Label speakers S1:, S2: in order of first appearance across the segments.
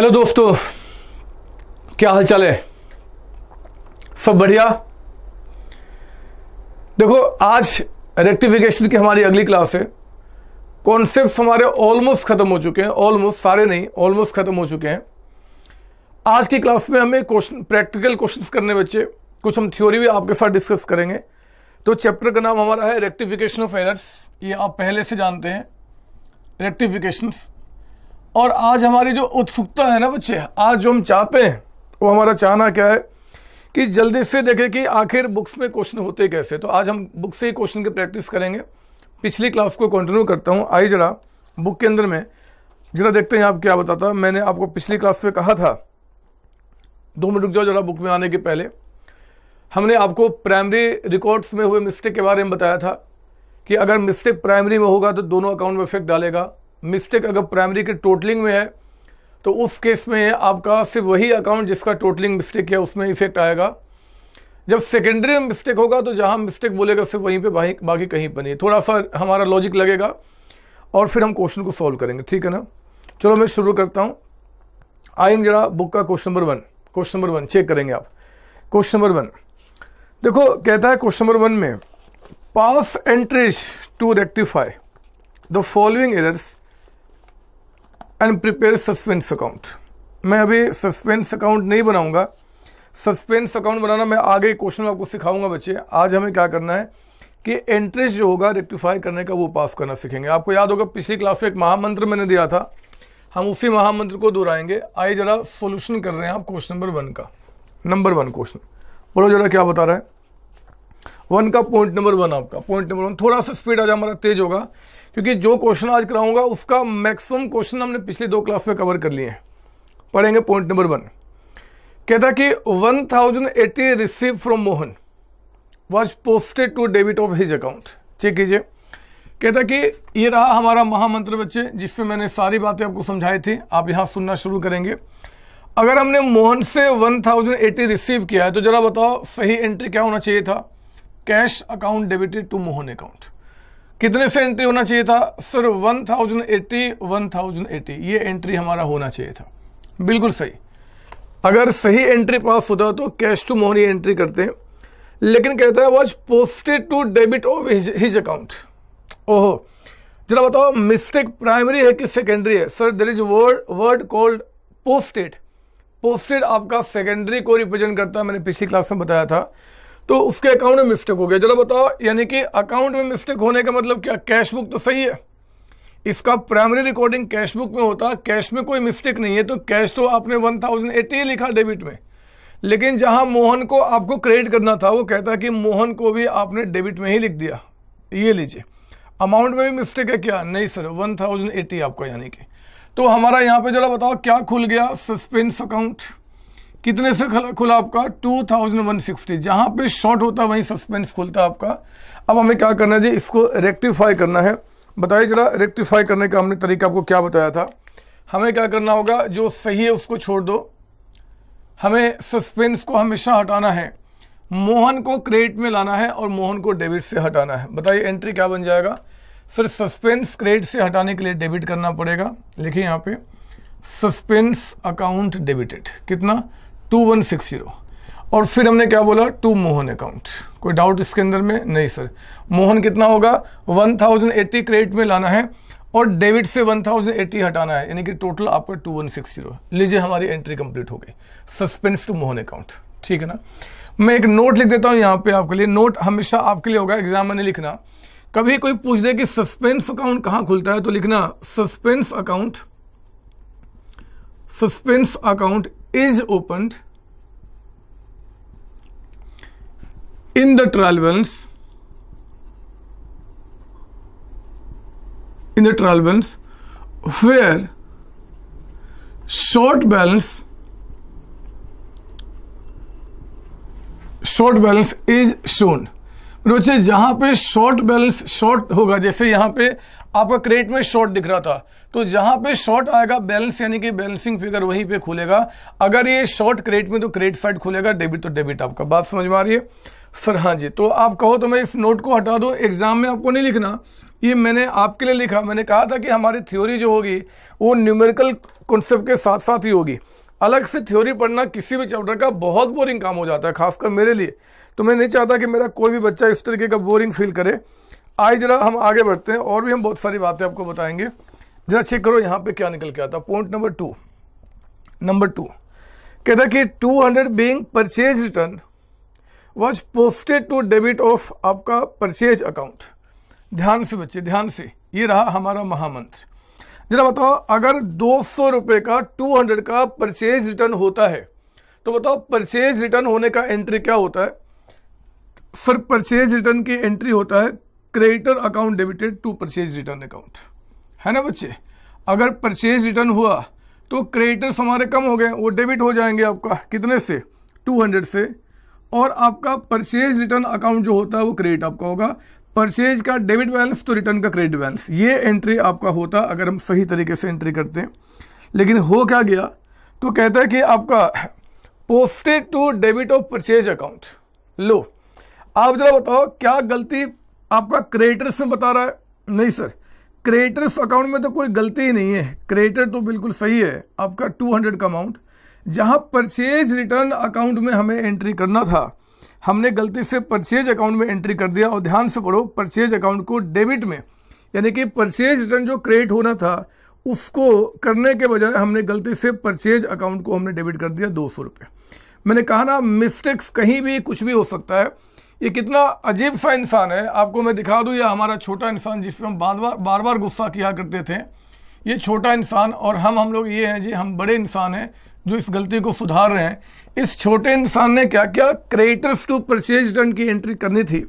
S1: Hello दोस्तों, क्या हाल चाल है? सब बढ़िया? देखो, आज रेक्टिफिकेशन की हमारी अगली क्लास है। कॉन्सेप्ट हमारे ऑलमोस्ट खत्म हो चुके हैं ऑलमोस्ट सारे नहीं ऑलमोस्ट खत्म हो चुके हैं। आज की क्लास में हमें क्वेश्चन प्रैक्टिकल क्वेश्चंस करने बच्चे, कुछ हम थ्योरी भी आपके साथ डिस्कस करेंगे। तो चैप्टर का नाम हमारा है रेक्टिफिकेशन ऑफ़ एरर्स ये आप पहले से जानते हैं। रेक्टिफिकेशंस और आज हमारी जो उत्सुकता है ना बच्चे, आज जो हम चाहते हैं, वो हमारा चाहना क्या है कि जल्दी से देखें कि आखिर बुक्स में क्वेश्चन होते कैसे। तो आज हम बुक से ही क्वेश्चन की प्रैक्टिस करेंगे। पिछली क्लास को कंटिन्यू करता हूँ। आई जरा बुक के अंदर में, जरा देखते हैं आप क्या बताता। मैंने आपको पिछली क्लास में कहा था, दो मिनट रुक जाओ जरा बुक में आने के पहले। हमने आपको प्राइमरी रिकॉर्ड्स में हुए मिस्टेक के बारे में बताया था कि अगर मिस्टेक प्राइमरी में होगा तो दोनों अकाउंट में इफ़ेक्ट डालेगा। मिस्टेक अगर प्राइमरी के टोटलिंग में है तो उस केस में आपका सिर्फ़ वही अकाउंट जिसका टोटलिंग मिस्टेक है, उसमें इफ़ेक्ट आएगा। जब सेकेंडरी में मिस्टेक होगा तो जहाँ मिस्टेक बोलेगा, सिर्फ़ वहीं पे बाकी बाकी कहीं पर नहीं। थोड़ा सा हमारा लॉजिक लगेगा, और फिर हम क्वेश्चन को सॉल्व करेंगे, ठीक है ना? चलो, मैं शुरू करता हूँ। आएँगे जरा बुक का question number one question number one check करेंगे आप। क्वेश्चन नंबर वन देखो, कहता है क्वेश्चन नंबर वन में pass entries to rectify the following errors and prepare suspense account मैं अभी सस्पेंस अकाउंट नहीं बनाऊँगा। सस्पेंस अकाउंट बनाना मैं आगे क्वेश्चन आपको सिखाऊँगा बच्चे। आज हमें क्या करना है कि एंट्रीज जो होगा रेक्टिफाई करने का वो पास करना सीखेंगे। आपको याद होगा पिछली क्लास में एक महामंत्र मैंने दिया था। हम उसी महामंत्र को दोहराएँगे। आइए जरा सोल्यूशन कर रहे हैं आप क्वेश्चन नंबर वन का। नंबर वन क्वेश्चन बोलो जरा क्या बता रहा है? वन का पॉइंट नंबर वन आपका। पॉइंट नंबर वन थोड़ा सा स्पीड आज हमारा तेज होगा। क्योंकि जो क्वेश्चन आज कराऊँगा, उसका मैक्सिमम क्वेश्चन हमने पिछले दो क्लास में कवर कर लिए हैं। पढ़ेंगे पॉइंट नंबर वन कहता कि 1080 receive from Mohan. Was posted to debit of his account check कीजिए। कहता कि ये रहा हमारा महामंत्र बच्चे, जिसमें मैंने सारी बातें आपको समझाई थी। आप यहाँ सुनना शुरू करेंगे। अगर हमने मोहन से 1080 रिसीव किया है तो जरा बताओ, सही एंट्री क्या होना चाहिए था? Cash account debited to Mohan account कितने से एंट्री होना चाहिए था? सर 1080 1080 ये एंट्री हमारा होना चाहिए था। बिल्कुल सही। अगर सही एंट्री पास होता तो कैश टू मोहन एंट्री करते। हैं लेकिन कहता है was posted to debit of his account ओहो। जरा बताओ मिस्टेक प्राइमरी है कि सेकेंडरी है? Sir there is word word called posted posted आपका सेकेंडरी को रिप्रेजेंट करता है। मैंने पिछली क्लास में बताया था। तो उसके अकाउंट में मिस्टेक हो गया। जरा बताओ, यानी कि अकाउंट में मिस्टेक होने का मतलब क्या? कैश बुक तो सही है। इसका प्राइमरी रिकॉर्डिंग कैश बुक में होता। कैश में कोई मिस्टेक नहीं है तो कैश तो आपने 1080 लिखा डेबिट में। लेकिन जहाँ मोहन को आपको क्रेडिट करना था, वो कहता कि मोहन को भी आपने डेबिट में ही लिख दिया। ये लीजिए। अमाउंट में भी मिस्टेक है क्या? नहीं सर 1080 आपका यानी कि। तो हमारा यहाँ पे जरा बताओ, क्या खुल गया? सस्पेंस अकाउंट कितने से खुला आपका? 2160 जहाँ पे शॉर्ट होता है, वहीं सस्पेंस खुलता है आपका। अब हमें क्या करना है जी? इसको रेक्टिफाई करना है। बताइए जरा रेक्टिफाई करने का हमने तरीका आपको क्या बताया था? हमें क्या करना होगा? जो सही है उसको छोड़ दो। हमें सस्पेंस को हमेशा हटाना है। मोहन को क्रेडिट में लाना है और मोहन को डेबिट से हटाना है। बताइए एंट्री क्या बन जाएगा? सर सस्पेंस क्रेडिट से हटाने के लिए डेबिट करना पड़ेगा। लिखिए यहाँ पे सस्पेंस अकाउंट डेबिटेड कितना? टू वन सिक्स ज़ीरो और फिर हमने क्या बोला? टू मोहन अकाउंट कोई डाउट इसके अंदर में? नहीं सर मोहन कितना होगा? 1080 क्रेडिट में लाना है और डेबिट से 1080 हटाना है। यानी कि टोटल आपका 2160 लीजिए हमारी एंट्री कंप्लीट हो गई। सस्पेंस टू मोहन अकाउंट ठीक है ना? मैं एक नोट लिख देता हूँ यहाँ पे आपके लिए। नोट हमेशा आपके लिए होगा एग्ज़ाम में नहीं लिखना। कभी कोई पूछ दे कि सस्पेंस अकाउंट कहाँ खुलता है तो लिखना suspense account suspense account is opened in the trial balance in the trial balance where short balance short balance is shown बच्चे जहाँ पे शॉर्ट बैलेंस शॉर्ट होगा जैसे यहाँ पे आपका क्रेडिट में शॉर्ट दिख रहा था। तो जहाँ पे शॉर्ट आएगा बैलेंस यानी कि बैलेंसिंग फिगर वहीं पे खुलेगा। अगर ये शॉर्ट क्रेडिट में तो क्रेडिट साइड खुलेगा डेबिट तो डेबिट आपका बात समझ में आ रही है? सर हाँ जी। तो आप कहो तो मैं इस नोट को हटा दूँ। एग्ज़ाम में आपको नहीं लिखना। ये मैंने आपके लिए लिखा। मैंने कहा था कि हमारी थ्योरी जो होगी, वो न्यूमेरिकल कॉन्सेप्ट के साथ साथ ही होगी। अलग से थ्योरी पढ़ना किसी भी चैप्टर का बहुत बोरिंग काम हो जाता है, खासकर मेरे लिए। तो मैं नहीं चाहता कि मेरा कोई भी बच्चा इस तरीके का बोरिंग फील करे। आज जरा हम आगे बढ़ते हैं और भी हम बहुत सारी बातें आपको बताएँगे। जरा चेक करो यहाँ पे क्या निकल के आता point number two number two कहता कि 200 hundred being purchase return was posted to debit of आपका परचेज अकाउंट ध्यान से बच्चे, ध्यान से। ये रहा हमारा महामंत्र। जरा बताओ, अगर दो सौ रुपये का 200 का परचेज रिटर्न होता है तो बताओ परचेज रिटर्न होने का एंट्री क्या होता है? सर परचेज रिटर्न की एंट्री होता है creditor account debited to purchase return account. है ना बच्चे? अगर परचेज रिटर्न हुआ तो क्रेडिटर्स हमारे कम हो गए, वो डेबिट हो जाएँगे आपका। कितने से? 200 से। और आपका परचेज रिटर्न अकाउंट जो होता है, वो क्रेडिट आपका होगा। परचेज का डेबिट बैलेंस तो रिटर्न का क्रेडिट बैलेंस। ये एंट्री आपका होता, अगर हम सही तरीके से एंट्री करते हैं। लेकिन हो क्या गया? तो कहता है कि आपका posted to debit of purchase account. लो, आप जरा बताओ, क्या गलती आपका क्रेडिटर्स में बता रहा है। नहीं सर क्रेडिटर्स अकाउंट में तो कोई गलती ही नहीं है। क्रेडिटर तो बिल्कुल सही है। आपका 200 का अमाउंट जहाँ परचेज रिटर्न अकाउंट में हमें एंट्री करना था, हमने गलती से परचेज अकाउंट में एंट्री कर दिया। और ध्यान से पढ़ो परचेज अकाउंट को डेबिट में, यानी कि परचेज रिटर्न जो क्रेडिट होना था, उसको करने के बजाय हमने गलती से परचेज अकाउंट को हमने डेबिट कर दिया दो सौ मैंने कहा ना मिस्टेक्स कहीं भी कुछ भी हो सकता है। ये कितना अजीब सा इंसान है। आपको मैं दिखा दूँ या हमारा छोटा इंसान जिस पर हम बार बार बार बार गुस्सा किया करते थे। ये छोटा इंसान और हम हम लोग ये हैं जी, हम बड़े इंसान हैं जो इस गलती को सुधार रहे हैं। इस छोटे इंसान ने क्या किया? क्रेडिटर्स टू परचेज रिटर्न की एंट्री करनी थी।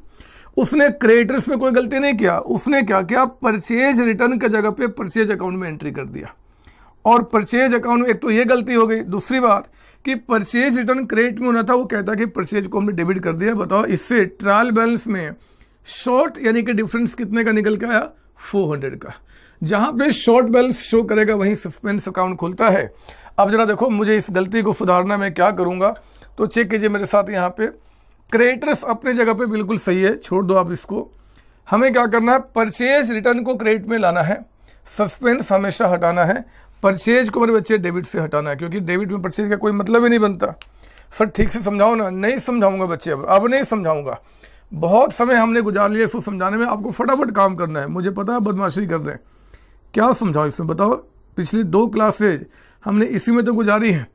S1: उसने क्रेडिटर्स में कोई गलती नहीं किया। उसने क्या किया? परचेज रिटर्न के जगह पे परचेज अकाउंट में एंट्री कर दिया। और परचेज अकाउंट में एक तो ये गलती हो गई, दूसरी बात कि परचेज रिटर्न क्रेडिट में होना था, वो कहता कि परचेज को हमने डेबिट कर दिया, बताओ इससे ट्रायल बैलेंस में शॉर्ट यानी कि डिफरेंस कितने का निकल के आया? 400 का। जहाँ पे शॉर्ट बैलेंस शो करेगा, वहीं सस्पेंस अकाउंट खुलता है। अब जरा देखो, मुझे इस गलती को सुधारना मैं क्या करूँगा? तो चेक कीजिए मेरे साथ यहाँ पे। क्रेडिटर्स अपने जगह पे बिल्कुल सही है, छोड़ दो आप इसको। हमें क्या करना है? परचेज रिटर्न को क्रेडिट में लाना है। सस्पेंस हमेशा हटाना है। परचेज को मेरे बच्चे डेबिट से हटाना है, क्योंकि डेबिट में परचेज का कोई मतलब ही नहीं बनता। सर, ठीक से समझाओ ना, नहीं समझाऊँगा बच्चे अब अब नहीं समझाऊँगा। बहुत समय हमने गुजार लिया इसको समझाने में, आपको फटाफट काम करना है। मुझे पता है, बदमाशी कर रहे हैं। क्या समझाओ इसमें, बताओ? पिछली दो क्लासेज हमने इसी में तो गुजारी है।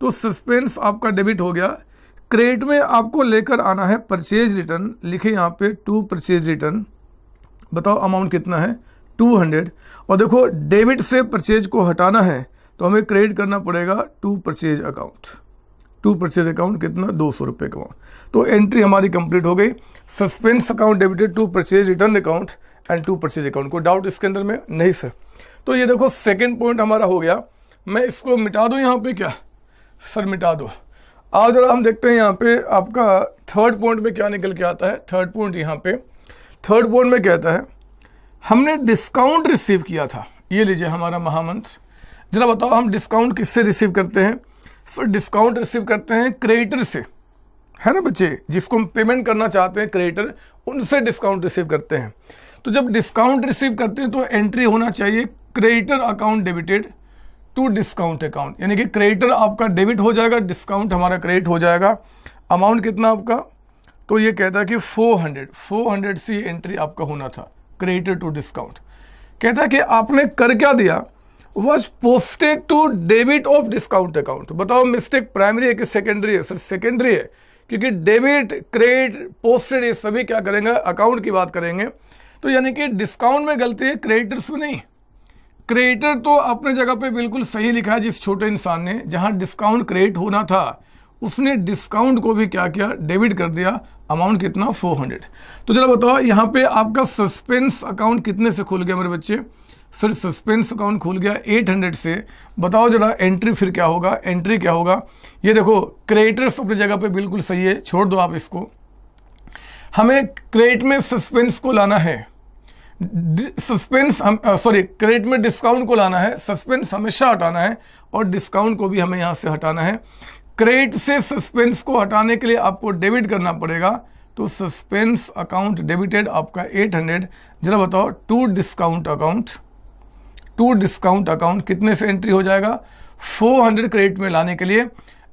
S1: तो सस्पेंस आपका डेबिट हो गया। क्रेडिट में आपको लेकर आना है परचेज रिटर्न। लिखे यहाँ पे टू परचेज रिटर्न। बताओ अमाउंट कितना है? Two hundred. और देखो, डेबिट से परचेज को हटाना है तो हमें क्रेडिट करना पड़ेगा to purchase account. To purchase account कितना? दो सौ रुपये का। तो एंट्री हमारी कंप्लीट हो गई। Suspense account debited, to purchase return account and to purchase account. को डाउट इसके अंदर में? नहीं, सर। तो ये देखो, सेकेंड पॉइंट हमारा हो गया। मैं इसको मिटा दूँ यहाँ पे क्या? सर, मिटा दो। आज जरा हम देखते हैं यहाँ पे आपका थर्ड पॉइंट में क्या निकल के आता है। थर्ड पॉइंट यहाँ पे। थर्ड पॉइंट में कहता है हमने डिस्काउंट रिसीव किया था। ये लीजिए हमारा महामंत्र। जरा बताओ, हम डिस्काउंट किससे रिसीव करते हैं? सर डिस्काउंट रिसीव करते हैं क्रेडिटर से। है ना बच्चे? जिसको हम पेमेंट करना चाहते हैं क्रेडिटर उनसे डिस्काउंट रिसीव करते हैं। तो जब डिस्काउंट रिसीव करते हैं तो एंट्री होना चाहिए creditor account debited to discount account यानी कि क्रेडिटर आपका डेबिट हो जाएगा डिस्काउंट हमारा क्रेडिट हो जाएगा। अमाउंट कितना आपका? तो ये कहता है कि 400 400 सी एंट्री आपका होना था। क्रेडिटेड टू डिस्काउंट कहता है कि आपने कर क्या दिया? Was posted to debit of discount account बताओ मिस्टेक प्राइमरी है कि सेकेंडरी है? सर सेकेंडरी है, क्योंकि डेबिट क्रेडिट पोस्टेड ये सभी क्या करेंगे? अकाउंट की बात करेंगे। तो यानी कि डिस्काउंट में गलती है क्रेडिटर्स में नहीं। क्रेडिटर तो अपने जगह पे बिल्कुल सही लिखा है, जिस छोटे इंसान ने, जहाँ डिस्काउंट क्रेडिट होना था, उसने डिस्काउंट को भी क्या किया? डेबिट कर दिया। अमाउंट कितना? 400 तो चलो बताओ, यहाँ पे आपका सस्पेंस अकाउंट कितने से खुल गया मेरे बच्चे? सर, सस्पेंस अकाउंट खुल गया 800 से। बताओ जरा, एंट्री फिर क्या होगा? एंट्री क्या होगा? ये देखो क्रेडिटर्स अपनी जगह पे बिल्कुल सही है, छोड़ दो आप इसको। हमें क्रेडिट में सस्पेंस को लाना है। सस्पेंस हम सॉरी क्रेडिट में डिस्काउंट को लाना है, सस्पेंस हमेशा हटाना है, और डिस्काउंट को भी हमें यहाँ से हटाना है। क्रेडिट से सस्पेंस को हटाने के लिए आपको डेबिट करना पड़ेगा। तो सस्पेंस अकाउंट डेबिटेड आपका 800 जरा बताओ, to discount account, to discount account कितने से एंट्री हो जाएगा? 400 क्रेडिट में लाने के लिए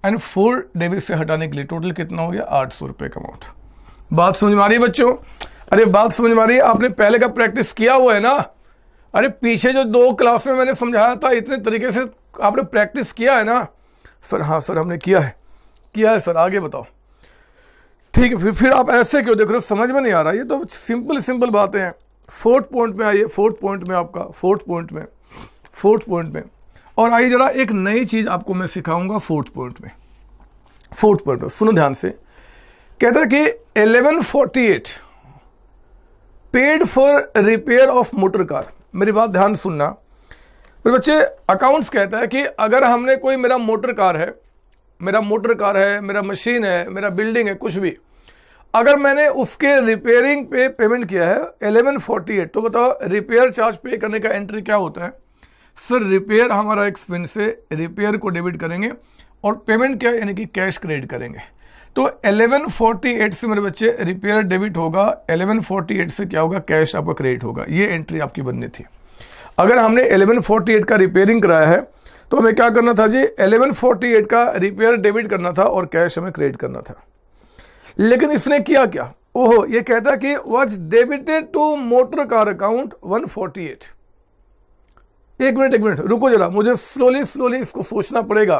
S1: एंड फोर डेबिट से हटाने के लिए टोटल कितना हो गया? आठ सौ रुपये का अमाउंट। बात समझ में आ रही है बच्चों? अरे, बात समझ में आ रही है? आपने पहले का प्रैक्टिस किया हुआ है ना? अरे, पीछे जो दो क्लास में मैंने समझाया था, इतने तरीके से आपने प्रैक्टिस किया है ना? सर हाँ सर, हमने किया है। किया है सर, आगे बताओ। ठीक है, फिर फिर आप ऐसे क्यों देख रहे हो? समझ में नहीं आ रहा। ये तो सिंपल सिंपल बातें हैं। फोर्थ पॉइंट में आइए, फोर्थ पॉइंट में आपका, फोर्थ पॉइंट में, फोर्थ पॉइंट में। और आइए जरा एक नई चीज़ आपको मैं सिखाऊँगा फोर्थ पॉइंट में। फोर्थ पॉइंट में, सुनो ध्यान से। कहते हैं कि 1148 paid for repair of motor car. मेरी बात ध्यान सुनना। मेरे बच्चे अकाउंट्स कहता है कि अगर हमने कोई, मेरा मोटर कार है, मेरा मोटर कार है, मेरा मशीन है, मेरा बिल्डिंग है, कुछ भी, अगर मैंने उसके रिपेयरिंग पे पेमेंट किया है 1148 तो बताओ रिपेयर चार्ज पे करने का एंट्री क्या होता है? सर रिपेयर हमारा एक्सपेंस है रिपेयर को डेबिट करेंगे और पेमेंट क्या, यानी कि कैश क्रेडिट करेंगे। तो 1148 से मेरे बच्चे रिपेयर डेबिट होगा 1148 से क्या होगा कैश आपका क्रेडिट होगा। ये एंट्री आपकी बननी थी। अगर हमने 1148 का रिपेयरिंग कराया है तो हमें क्या करना था जी? 1148 का रिपेयर डेबिट करना था और कैश हमें क्रेडिट करना था। लेकिन इसने किया क्या? ओहो, ये कहता कि was debited to motor car account 148 एक मिनट एक मिनट, रुको जरा, मुझे स्लोली स्लोली इसको सोचना पड़ेगा।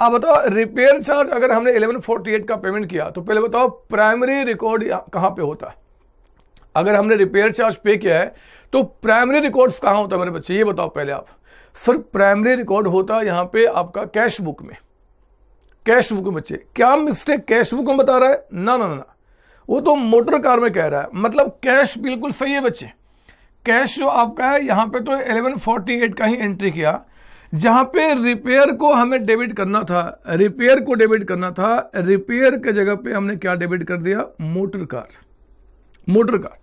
S1: अब बताओ रिपेयर चार्ज अगर हमने 1148 का पेमेंट किया तो पहले बताओ प्राइमरी रिकॉर्ड कहाँ पे होता? है अगर हमने रिपेयर चार्ज पे किया है तो प्राइमरी रिकॉर्ड्स कहाँ होता है मेरे बच्चे? ये बताओ पहले आप। सर प्राइमरी रिकॉर्ड होता है यहाँ पे आपका कैश बुक में। कैश बुक में बच्चे, क्या मिस्टेक कैश बुक में बता रहा है? ना ना ना वो तो मोटर कार में कह रहा है। मतलब कैश बिल्कुल सही है बच्चे। कैश जो आपका है, यहाँ पे तो 1148 का ही एंट्री किया। जहाँ पे रिपेयर को हमें डेबिट करना था। रिपेयर को डेबिट करना था। रिपेयर के जगह पे हमने क्या डेबिट कर दिया? मोटर कार मोटर कार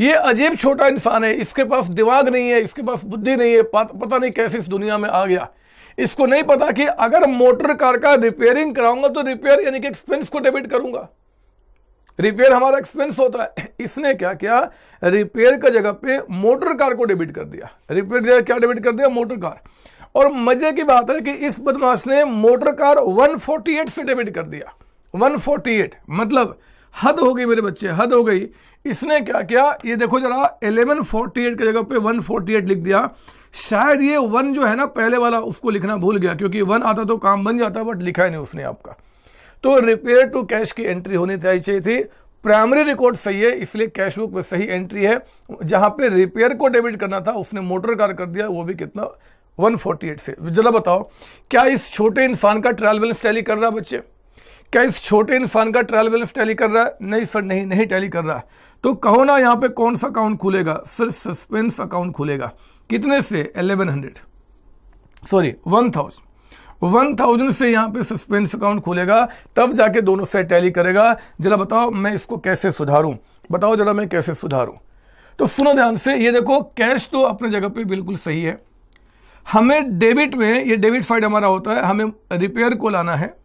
S1: ये अजीब छोटा इंसान है, इसके पास दिमाग नहीं है, इसके पास बुद्धि नहीं है पता नहीं कैसे इस दुनिया में आ गया। इसको नहीं पता कि अगर मोटर कार का रिपेयरिंग कराऊँगा तो रिपेयर यानी कि एक्सपेंस को डेबिट करूँगा। रिपेयर हमारा एक्सपेंस होता है। इसने क्या किया? रिपेयर का जगह पे मोटर कार को डेबिट कर दिया। रिपेयर जगह क्या डेबिट कर दिया? Motor car. और मज़े की बात है कि इस बदमाश ने मोटर कार 148 से डेबिट कर दिया। 148 मतलब हद हो गई मेरे बच्चे, हद हो गई। इसने क्या किया? ये देखो जरा 1148 की जगह पे 148 लिख दिया। शायद ये वन जो है ना, पहले वाला उसको लिखना भूल गया, क्योंकि वन आता तो काम बन जाता बट लिखा ही नहीं उसने आपका। तो रिपेयर टू कैश की एंट्री होनी चाहिए थी। प्राइमरी रिकॉर्ड सही है, इसलिए कैश बुक में सही एंट्री है। जहाँ पे रिपेयर को डेबिट करना था, उसने मोटर कार कर दिया, वो भी कितना? 148 से। जरा बताओ, क्या इस छोटे इंसान का ट्रायल बैलेंस टैली कर रहा बच्चे? क्या इस छोटे इंसान का ट्रायल बैलेंस टैली कर रहा है? नहीं सर नहीं नहीं टैली कर रहा है। तो कहो ना यहाँ पे कौन सा अकाउंट खुलेगा? सर सस्पेंस अकाउंट खुलेगा। कितने से? 1100 सॉरी 1000 1000 से यहाँ पे सस्पेंस अकाउंट खुलेगा, तब जाके दोनों से टैली करेगा। जरा बताओ, मैं इसको कैसे सुधारूं? बताओ जरा मैं कैसे सुधारूं? तो सुनो ध्यान से, ये देखो कैश तो अपने जगह पे बिल्कुल सही है। हमें डेबिट में, ये डेबिट साइड हमारा होता है, हमें रिपेयर को लाना है।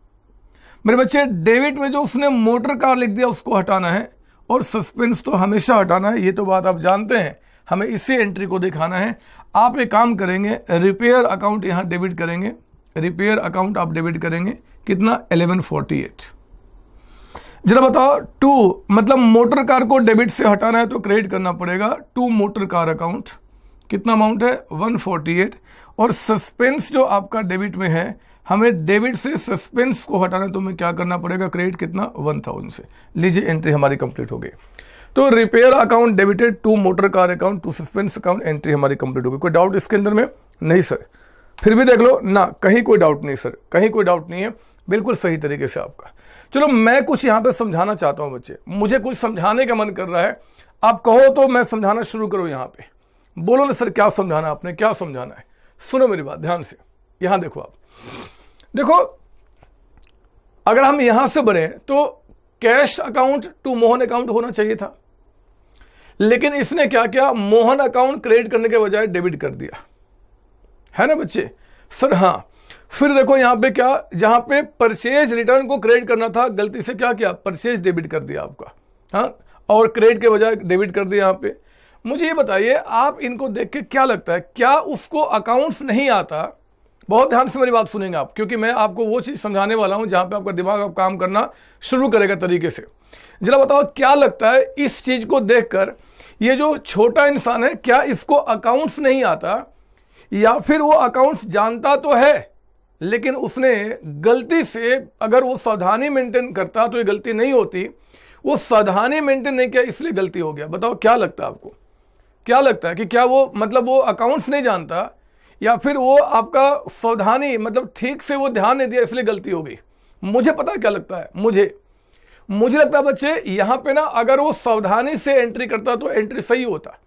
S1: मेरे बच्चे डेबिट में जो उसने मोटर कार लिख दिया, उसको हटाना है। और सस्पेंस तो हमेशा हटाना है, ये तो बात आप जानते हैं। हमें इसी एंट्री को दिखाना है। आप एक काम करेंगे, रिपेयर अकाउंट यहाँ डेबिट करेंगे। रिपेयर अकाउंट आप डेबिट करेंगे। कितना? 1148 जरा बताओ, टू मतलब मोटर कार को डेबिट से हटाना है तो क्रेडिट करना पड़ेगा। टू मोटर कार अकाउंट, कितना अमाउंट है? 148 और सस्पेंस जो आपका डेबिट में है हमें डेबिट से सस्पेंस को हटाना तो हमें क्या करना पड़ेगा? क्रेडिट कितना? 1000 से। लीजिए एंट्री हमारी कंप्लीट हो गई। तो repair account debited to motor car account, to suspense account, entry हमारी कंप्लीट हो गई। कोई डाउट इसके अंदर में? नहीं, सर। फिर भी देख लो, ना, कहीं कोई डाउट नहीं, सर। कहीं कोई डाउट नहीं है। बिल्कुल सही तरीके से आपका। चलो, मैं कुछ यहाँ पे समझाना चाहता हूँ बच्चे। मुझे कुछ समझाने का मन कर रहा है। आप कहो तो मैं समझाना शुरू करूँ यहाँ पे। बोलो ना, सर, क्या समझाना आपने? क्या समझाना है? सुनो मेरी बात, ध्यान से। यहाँ देखो आप। देखो, अगर हम यहाँ से बढ़े तो cash account to Mohan account होना चाहिए था। लेकिन इसने क्या किया? मोहन अकाउंट क्रेडिट करने के बजाय डेबिट कर दिया। है ना बच्चे? सर, हाँ। फिर देखो, यहाँ पे क्या, जहाँ पे परचेज रिटर्न को क्रेडिट करना था, गलती से क्या किया? परचेज डेबिट कर दिया आपका। हाँ? और क्रेडिट के बजाय डेबिट कर दिया यहाँ पे। मुझे ये बताइए, आप इनको देख के क्या लगता है? क्या उसको अकाउंट्स नहीं आता बहुत ध्यान से मेरी बात सुनेंगे आप, क्योंकि मैं आपको वो चीज़ समझाने वाला हूँ जहाँ पे आपका दिमाग अब काम करना शुरू करेगा तरीके से। जरा बताओ, क्या लगता है इस चीज़ को देखकर ये जो छोटा इंसान है, क्या इसको अकाउंट्स नहीं आता? या फिर वो अकाउंट्स जानता तो है, लेकिन उसने गलती से अगर वो सावधानी मेंटेन करता तो ये गलती नहीं होती। वो सावधानी मेंटेन नहीं किया, इसलिए गलती हो गया। बताओ, क्या लगता है आपको? क्या लगता है कि क्या वो मतलब वो अकाउंट्स नहीं जानता? या फिर वो आपका सावधानी मतलब ठीक से वो ध्यान नहीं दिया, इसलिए गलती हो गई। मुझे पता क्या लगता है? मुझे। मुझे लगता है बच्चे, यहाँ पे ना अगर वो सावधानी से एंट्री करता तो एंट्री सही होता।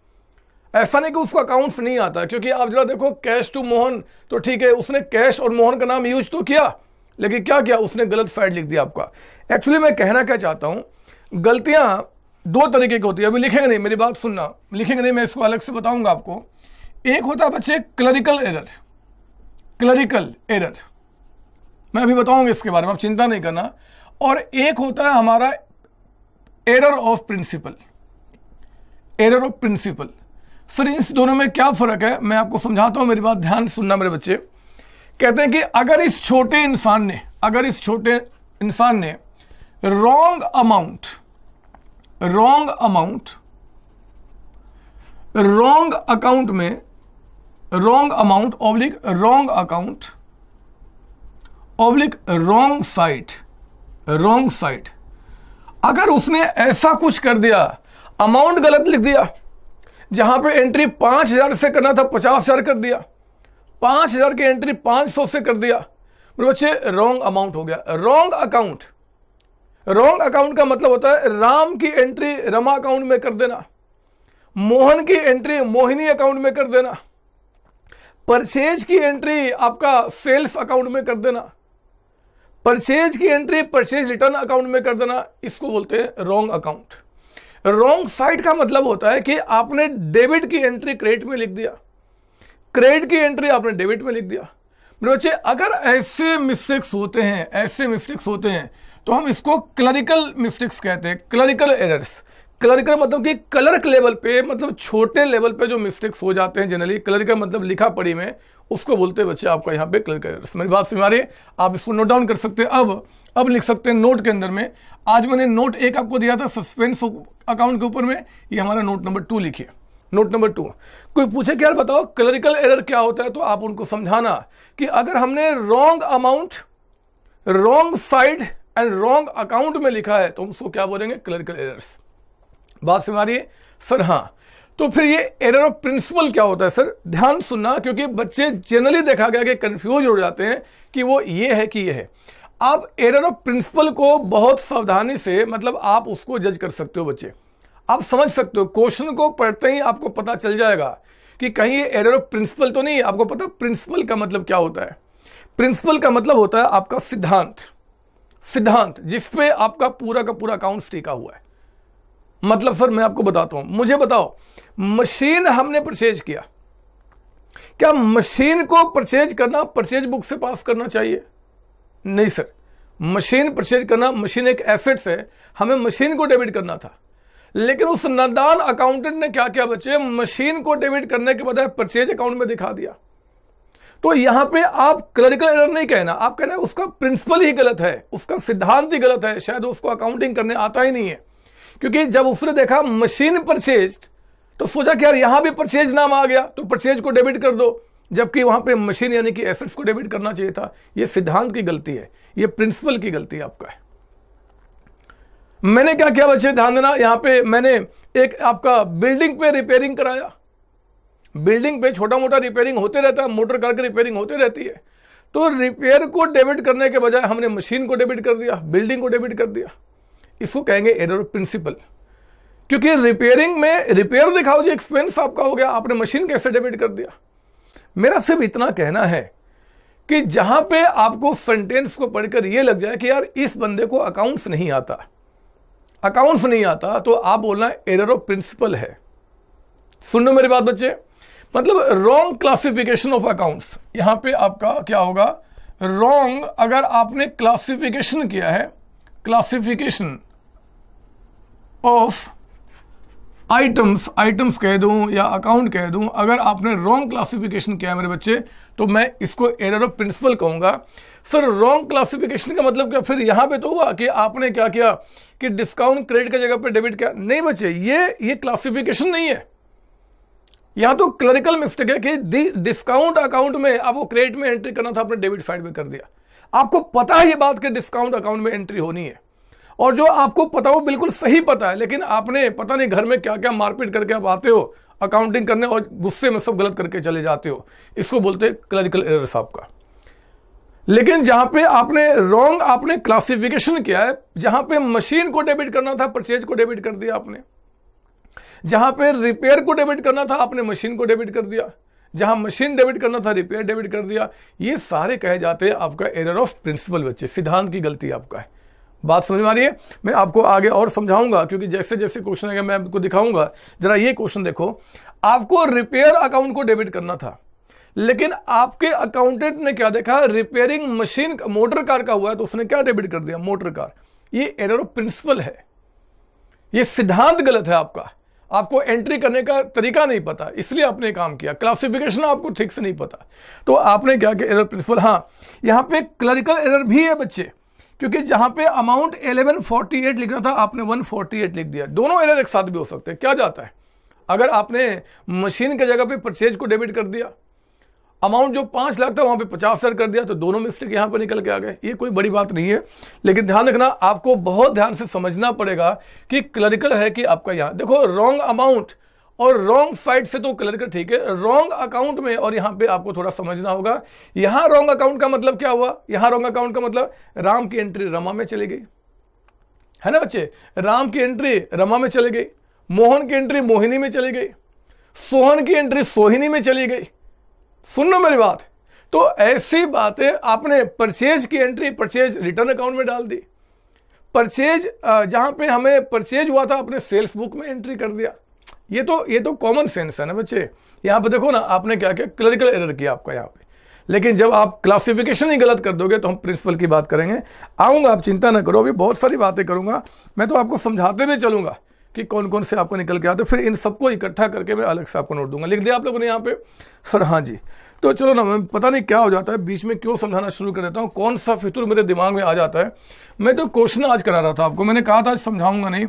S1: ऐसा नहीं कि उसको अकाउंट्स नहीं आता, क्योंकि आप जरा देखो कैश टू मोहन तो ठीक है, उसने कैश और मोहन का नाम यूज़ तो किया, लेकिन क्या किया? उसने गलत साइड लिख दिया आपका। एक्चुअली मैं कहना क्या चाहता हूँ, गलतियाँ दो तरीके की होती है। अभी लिखेंगे नहीं, मेरी बात सुनना। लिखेंगे नहीं, मैं इसको अलग से बताऊँगा आपको। एक होता है बच्चे क्लरिकल एरर क्लरिकल एरर मैं अभी बताऊँगा इसके बारे में, आप चिंता नहीं करना। और एक होता है हमारा error of principle error of principle sir इन दोनों में क्या फ़र्क है? मैं आपको समझाता हूँ, मेरी बात ध्यान सुनना मेरे बच्चे। कहते हैं कि अगर इस छोटे इंसान ने, अगर इस छोटे इंसान ने wrong amount wrong amount wrong account में wrong amount oblique wrong account oblique wrong side wrong side अगर उसने ऐसा कुछ कर दिया अमाउंट गलत लिख दिया, जहाँ पे एंट्री पाँच हज़ार से करना था, पचास हज़ार कर दिया, पाँच हज़ार की एंट्री पाँच सौ से कर दिया बच्चे रॉन्ग अमाउंट हो गया। रॉन्ग अकाउंट रॉन्ग अकाउंट का मतलब होता है राम की एंट्री रमा अकाउंट में कर देना, मोहन की एंट्री मोहिनी अकाउंट में कर देना। परचेज की एंट्री आपका सेल्स अकाउंट में कर देना। परचेज की एंट्री, परचेज रिटर्न अकाउंट में कर देना, इसको बोलते हैं रॉन्ग अकाउंट रॉन्ग साइड का मतलब होता है कि आपने डेबिट की एंट्री क्रेडिट में लिख दिया। क्रेडिट की एंट्री आपने डेबिट में लिख दिया। मेरे बच्चे, अगर ऐसे मिस्टेक्स होते हैं, ऐसे मिस्टेक्स होते हैं तो हम इसको क्लरिकल मिस्टेक्स कहते हैं क्लरिकल एरर्स क्लरिकल मतलब कि क्लर्क लेवल पे मतलब छोटे लेवल पे जो मिस्टेक्स हो जाते हैं जनरली क्लरिकल मतलब लिखा पढ़ी में, उसको बोलते हैं बच्चे आपका यहाँ पे क्लरिकल एरर्स मेरी बात आ रही आप इसको नोट डाउन कर सकते हैं। अब अब लिख सकते हैं नोट के अंदर में, आज मैंने नोट एक आपको दिया था सस्पेंस अकाउंट के ऊपर में, ये हमारा नोट नंबर टू लिखिए। नोट नंबर टू कोई पूछे क्या बताओ क्लरिकल एरर क्या होता है तो आप उनको समझाना कि अगर हमने wrong amount wrong side and wrong account में लिखा है तो उसको क्या बोलेंगे? क्लरिकल एरर्स बात समझ आ रही है? सर हाँ। तो फिर ये एरर ऑफ़ प्रिंसिपल क्या होता है, सर? ध्यान सुनना, क्योंकि बच्चे जनरली देखा गया कि कंफ्यूज हो जाते हैं कि वो ये है कि ये है। आप एरर ऑफ़ प्रिंसिपल को बहुत सावधानी से मतलब आप उसको जज कर सकते हो बच्चे। आप समझ सकते हो क्वेश्चन को पढ़ते ही आपको पता चल जाएगा कि कहीं ये एरर ऑफ़ प्रिंसिपल तो नहीं आपको पता प्रिंसिपल का मतलब क्या होता है? प्रिंसिपल का मतलब होता है आपका सिद्धांत। सिद्धांत, जिसपे आपका पूरा का पूरा अकाउंट टिका हुआ है। मतलब सर मैं आपको बताता हूँ, मुझे बताओ, मशीन हमने परचेज किया। क्या मशीन को परचेज करना परचेज बुक से पास करना चाहिए? नहीं सर, मशीन परचेज करना, मशीन एक एसेट्स है, हमें मशीन को डेबिट करना था। लेकिन उस नदान अकाउंटेंट ने क्या किया बच्चे मशीन को डेबिट करने के बजाय परचेज अकाउंट में दिखा दिया। तो यहाँ पे आप क्लरिकल एरर नहीं कहना, आप कहना उसका प्रिंसिपल ही गलत है, उसका सिद्धांत ही गलत है, शायद उसको अकाउंटिंग करने आता ही नहीं है। क्योंकि जब उसने देखा मशीन परचेज तो सोचा कि यार यहाँ भी परचेज नाम आ गया तो परचेज को डेबिट कर दो। जबकि वहाँ पे मशीन यानी कि एसेट्स को डेबिट करना चाहिए था। यह सिद्धांत की गलती है यह प्रिंसिपल की गलती आपका। है मैंने क्या किया बच्चे ध्यान देना यहाँ पे मैंने एक आपका बिल्डिंग पे रिपेयरिंग कराया। बिल्डिंग पे छोटा मोटा रिपेयरिंग होते रहता है, मोटर कार की रिपेयरिंग होती रहती है। तो रिपेयर को डेबिट करने के बजाय हमने मशीन को डेबिट कर दिया, बिल्डिंग को डेबिट कर दिया। इसको कहेंगे एरर प्रिंसिपल क्योंकि रिपेयरिंग में रिपेयर दिखाओ जी एक्सपेंस आपका हो गया, आपने मशीन कैसे डेबिट कर दिया? मेरा सिर्फ़ इतना कहना है कि जहाँ पे आपको सेंटेंस को पढ़कर यह लग जाए कि यार इस बंदे को अकाउंट्स नहीं आता। अकाउंट्स नहीं आता तो आप बोलना एरर ऑफ़ प्रिंसिपल है। सुन लो मेरी बात बच्चे। मतलब रॉन्ग क्लासिफिकेशन ऑफ़ अकाउंट्स यहाँ पे आपका क्या होगा? रॉन्ग अगर आपने क्लासिफिकेशन किया है क्लासिफिकेशन ऑफ़ आइटम्स आइटम्स कह दूँ या अकाउंट कह दूँ, अगर आपने रॉन्ग क्लासिफिकेशन किया मेरे बच्चे तो मैं इसको एरर ऑफ़ प्रिंसिपल कहूँगा। सर रॉन्ग क्लासिफिकेशन का मतलब क्या? फिर यहाँ पे तो हुआ कि आपने क्या किया कि डिस्काउंट क्रेडिट की जगह पे डेबिट किया। नहीं बच्चे, ये ये क्लासिफिकेशन नहीं है। यहाँ तो क्लरिकल मिस्टेक है कि डिस्काउंट अकाउंट में आपको क्रेडिट में एंट्री करना था, आपने डेबिट साइड में कर दिया। आपको पता है ये बात कि डिस्काउंट अकाउंट में एंट्री होनी है। और जो आपको पता हो, बिल्कुल सही पता है, लेकिन आपने पता नहीं घर में क्या क्या मारपीट करके आप आते हो अकाउंटिंग करने और गुस्से में सब गलत करके चले जाते हो। इसको बोलते हैं क्लरिकल एरर साहब का। लेकिन जहाँ पे आपने रॉन्ग आपने क्लासिफिकेशन किया है, जहाँ पे मशीन को डेबिट करना था परचेज को डेबिट कर दिया आपने। जहाँ पे रिपेयर को डेबिट करना था, आपने मशीन को डेबिट कर दिया। जहाँ मशीन डेबिट करना था रिपेयर डेबिट कर दिया। ये सारे कहे जाते हैं आपका एरर ऑफ़ प्रिंसिपल बच्चे, सिद्धांत की गलती आपका है। बात समझ में आ रही है? मैं आपको आगे और समझाऊँगा, क्योंकि जैसे जैसे क्वेश्चन आएगा, मैं आपको दिखाऊँगा। जरा ये क्वेश्चन देखो। आपको रिपेयर अकाउंट को डेबिट करना था, लेकिन आपके अकाउंटेंट ने क्या देखा? रिपेयरिंग मशीन मोटर कार का हुआ है तो उसने क्या डेबिट कर दिया? मोटर कार ये एरर ऑफ़ प्रिंसिपल है। ये सिद्धांत गलत है आपका। आपको एंट्री करने का तरीका नहीं पता, इसलिए आपने काम किया। क्लासिफिकेशन आपको ठीक से नहीं पता। तो आपने क्या किया? एरर प्रिंसिपल हाँ यहाँ पे क्लरिकल एरर भी है बच्चे। क्योंकि जहाँ पे अमाउंट 1148 लिखना था, आपने 148 लिख दिया। दोनों एरर एक साथ भी हो सकते हैं। क्या जाता है? अगर आपने मशीन के जगह पे परचेज को डेबिट कर दिया अमाउंट जो पाँच लाख था, वहाँ पे पचास हज़ार कर दिया तो दोनों मिस्टेक यहाँ पर निकल के आ गए। ये कोई बड़ी बात नहीं है, लेकिन ध्यान रखना, आपको बहुत ध्यान से समझना पड़ेगा कि क्लरिकल है कि आपका यहाँ। देखो रॉन्ग अमाउंट और रॉन्ग साइड से तो क्लियर कर ठीक है। रॉन्ग अकाउंट में, और यहाँ पे आपको थोड़ा समझना होगा। यहाँ रॉन्ग अकाउंट का मतलब क्या हुआ? यहाँ रॉन्ग अकाउंट का मतलब राम की एंट्री रमा में चली गई। है ना बच्चे? राम की एंट्री रमा में चली गई। मोहन की एंट्री मोहिनी में चली गई। सोहन की एंट्री सोहिनी में चली गई। सुन मेरी बात। तो ऐसी बातें आपने परचेज की एंट्री परचेज रिटर्न अकाउंट में डाल दी। परचेज जहाँ पे हमें परचेज हुआ था अपने सेल्स बुक में एंट्री कर दिया। ये तो ये तो कॉमन सेंस है ना बच्चे। यहाँ पे देखो ना, आपने क्या किया? क्लरिकल एरर किया आपका यहाँ पे। लेकिन जब आप क्लासिफिकेशन ही गलत कर दोगे तो हम प्रिंसिपल की बात करेंगे। आऊँगा, आप चिंता ना करो, अभी बहुत सारी बातें करूँगा। मैं तो आपको समझाते हुए चलूँगा कि कौन कौन से आपको निकल के आते फिर इन सबको इकट्ठा करके मैं अलग से आपको नोट दूँगा। लिख दिया आप लोगों ने यहाँ पे, सर हाँ जी। तो चलो ना, मैं पता नहीं क्या हो जाता है। बीच में क्यों समझाना शुरू कर देता हूँ। कौन सा फितुर मेरे दिमाग में आ जाता है? मैं तो क्वेश्चन आज करा रहा था आपको। मैंने कहा था समझाऊँगा नहीं।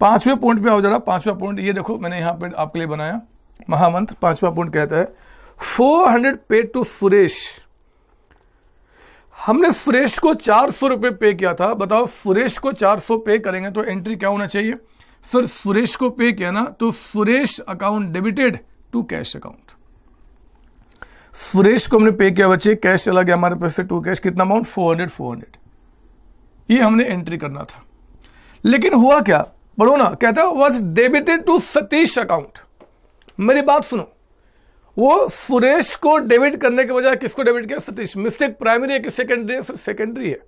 S1: पाँचवें पॉइंट पे आओ जरा, पांचवा पॉइंट, ये देखो, मैंने यहाँ पे आपके लिए बनाया महामंत्र, पांचवा पॉइंट कहता है, four hundred pay to Suresh. हमने सुरेश को चार सौ रुपये पे किया था। बताओ, सुरेश को चार सौ पे करेंगे तो एंट्री क्या होना चाहिए? सर, सुरेश को पे किया ना तो Suresh account debited to cash account Suresh को हमने पे किया बच्चे कैश चला गया हमारे पास से टू कैश कितना amount four hundred four hundred ये हमने एंट्री करना था। लेकिन हुआ क्या? पढ़ो ना कहता was debited to Satish account मेरी बात सुनो। वो सुरेश को डेबिट करने के बजाय किसको डेबिट किया? सतीश। मिस्टेक प्राइमरी है कि सेकेंडरी है? सेकेंडरी है।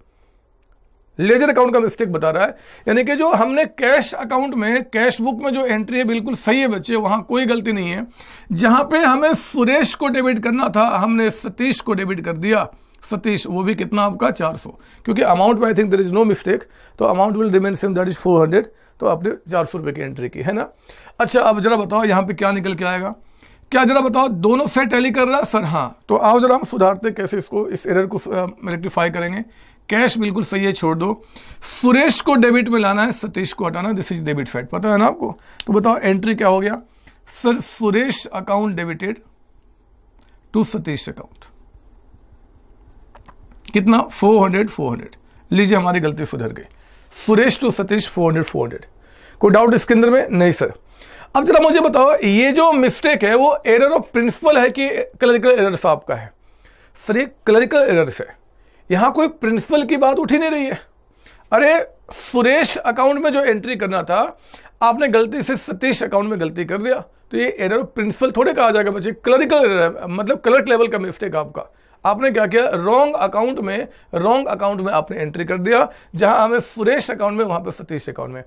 S1: लेजर अकाउंट का मिस्टेक बता रहा है। यानी कि जो हमने कैश अकाउंट में, कैश बुक में जो एंट्री है, बिल्कुल सही है बच्चे, वहाँ कोई गलती नहीं है। जहाँ पे हमें सुरेश को डेबिट करना था, हमने सतीश को डेबिट कर दिया। सतीश, वो भी कितना आपका? 400 क्योंकि अमाउंट में I think there is no mistake तो amount will remain same that is 400 तो आपने चार सौ रुपये की एंट्री की, है ना? अच्छा अब जरा बताओ यहाँ पे क्या निकल के आएगा। क्या जरा बताओ, दोनों से टैली कर रहा है? सर हाँ। तो आओ जरा हम सुधारते कैसे इसको, इस एरर को रेक्टिफाई करेंगे। कैश बिल्कुल सही है, छोड़ दो। सुरेश को डेबिट में लाना है, सतीश को हटाना दिस इज़ डेबिट साइड पता है ना आपको? तो बताओ एंट्री क्या हो गया? Sir Suresh account debited to Satish account कितना? 400 400 लीजिए हमारी गलती सुधर गई। सुरेश टू सतीश 400 400 कोई डाउट इसके अंदर में? नहीं सर अब जरा मुझे बताओ, ये जो मिस्टेक है, वो एरर ऑफ़ प्रिंसिपल है कि क्लरिकल एरर साहब का है? सर, ये क्लरिकल एरर है यहाँ कोई प्रिंसिपल की बात उठ ही नहीं रही है। अरे, सुरेश अकाउंट में जो एंट्री करना था, आपने गलती से सतीश अकाउंट में गलती कर दिया। तो ये एरर प्रिंसिपल थोड़े कहा जाएगा बच्चे। क्लरिकल एरर मतलब क्लर्क लेवल का मिस्टेक आपका। आपने क्या किया? रॉन्ग अकाउंट में रॉन्ग अकाउंट में आपने एंट्री कर दिया, जहाँ हमें सुरेश अकाउंट में, वहाँ पर सतीश अकाउंट में।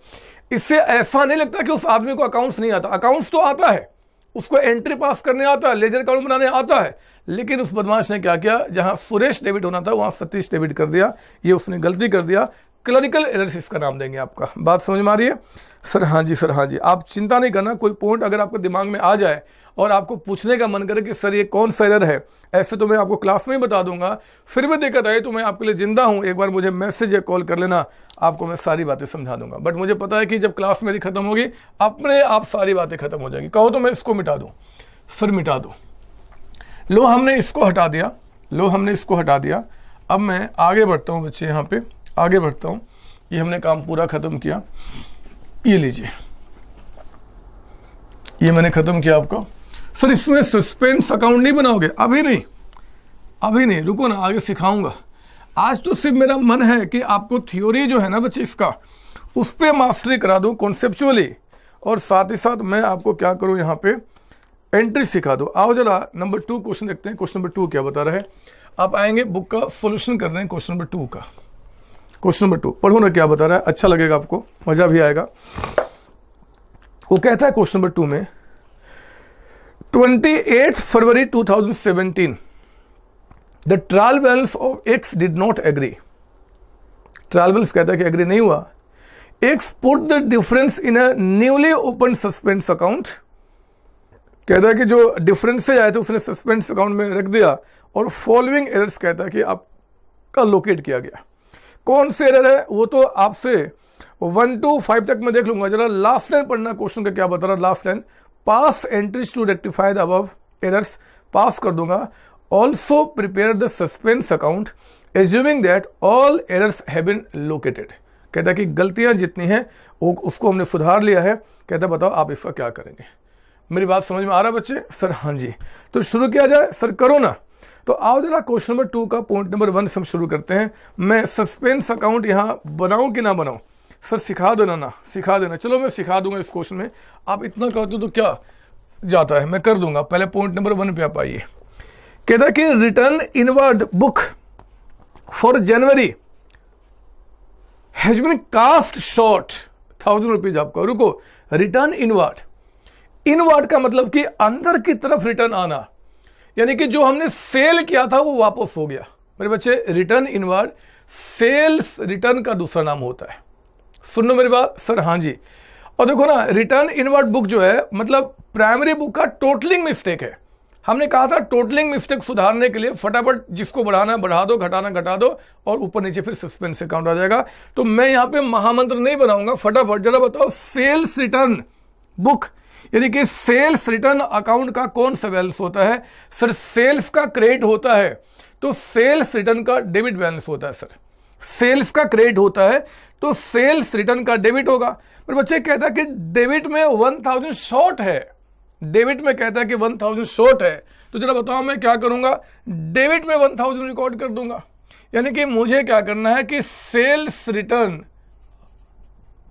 S1: इससे ऐसा नहीं लगता कि उस आदमी को अकाउंट्स नहीं आता। अकाउंट्स तो आता है। उसको एंट्री पास करने आता है लेजर अकाउंट बनाने आता है। लेकिन उस बदमाश ने क्या किया? जहाँ सुरेश डेबिट होना था, वहाँ सतीश डेबिट कर दिया। ये उसने गलती कर दिया। क्लरिकल एरर्स इसका नाम देंगे आपका। बात समझ में आ रही है? सर हाँ जी, सर हाँ जी। आप चिंता नहीं करना। कोई पॉइंट अगर आपके दिमाग में आ जाए और आपको पूछने का मन करे कि, सर, ये कौन सा एरर है? ऐसे तो मैं आपको क्लास में ही बता दूँगा। फिर भी दिक्कत आई तो मैं आपके लिए ज़िंदा हूँ। एक बार मुझे मैसेज या कॉल कर लेना। आपको मैं सारी बातें समझा दूँगा। बट मुझे पता है कि जब क्लास मेरी खत्म होगी, अपने आप सारी बातें खत्म हो जाएँगी। कहो तो मैं इसको मिटा दूँ। सर, मिटा दूँ। लो, हमने इसको हटा दिया। लो, हमने इसको हटा दिया। अब मैं आगे बढ़ता हूँ बच्चे यहाँ पे। आगे बढ़ता हूँ। ये हमने काम पूरा ख़त्म किया। ये लीजिए। ये मैंने ख़त्म किया आपका। सर इसमें सस्पेंस अकाउंट नहीं बनाओगे? अभी नहीं। अभी नहीं। रुको ना, आगे सिखाऊँगा। आज तो सिर्फ़ मेरा मन है कि आपको थ्योरी जो है ना बच्चे, इसका, उस पर मास्टरी करा दूँ कॉन्सेप्चुअली और साथ ही साथ मैं आपको क्या करूँ, यहाँ पे एंट्री सिखा दो। आओ जरा नंबर टू क्वेश्चन देखते हैं। क्वेश्चन नंबर टू क्या बता रहा है? आप आएँगे बुक का सोल्यूशन कर रहे हैं क्वेश्चन नंबर टू का। क्वेश्चन नंबर टू पढ़ो ना क्या बता रहा है। अच्छा लगेगा आपको। मज़ा भी आएगा। वो कहता है क्वेश्चन नंबर टू में 28 February 2017 the trial balance of X did not agree. Trial कहता है कि एग्री नहीं हुआ। X put the difference in a newly open suspense account. कहता है कि जो डिफरेंसेज आए थे, उसने सस्पेंस अकाउंट में रख दिया और फॉलोइंग एरर्स कहता है कि आपका लोकेट किया गया। कौन से एरर है? वो तो आपसे वन टू फाइव तक मैं देख लूँगा। जरा लास्ट लाइन पढ़ना, क्वेश्चन का क्या बता रहा last line pass entries to rectify the above errors pass कर दूँगा also prepare the suspense account assuming that all errors have been located कहता कि गलतियाँ जितनी हैं, वो उसको हमने सुधार लिया है। कहता, बताओ आप इसका क्या करेंगे? मेरी बात समझ में आ रहा है बच्चे? सर हाँ जी। तो शुरू किया जाए, सर, करो ना। तो आओ जरा क्वेश्चन नंबर टू का पॉइंट नंबर वन से हम शुरू करते हैं। मैं सस्पेंस अकाउंट यहाँ बनाऊँ कि ना बनाऊँ? सर सिखा देना ना, सिखा देना। चलो मैं सिखा दूँगा इस क्वेश्चन में। आप इतना कहते हो तो क्या जाता है? मैं कर दूँगा। पहले पॉइंट नंबर वन पे आप आइए। कहता कि return inward book for January has been cast short thousand rupees आपका। रुको। रिटर्न इनवर्ड इनवर्ड का मतलब कि अंदर की तरफ़ रिटर्न आना। यानी कि जो हमने सेल किया था, वो वापस हो गया। मेरे बच्चे रिटर्न इनवर्ड सेल्स रिटर्न का दूसरा नाम होता है। सुन लो मेरी बात। सर हाँ जी। और देखो ना रिटर्न इनवर्ड बुक जो है मतलब प्राइमरी बुक का टोटलिंग मिस्टेक है। हमने कहा था टोटलिंग मिस्टेक सुधारने के लिए फटाफट जिसको बढ़ाना बढ़ा दो, घटाना, घटा दो, और ऊपर नीचे फिर सस्पेंस अकाउंट आ जाएगा। तो मैं यहाँ पे महामंत्र नहीं बनाऊँगा, फटाफट जरा बताओ सेल्स रिटर्न बुक यानी कि सेल्स रिटर्न अकाउंट का कौन सा बैलेंस होता है? सर सेल्स का क्रेडिट होता है। तो सेल्स रिटर्न का डेबिट बैलेंस होता है, सर। सेल्स का क्रेडिट होता है तो सेल्स रिटर्न का डेबिट होगा। पर बच्चे कहता है कि डेबिट में वन थाउज़ेंड शॉर्ट है। डेबिट में कहता है कि वन थाउज़ेंड शॉर्ट है। तो जरा बताओ मैं क्या करूँगा? डेबिट में वन थाउज़ेंड रिकॉर्ड कर दूँगा। यानी कि मुझे क्या करना है कि सेल्स रिटर्न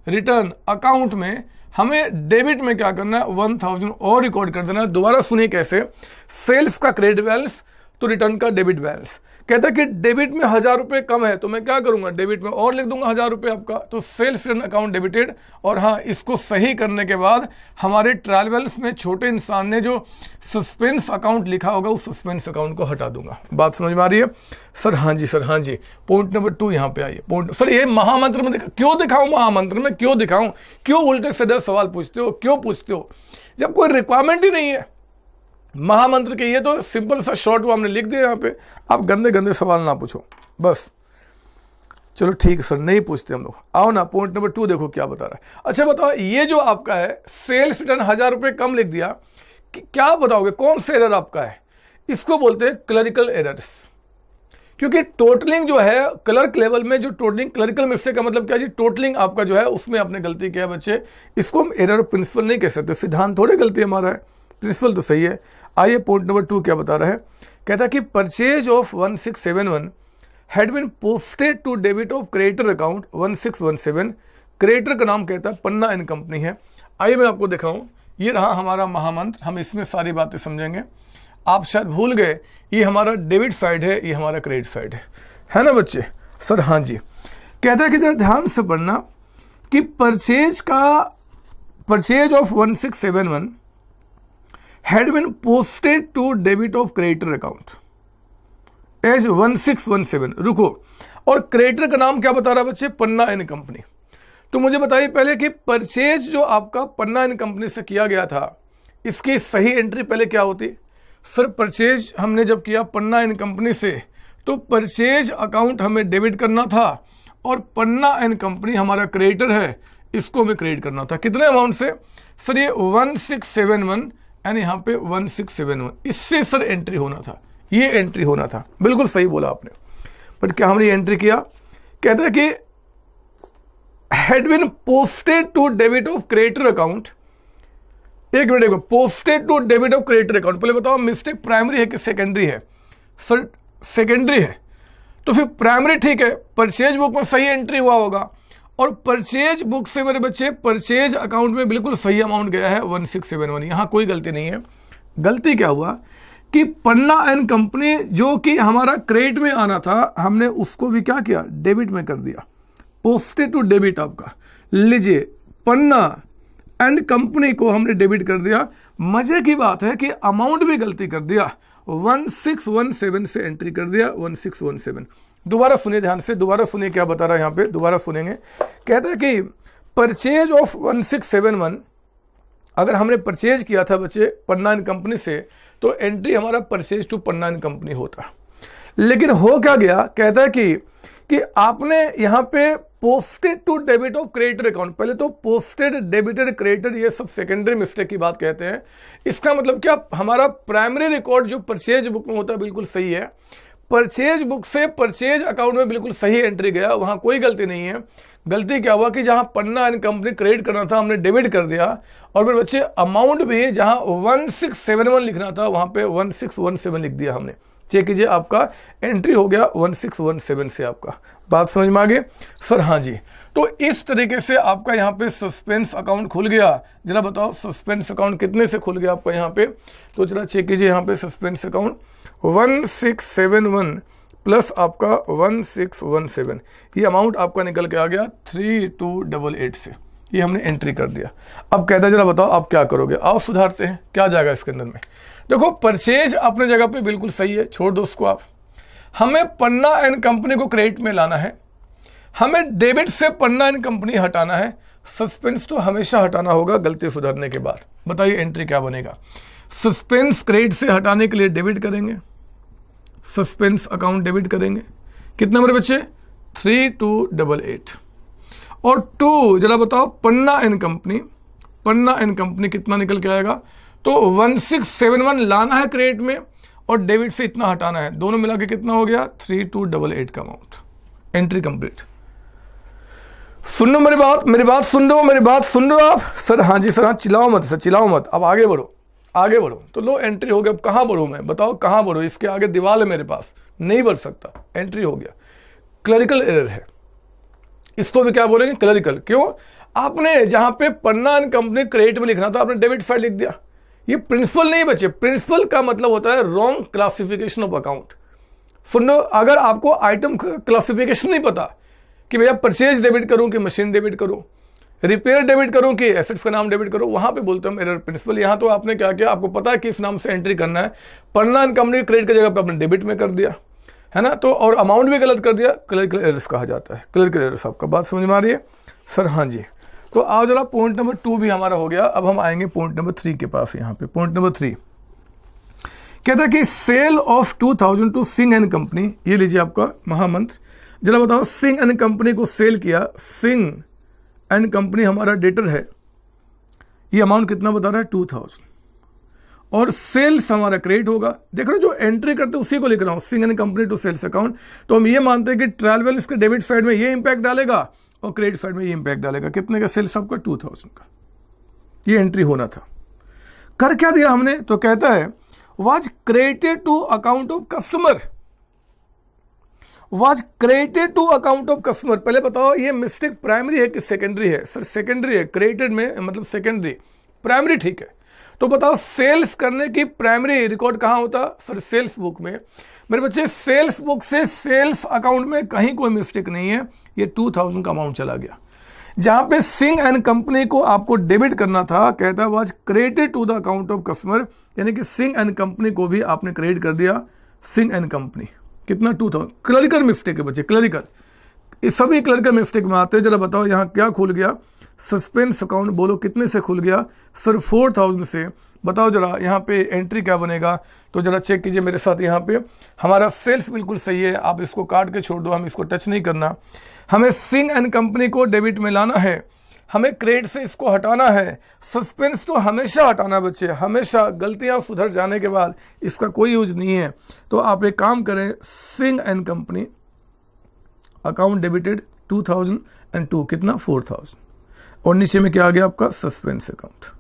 S1: रिटर्न अकाउंट में हमें डेबिट में क्या करना है? वन थाउज़ेंड और रिकॉर्ड कर देना है। दोबारा सुनिए कैसे। सेल्स का क्रेडिट बैलेंस तो रिटर्न का डेबिट बैलेंस। कहता कि डेबिट में हज़ार रुपए कम है तो मैं क्या करूँगा? डेबिट में और लिख दूँगा हज़ार रुपए आपका। तो सेल्स रिटर्न अकाउंट डेबिटेड, और हाँ इसको सही करने के बाद हमारे ट्रैवल्स में छोटे इंसान ने जो सस्पेंस अकाउंट लिखा होगा, उस सस्पेंस अकाउंट को हटा दूँगा। बात समझ में आ रही है? सर हाँ जी, सर हाँ जी। पॉइंट नंबर टू यहाँ पे आइए। पॉइंट सर, ये महामंत्र में दिखा, क्यों दिखाऊँ महामंत्र में? क्यों दिखाऊँ? क्यों उल्टे सीधे सवाल पूछते हो? क्यों पूछते हो? जब कोई रिक्वायरमेंट ही नहीं है महामंत्र के ये तो सिंपल सा शॉर्ट वो हमने लिख दिया यहाँ पे। आप गंदे गंदे सवाल ना पूछो। बस। चलो ठीक सर, नहीं पूछते हम लोग। आओ ना पॉइंट नंबर टू देखो क्या बता रहा है। अच्छा बताओ, ये जो आपका है सेल्स रिटर्न हज़ार रुपये कम लिख दिया। कि क्या बताओगे, कौन सा एरर आपका है? इसको बोलते हैं क्लरिकल एरर्स क्योंकि टोटलिंग जो है क्लर्क लेवल में जो टोटलिंग क्लरिकल मिस्टेक का मतलब क्या जी? टोटलिंग आपका जो है, उसमें आपने गलती किया बच्चे। इसको हम एरर प्रिंसिपल नहीं कह सकते। सिद्धांत थोड़े गलती हमारा है। प्रिंसिपल तो सही है। आइए पॉइंट नंबर टू क्या बता रहा है? कहता है कि purchase of one six seven one had been posted to debit of creditor account one six one seven creditor का नाम कहता है पन्ना इन कंपनी है। आइए मैं आपको दिखाऊँ। ये रहा हमारा महामंत्र। हम इसमें सारी बातें समझेंगे। आप शायद भूल गए, ये हमारा डेबिट साइड है, ये हमारा क्रेडिट साइड है। है ना बच्चे? सर हाँ जी। कहता है कि जरा ध्यान से पढ़ना कि परचेज का purchase of one six seven one had been posted to debit of creditor account. As one six one seven रुको। और क्रेडिटर का नाम क्या बता रहा है बच्चे? पन्ना एंड कंपनी तो मुझे बताइए पहले कि परचेज जो आपका पन्ना एंड कंपनी से किया गया था, इसकी सही एंट्री पहले क्या होती? सर परचेज हमने जब किया पन्ना एंड कंपनी से तो परचेज अकाउंट हमें डेबिट करना था और पन्ना एंड कंपनी हमारा क्रेडिटर है, इसको हमें क्रेडिट करना था। कितने अमाउंट से? सर, ये one six seven one and यहाँ पे वन सिक्स सेवन वन। इससे सर एंट्री होना था। ये एंट्री होना था। बिल्कुल सही बोला आपने। बट क्या हमने एंट्री किया? कहते हैं कि had been posted to debit of creditor account एक मिनट देखो posted to debit of creditor account पहले बताओ मिस्टेक प्राइमरी है कि सेकेंडरी है? सर सेकेंडरी है। तो फिर प्राइमरी ठीक है परचेज बुक में सही एंट्री हुआ होगा। और परचेज बुक से मेरे बच्चे, परचेज अकाउंट में बिल्कुल सही अमाउंट गया है वन सिक्स सेवन वन यहाँ कोई गलती नहीं है। गलती क्या हुआ? कि पन्ना एंड कंपनी, जो कि हमारा क्रेडिट में आना था, हमने उसको भी क्या किया? डेबिट में कर दिया। पोस्टेड टू डेबिट आपका। लीजिए, पन्ना एंड कंपनी को हमने डेबिट कर दिया। मज़े की बात है कि अमाउंट भी गलती कर दिया। वन सिक्स वन सेवन से एंट्री कर दिया वन सिक्स वन सेवन दोबारा सुनिए ध्यान से, दोबारा सुनिए क्या बता रहा है यहाँ पे, दोबारा सुनेंगे। कहता है कि, purchase of one six seven one अगर हमने परचेज किया था बच्चे पन्ना एंड कंपनी से तो एंट्री हमारा purchase to Panna and company होता। लेकिन हो क्या गया? कहता है कि कि आपने यहाँ पे posted to debit of creditor account पहले तो पोस्टेड डेबिटेड क्रेडिटर ये सब सेकेंडरी मिस्टेक की बात कहते हैं। इसका मतलब क्या? हमारा प्राइमरी रिकॉर्ड जो परचेज बुक में होता है, बिल्कुल सही है। परचेज बुक से परचेज अकाउंट में बिल्कुल सही एंट्री गया, वहाँ कोई गलती नहीं है। गलती क्या हुआ कि जहाँ पन्ना एंड कंपनी क्रेडिट करना था, हमने डेबिट कर दिया, और मेरे बच्चे अमाउंट भी जहाँ वन सिक्स सेवन वन लिखना था, वहाँ पे वन सिक्स वन सेवन लिख दिया हमने। चेक कीजिए आपका एंट्री हो गया वन सिक्स वन सेवन से आपका। बात समझ में आ गई? सर हाँ जी। तो इस तरीके से आपका यहाँ पे सस्पेंस अकाउंट खुल गया। जरा बताओ सस्पेंस अकाउंट कितने से खुल गया आपका यहाँ पे? तो जरा चेक कीजिए यहाँ पे suspense account one six seven one plus आपका वन सिक्स वन सेवन ये अमाउंट आपका निकल के आ गया थ्री टू डबल एट से। ये हमने एंट्री कर दिया। अब कहता है, जरा बताओ आप क्या करोगे? आओ सुधारते हैं, क्या जाएगा इसके अंदर में? देखो, परचेज अपने जगह पे बिल्कुल सही है, छोड़ दो उसको आप। हमें पन्ना एंड कंपनी को क्रेडिट में लाना है। हमें डेबिट से पन्ना एंड कंपनी हटाना है, सस्पेंस तो हमेशा हटाना होगा गलती सुधारने के बाद। बताइए एंट्री क्या बनेगा? सस्पेंस क्रेडिट से हटाने के लिए डेबिट करेंगे। सस्पेंस अकाउंट डेबिट करेंगे। कितने नंबर बच्चे थ्री, टू, डबल एट। और टू, जरा बताओ, Panna and company, Panna and company कितना निकल के आएगा? तो वन सिक्स सेवन वन लाना है क्रेडिट में और डेबिट से इतना हटाना है। दोनों मिला के कितना हो गया? थ्री, टू, डबल एट का अमाउंट। Entry complete. सुन लो मेरी बात मेरी बात सुन लो, मेरी बात सुन लो आप। सर हाँ जी, सर हाँ चिल्लाओ मत, सर, चिल्लाओ मत। अब आगे बढ़ो आगे बढ़ो। तो लो एंट्री हो गया, अब कहाँ बढ़ू मैं? बताओ, कहाँ बढ़ो? इसके आगे दीवार है मेरे पास, नहीं बढ़ सकता। एंट्री हो गया। क्लरिकल एरर है। इसको भी क्या बोलेंगे? क्लरिकल क्यों? आपने जहाँ पे पन्ना एंड कंपनी क्रेडिट में लिखना था, आपने डेबिट फ़ाइल लिख दिया। ये प्रिंसिपल नहीं बचे। प्रिंसिपल का मतलब होता है रॉन्ग क्लासिफिकेशन ऑफ़ अकाउंट सुन लो अगर आपको आइटम क्लासिफिकेशन नहीं पता कि भैया परचेज डेबिट करूँ कि मशीन डेबिट करूँ? रिपेयर डेबिट करूँ कि एसेट्स का नाम डेबिट करूँ? वहाँ पे बोलते हैं एरर प्रिंसिपल यहाँ तो आपने क्या किया? आपको पता है किस नाम से एंट्री करना है। पढ़ना एंड कंपनी क्रेडिट की जगह पे आपने डेबिट में कर दिया, है ना? तो और अमाउंट भी गलत कर दिया। क्लरिकल एरर्स कहा जाता है। क्लरिकल एरर्स आपका बात समझ में आ रही है? सर हाँ जी। तो आओ जरा पॉइंट नंबर टू भी हमारा हो गया। अब हम आएँगे पॉइंट नंबर थ्री के पास यहाँ पे। पॉइंट नंबर थ्री कहता है कि sale of 2000 to Singh and company ये लीजिए आपका महामंत्र। जरा बताओ सिंह एंड कंपनी को सेल किया। सिंह एंड कंपनी हमारा डेटर है। ये अमाउंट कितना बता रहा है? टू थाउज़ेंड और सेल्स हमारा क्रेडिट होगा। देख रहे हो, जो एंट्री करते उसी को लिख रहा हूँ। Singh and company to sales account तो हम ये मानते हैं कि ट्रायल बैलेंस के डेबिट साइड में ये इंपैक्ट डालेगा और क्रेडिट साइड में ये इंपैक्ट डालेगा। कितने का सेल्स आपका? टू थाउज़ेंड का। ये एंट्री होना था। कर क्या दिया हमने? तो कहता है, was credited to account of customer was credited to account of customer पहले बताओ, ये मिस्टेक प्राइमरी है कि सेकेंडरी है? सर सेकेंडरी है। क्रेडिटेड में मतलब सेकेंडरी प्राइमरी ठीक है। तो बताओ सेल्स करने की प्राइमरी रिकॉर्ड कहाँ होता? सर सेल्स बुक में। मेरे बच्चे सेल्स बुक से सेल्स अकाउंट में कहीं कोई मिस्टेक नहीं है। ये टू थाउज़ेंड का अमाउंट चला गया। जहाँ पे सिंह एंड कंपनी को आपको डेबिट करना था, कहता was credited to the account of customer यानी कि सिंह एंड कंपनी को भी आपने क्रेडिट कर दिया। सिंह एंड कंपनी कितना टू थाउज़ेंड क्लरिकल मिस्टेक है बच्चे क्लरिकल ये सभी क्लरिकल मिस्टेक में आते हैं, जरा बताओ यहाँ क्या खुल गया? सस्पेंस अकाउंट बोलो, कितने से खुल गया? सर फोर थाउज़ेंड से। बताओ जरा यहाँ पे एंट्री क्या बनेगा? तो जरा चेक कीजिए मेरे साथ यहाँ पे। हमारा सेल्स बिल्कुल सही है, आप इसको काट के छोड़ दो, हम इसको टच नहीं करना। हमें सिंह एंड कंपनी को डेबिट में लाना है। हमें क्रेडिट से इसको हटाना है। सस्पेंस तो हमेशा हटाना बच्चे, हमेशा गलतियाँ सुधर जाने के बाद इसका कोई यूज़ नहीं है। तो आप एक काम करें Singh and company account debited two thousand and to कितना? फोर थाउज़ेंड और नीचे में क्या आ गया आपका? सस्पेंस अकाउंट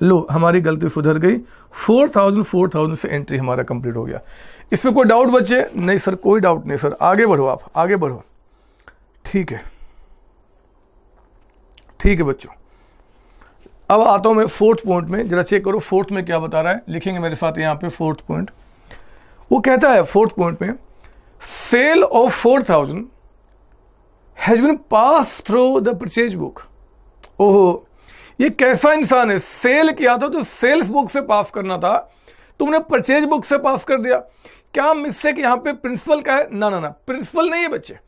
S1: लो, हमारी गलती सुधर गई। फोर थाउज़ेंड फोर थाउज़ेंड से एंट्री हमारा कंप्लीट हो गया। इसमें कोई डाउट बच्चे? नहीं सर कोई डाउट नहीं सर आगे बढ़ो आप, आगे बढ़ो। ठीक है। ठीक है बच्चों। अब आता हूँ मैं फोर्थ पॉइंट में। जरा चेक करो, फोर्थ में क्या बता रहा है? लिखेंगे मेरे साथ यहाँ पे फोर्थ पॉइंट। वो कहता है फोर्थ पॉइंट में sale of four thousand has been pass through the purchase book ओहो, ये कैसा इंसान है? सेल किया था तो सेल्स बुक से पास करना था। तुमने परचेज बुक से पास कर दिया। क्या मिस्टेक यहाँ पे प्रिंसिपल का है? ना ना ना प्रिंसिपल नहीं है बच्चे।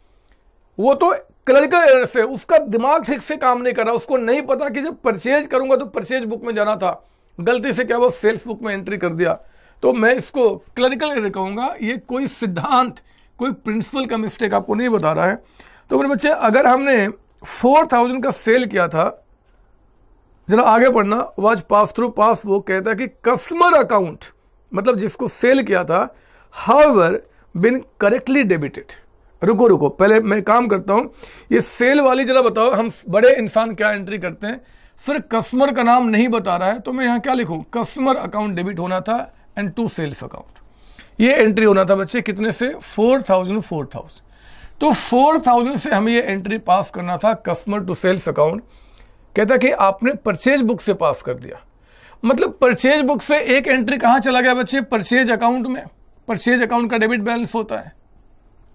S1: वो तो क्लरिकल एरर से, उसका दिमाग ठीक से काम नहीं कर रहा, उसको नहीं पता कि जब परचेज करूँगा तो परचेज बुक में जाना था। गलती से क्या वो सेल्स बुक में एंट्री कर दिया। तो मैं इसको क्लरिकल एरर कहूँगा ये कोई सिद्धांत, कोई प्रिंसिपल का मिस्टेक आपको नहीं बता रहा है। तो मेरे बच्चे, अगर हमने फोर थाउज़ेंड का सेल किया था, जरा आगे पढ़ना वाज पास थ्रू पास वो कहता है कि कस्टमर अकाउंट मतलब जिसको सेल किया था हाउवर बिन करेक्टली डेबिटेड रुको रुको, पहले मैं काम करता हूँ। ये सेल वाली जरा बताओ, हम बड़े इंसान क्या एंट्री करते हैं? सिर्फ़ कस्टमर का नाम नहीं बता रहा है तो मैं यहाँ क्या लिखूं? कस्टमर अकाउंट डेबिट होना था एंड टू सेल्स अकाउंट ये एंट्री होना था बच्चे, कितने से? फोर थाउज़ेंड फोर थाउज़ेंड तो फोर थाउज़ेंड से हमें ये एंट्री पास करना था कस्टमर टू सेल्स अकाउंट कहता कि आपने परचेज बुक से पास कर दिया। मतलब परचेज बुक से एक एंट्री कहाँ चला गया बच्चे? परचेज अकाउंट में। परचेज अकाउंट का डेबिट बैलेंस होता है।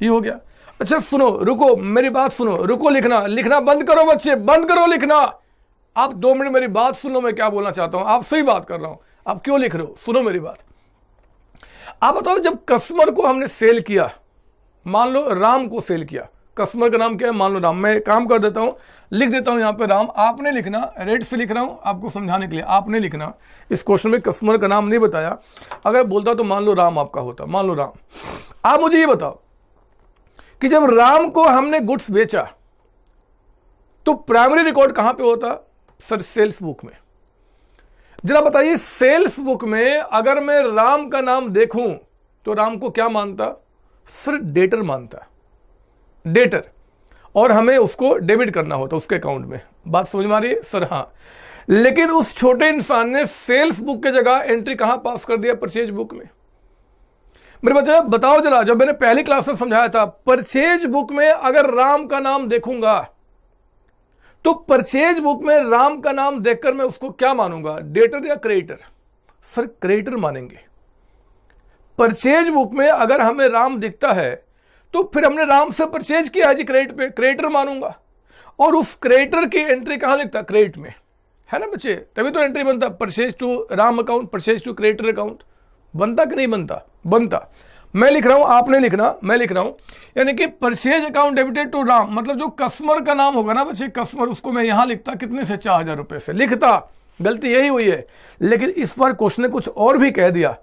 S1: ये हो गया। अच्छा सुनो, रुको, मेरी बात सुनो, रुको लिखना लिखना बंद करो बच्चे, बंद करो लिखना। आप दो मिनट मेरी बात सुनो, मैं क्या बोलना चाहता हूँ? आप सही बात कर रहा हूँ। आप क्यों लिख रहे हो? सुनो मेरी बात। आप बताओ, जब कस्टमर को हमने सेल किया, मान लो राम को सेल किया कस्टमर का नाम क्या है? मान लो राम। मैं काम कर देता हूँ, लिख देता हूँ यहाँ पे राम। आपने लिखना रेड से लिख रहा हूँ आपको समझाने के लिए। आपने लिखना। इस क्वेश्चन में कस्टमर का नाम नहीं बताया। अगर बोलता तो मान लो राम आपका होता। मान लो राम। आप मुझे ये बताओ कि जब राम को हमने गुड्स बेचा तो प्राइमरी रिकॉर्ड कहाँ पे होता? सर सेल्स बुक में। जरा बताइए सेल्स बुक में अगर मैं राम का नाम देखूँ तो राम को क्या मानता? सर डेटर मानता। डेटर और हमें उसको डेबिट करना होता, उसके अकाउंट में। बात समझ में आ रही है? सर, हाँ। लेकिन उस छोटे इंसान ने सेल्स बुक की जगह एंट्री कहाँ पास कर दिया? परचेज बुक में। मेरे बच्चे, बताओ जरा, जब मैंने पहली क्लास में समझाया था परचेज बुक में अगर राम का नाम देखूँगा तो परचेज बुक में राम का नाम देखकर मैं उसको क्या मानूँगा? डेटर या क्रिएटर सर क्रिएटर मानेंगे। परचेज बुक में अगर हमें राम दिखता है तो फिर हमने राम से परचेज किया है जी क्रेडिट पे क्रिएटर मानूँगा। और उस क्रिएटर की एंट्री कहाँ लिखता? क्रेडिट में। है ना बच्चे? तभी तो एंट्री बनता। Purchase to Ram account purchase to creditor account बनता कि नहीं बनता? बनता। मैं लिख रहा हूँ, आपने लिखना, मैं लिख रहा हूँ। यानी कि purchase account debited to Ram मतलब जो कस्टमर का नाम होगा ना बच्चे कस्टमर उसको मैं यहाँ लिखता, कितने से चार हज़ार रुपए से। लिखता। गलती यही हुई है। लेकिन इस बार क्वेश्चन ने कुछ और भी कह दिया।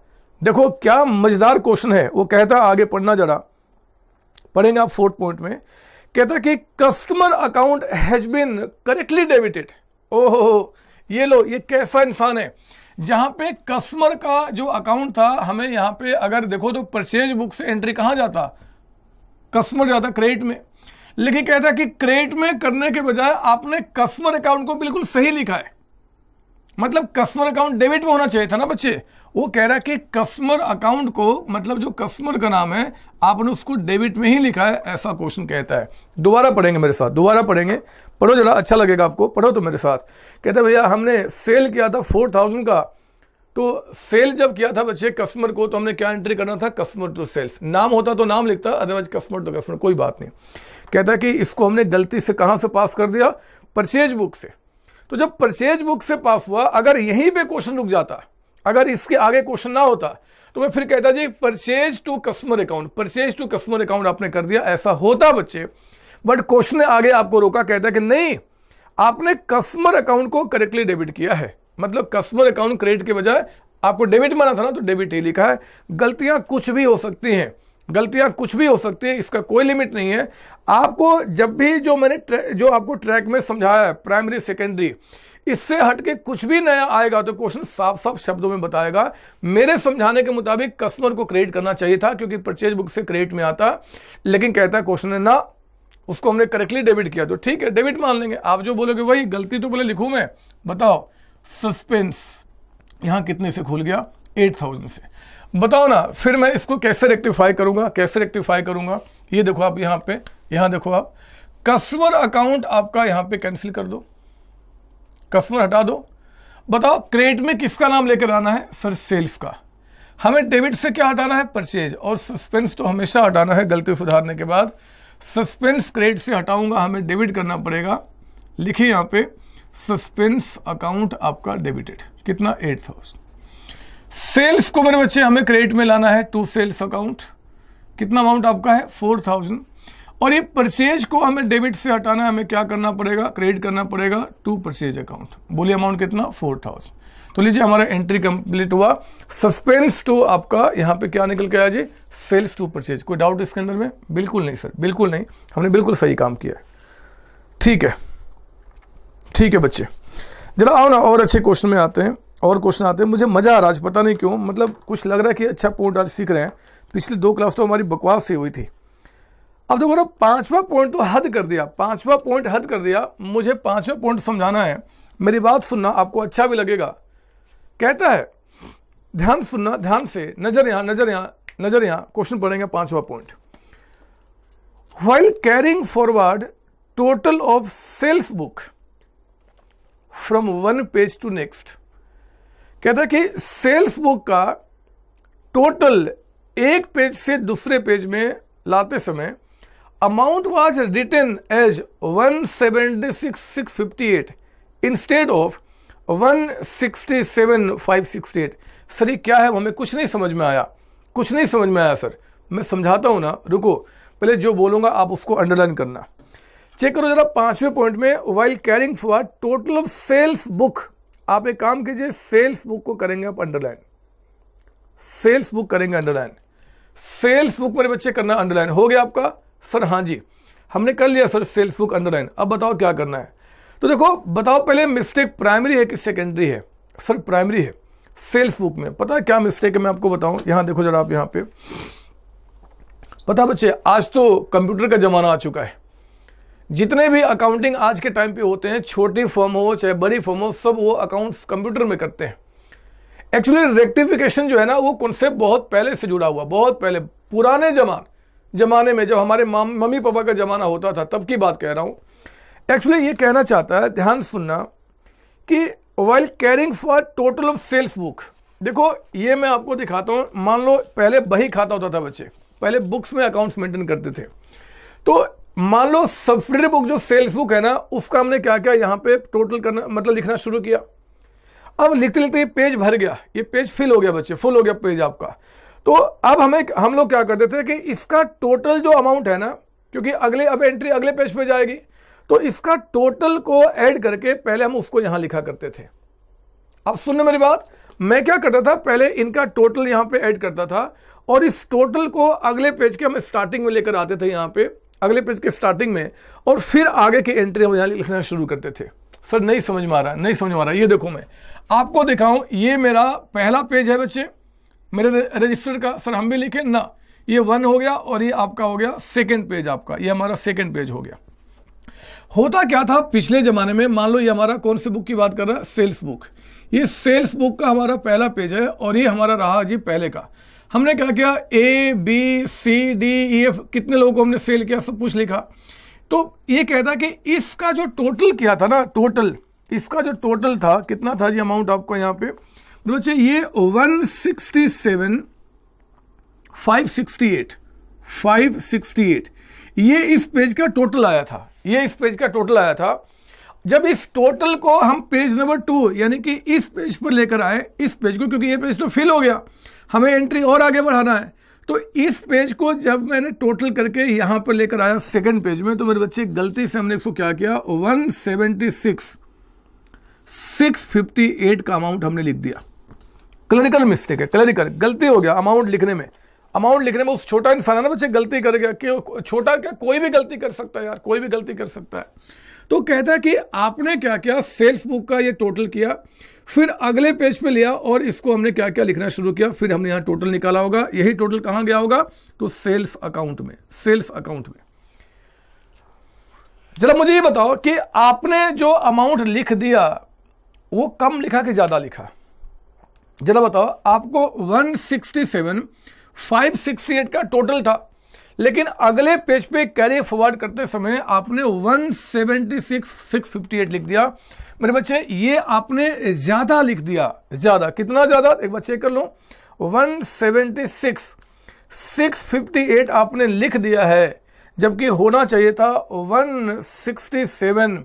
S1: देखो, क्या मज़ेदार क्वेश्चन है। वो कहता, आगे पढ़ना जरा। पढ़ेंगे आप फोर्थ पॉइंट में। कहता कि customer account has been correctly debited ओहो, ये लो, ये कैसा इंसान है? जहाँ पे कस्टमर का जो अकाउंट था, हमें यहाँ पे अगर देखो तो परचेज बुक से एंट्री कहाँ जाता? कस्टमर जाता क्रेडिट में। लेकिन कहता कि क्रेडिट में करने के बजाय आपने कस्टमर अकाउंट को बिल्कुल सही लिखा है। मतलब कस्टमर अकाउंट डेबिट में होना चाहिए था ना बच्चे? वो कह रहा है कि कस्टमर अकाउंट को मतलब जो कस्टमर का नाम है, आपने उसको डेबिट में ही लिखा है, ऐसा क्वेश्चन कहता है। दोबारा पढ़ेंगे मेरे साथ, दोबारा पढ़ेंगे। पढ़ो जरा अच्छा लगेगा आपको, पढ़ो तो मेरे साथ। कहते भैया, हमने सेल किया था फोर थाउज़ेंड का। तो सेल जब किया था बच्चे कस्टमर को तो हमने क्या एंट्री करना था? कस्टमर टू सेल्स नाम होता तो नाम लिखता अदरवाइज़ कस्टमर टू कस्टमर कोई बात नहीं। कहता है कि इसको हमने गलती से कहाँ से पास कर दिया? परचेज बुक से। तो जब परचेज बुक से पास हुआ, अगर यहीं पे क्वेश्चन रुक जाता, अगर इसके आगे क्वेश्चन ना होता तो मैं फिर कहता, जी purchase to customer account purchase to customer account आपने कर दिया, ऐसा होता बच्चे बट क्वेश्चन ने आगे आपको रोका, कहता कि नहीं, आपने कस्टमर अकाउंट को करेक्टली डेबिट किया है। मतलब कस्टमर अकाउंट क्रेडिट के बजाय आपको डेबिट माना था ना तो डेबिट ही लिखा है। गलतियाँ कुछ भी हो सकती हैं। गलतियाँ कुछ भी हो सकती है, इसका कोई लिमिट नहीं है। आपको जब भी जो मैंने जो आपको ट्रैक में समझाया है, प्राइमरी, सेकेंडरी, इससे हटके कुछ भी नया आएगा तो क्वेश्चन साफ़ साफ़ शब्दों में बताएगा। मेरे समझाने के मुताबिक कस्टमर को क्रेडिट करना चाहिए था, क्योंकि परचेज बुक से क्रेडिट में आता, लेकिन कहता है क्वेश्चन ने ना, उसको हमने करेक्टली डेबिट किया। तो ठीक है, डेबिट मान लेंगे। आप जो बोलोगे, वही, गलती तो बोले लिखू मैं। बताओ, सस्पेंस यहाँ कितने से खुल गया? एट थाउज़ेंड से। बताओ ना, फिर मैं इसको कैसे रेक्टिफाई करूँगा, कैसे रेक्टिफाई करूँगा? ये देखो आप यहाँ पे, यहाँ देखो आप। कस्टमर अकाउंट आपका यहाँ पे कैंसिल कर दो। कस्टमर हटा दो। बताओ क्रेडिट में किसका नाम लेकर आना है? सर सेल्स का। हमें डेबिट से क्या हटाना है? परचेज और सस्पेंस तो हमेशा हटाना है गलती सुधारने के बाद। सस्पेंस क्रेडिट से हटाऊँगा, हमें डेबिट करना पड़ेगा। लिखिए यहाँ पे सस्पेंस अकाउंट आपका डेबिटेड कितना? एट थाउज़ेंड सेल्स को मेरे बच्चे, हमें क्रेडिट में लाना है टू सेल्स अकाउंट कितना अमाउंट आपका है? फोर थाउज़ेंड और ये परचेज को हमें डेबिट से हटाना है, हमें क्या करना पड़ेगा? क्रेडिट करना पड़ेगा टू परचेज अकाउंट बोलिए अमाउंट कितना? फोर थाउज़ेंड तो लीजिए हमारा एंट्री कंप्लीट हुआ। सस्पेंस टू आपका यहाँ पे क्या निकल के आया जी? सेल्स टू परचेज कोई डाउट इसके अंदर में? बिल्कुल नहीं सर बिल्कुल नहीं। हमने बिल्कुल सही काम किया ठीक है। ठीक है बच्चे। जरा आओ ना, और अच्छे क्वेश्चन में आते हैं। और क्वेश्चन आते हैं, मुझे मज़ा आ रहा है पता नहीं क्यों मतलब कुछ लग रहा है कि अच्छा पॉइंट आज सीख रहे हैं। पिछली दो क्लास तो हमारी बकवास से हुई थी। अब देखो ना, पांचवा पॉइंट तो हद कर दिया, पांचवा पॉइंट हद कर दिया, मुझे पांचवा पॉइंट समझाना है। मेरी बात सुनना आपको अच्छा भी लगेगा। कहता है, ध्यान सुनना, ध्यान से, नज़र यहाँ नज़र यहाँ नज़र यहाँ क्वेश्चन पढ़ेंगे पांचवा point while carrying forward total of sales book from one page to next कहता है कि सेल्स बुक का टोटल एक पेज से दूसरे पेज में लाते समय amount was written as one seventy six six fifty eight instead of one sixty seven five sixty eight sir, ये क्या है? हमें कुछ नहीं समझ में आया। कुछ नहीं समझ में आया, सर। मैं समझाता हूँ ना। रुको। पहले जो बोलूँगा, आप उसको अंडरलाइन करना। चेक करो जरा पाँचवें पॉइंट में while carrying for total of sales book आप एक काम कीजिए सेल्स बुक को करेंगे आप अंडरलाइन सेल्स बुक करेंगे अंडरलाइन सेल्स बुक मेरे बच्चे करना अंडरलाइन हो गया आपका? सर हाँ जी. हमने कर लिया सर सेल्स बुक अंडरलाइन अब बताओ क्या करना है? तो देखो, बताओ पहले मिस्टेक प्राइमरी है कि सेकेंडरी है? सर प्राइमरी है. सेल्स बुक में. पता है क्या मिस्टेक है? मैं आपको बताऊँ. यहाँ देखो जरा आप यहाँ पे. पता बच्चे, आज तो कंप्यूटर का जमाना आ चुका है. जितने भी अकाउंटिंग आज के टाइम पे होते हैं, छोटी फर्म हो, चाहे बड़ी फर्म हो, सब वो अकाउंट्स कंप्यूटर में करते हैं। एक्चुअली रेक्टिफिकेशन जो है ना, वो कॉन्सेप्ट बहुत पहले से जुड़ा हुआ, बहुत पहले, पुराने जमाने जमाने में जब हमारे मम्मी पापा का ज़माना होता था, तब की बात कह रहा हूँ। एक्चुअली ये कहना चाहता है, ध्यान सुनना, कि while carrying for total of sales book देखो, ये मैं आपको दिखाता हूँ, मान लो, पहले बही खाता होता था बच्चे, पहले बुक्स में अकाउंट्स मेंटेन करते थे। तो मान लो सब्सिडरी बुक जो सेल्स बुक है ना, उसका हमने क्या क्या? यहाँ पे टोटल करना मतलब लिखना शुरू किया। अब लिखते लिखते ये पेज भर गया। ये पेज फिल हो गया बच्चे फुल हो गया पेज आपका। तो अब हमें हम लोग क्या करते थे कि इसका टोटल जो अमाउंट है ना, क्योंकि अगले, अब एंट्री अगले पेज पे जाएगी तो इसका टोटल को ऐड करके पहले हम उसको यहाँ लिखा करते थे। अब सुनने मेरी बात, मैं क्या करता था? पहले इनका टोटल यहाँ पे ऐड करता था, और इस टोटल को अगले पेज के हम स्टार्टिंग में लेकर आते थे यहाँ पे। अगले पेज के स्टार्टिंग में और फिर आगे की एंट्री हम यहाँ लिखना शुरू करते थे। सर नहीं समझ में आ रहा, नहीं समझ में आ रहा, ये देखो मैं। आपको दिखाऊँ, ये मेरा पहला पेज है बच्चे। मेरे रजिस्टर का सर हम भी लिखे? ना। ये वन हो गया और ये आपका हो गया सेकेंड पेज आपका। ये हमारा सेकेंड पेज हो गया। होता क्या था, पिछले जमाने में, मान लो ये हमारा कौन सी बुक की बात कर रहा है? सेल्स बुक ये सेल्स बुक का हमारा पहला पेज है और ये हमारा रहा जी पहले का। हमने क्या किया? A B C D E F कितने लोगों को हमने सेल किया? सब कुछ लिखा। तो ये कहता कि इसका जो टोटल किया था ना टोटल इसका जो टोटल था, कितना था जी अमाउंट आपको यहाँ पे? बच्चे, ये 167 568 568 ये इस पेज का टोटल आया था। ये इस पेज का टोटल आया था। जब इस टोटल को हम पेज नंबर टू यानी कि इस पेज पर लेकर आए, इस पेज को, क्योंकि ये पेज तो फिल हो गया। हमें एंट्री और आगे बढ़ाना है। तो इस पेज को जब मैंने टोटल करके यहाँ पर लेकर आया सेकंड पेज में तो मेरे बच्चे, गलती से हमने इसको क्या किया? 176 658 का अमाउंट हमने लिख दिया। क्लरिकल मिस्टेक है क्लरिकल गलती हो गया अमाउंट लिखने में। अमाउंट लिखने में उस छोटा इंसान है ना बच्चे, गलती कर गया कि छोटा क्या, कोई भी गलती कर सकता है यार, कोई भी गलती कर सकता है। तो कहता है कि आपने क्या किया? सेल्स बुक का ये टोटल किया। फिर अगले पेज पे लिया और इसको हमने क्या क्या लिखना शुरू किया, फिर हमने यहाँ टोटल निकाला होगा। यही टोटल कहाँ गया होगा? तो सेल्स अकाउंट में सेल्स अकाउंट में। जरा मुझे ये बताओ कि आपने जो अमाउंट लिख दिया, वो कम लिखा कि ज़्यादा लिखा? जरा बताओ, आपको 167 568 का टोटल था, लेकिन अगले पेज पे कैरी फॉरवर्ड करते समय आपने 176 658 लिख दिया। मेरे बच्चे, ये आपने ज़्यादा लिख दिया, ज़्यादा। कितना ज़्यादा? एक बच्चे कर लो। 176 658 आपने लिख दिया है, जबकि होना चाहिए था 167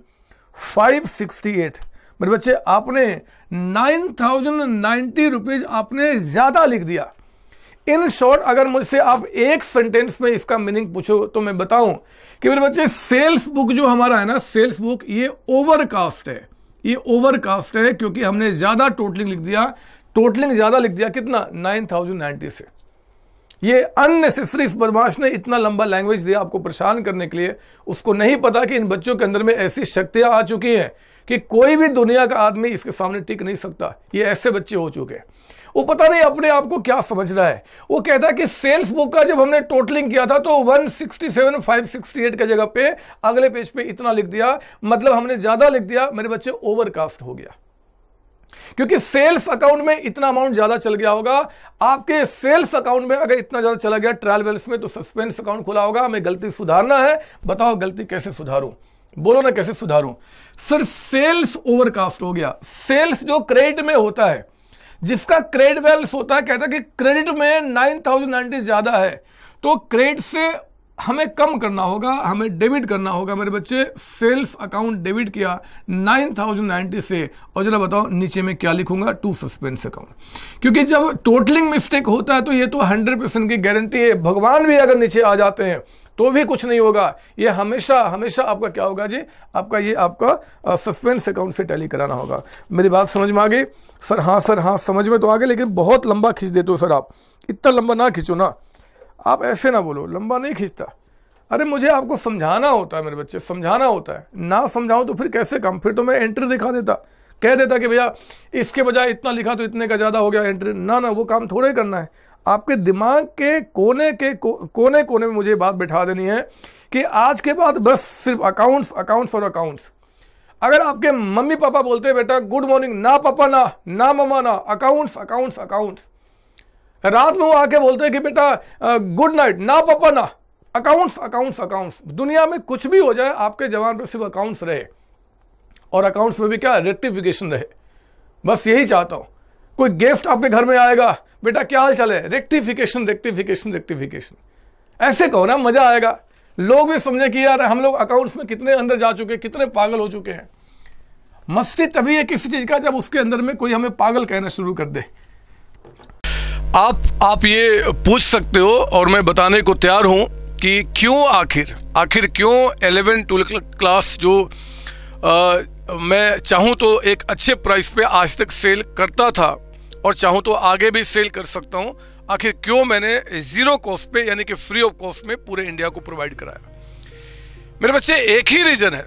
S1: 568 मेरे बच्चे, आपने नाइन थाउज़ेंड नाइन्टी रुपीज़ आपने ज़्यादा लिख दिया। इन शॉर्ट, अगर मुझसे आप एक सेंटेंस में इसका मीनिंग पूछो तो मैं बताऊँ कि मेरे बच्चे, सेल्स बुक जो हमारा है ना, सेल्स बुक, ये ओवर कास्ट है। ये ओवर कास्ट है क्योंकि हमने ज़्यादा टोटलिंग लिख दिया। टोटलिंग ज़्यादा लिख दिया कितना? नाइन थाउज़ेंड नाइनटी से। ये अननेसेसरी इस बदमाश ने इतना लंबा लैंग्वेज दिया आपको परेशान करने के लिए। उसको नहीं पता कि इन बच्चों के अंदर में ऐसी शक्तियाँ आ चुकी हैं कि कोई भी दुनिया का आदमी इसके सामने टिक नहीं सकता। ये ऐसे बच्चे हो चुके हैं। वो पता नहीं अपने आप को क्या समझ रहा है। वो कहता है कि सेल्स बुक का जब हमने टोटलिंग किया था तो 167 568 का जगह पे अगले पेज पे इतना लिख दिया। मतलब हमने ज़्यादा लिख दिया, मेरे बच्चे ओवरकास्ट हो गया। क्योंकि सेल्स अकाउंट में इतना अमाउंट ज़्यादा चल गया होगा। आपके सेल्स अकाउंट में अगर इतना ज़्यादा चला गया ट्रायल वेल्स में तो सस्पेंस अकाउंट खुला होगा। हमें गलती सुधारना है। बताओ गलती कैसे सुधारूं? बोलो ना कैसे सुधारूं? सर सेल्स ओवरकास्ट हो गया। सेल्स जो क्रेडिट में होता है जिसका क्रेडिट वेल्स होता है कहता है कि क्रेडिट में नाइन थाउज़ेंड नाइनटी ज़्यादा है। तो क्रेडिट से हमें कम करना होगा, हमें डेबिट करना होगा। मेरे बच्चे सेल्स अकाउंट डेबिट किया नाइन थाउज़ेंड नाइनटी से। और जरा बताओ, नीचे में क्या लिखूँगा? टू सस्पेंस अकाउंट क्योंकि जब टोटलिंग मिस्टेक होता है तो ये तो हंड्रेड परसेंट की गारंटी है। भगवान भी अगर नीचे आ जाते हैं तो भी कुछ नहीं होगा। ये हमेशा हमेशा आपका क्या होगा जी? आपका ये आपका सस्पेंस अकाउंट से टैली कराना होगा। मेरी बात समझ में आ गई? सर हाँ सर हाँ समझ में तो आ गए लेकिन बहुत लंबा खींच देते हो सर आप। इतना लंबा ना खींचो ना। आप ऐसे ना बोलो लंबा नहीं खींचता। अरे मुझे आपको समझाना होता है मेरे बच्चे समझाना होता है। ना समझाऊं तो फिर कैसे काम? फिर तो मैं एंट्री दिखा देता। कह देता कि भैया इसके बजाय इतना लिखा तो इतने का ज़्यादा हो गया एंट्री। ना ना वो काम थोड़ा करना है। आपके दिमाग के कोने के को, कोने कोने में मुझे बात बैठा देनी है कि आज के बाद बस सिर्फ़ अकाउंट्स अकाउंट्स और अकाउंट्स अगर आपके मम्मी पापा बोलते हैं, बेटा गुड मॉर्निंग ना पापा, ना ना ममा ना अकाउंट्स अकाउंट्स अकाउंट्स रात में वो आके बोलते हैं कि, बेटा गुड नाइट ना पापा, ना अकाउंट्स अकाउंट्स अकाउंट्स दुनिया में कुछ भी हो जाए, आपके जवान पर सिर्फ़ अकाउंट्स रहे। और अकाउंट्स में भी क्या रेक्टिफिकेशन रहे। बस यही चाहता हूँ। कोई गेस्ट आपके घर में आएगा, बेटा, क्या हाल चाल है? रेक्टिफिकेशन रेक्टिफिकेशन रेक्टिफिकेशन ऐसे कहो ना, मज़ा आएगा। लोग भी समझे कि यार हम लोग अकाउंट्स में कितने अंदर जा चुके हैं कितने पागल हो चुके हैं। मस्ती तभी है किसी चीज़ का जब उसके अंदर में कोई हमें पागल कहना शुरू कर दे। आप आप ये पूछ सकते हो और मैं बताने को तैयार हूँ कि क्यों आखिर आखिर क्यों एलेवन ट्वेल्व क्लास जो आ, मैं चाहूँ तो एक अच्छे प्राइस पे आज तक सेल करता था और चाहूँ तो आगे भी सेल कर सकता हूँ। आखिर क्यों मैंने ज़ीरो कॉस्ट पे, यानी कि फ्री ऑफ़ कॉस्ट में पूरे इंडिया को प्रोवाइड कराया? मेरे बच्चे, एक ही रीजन है।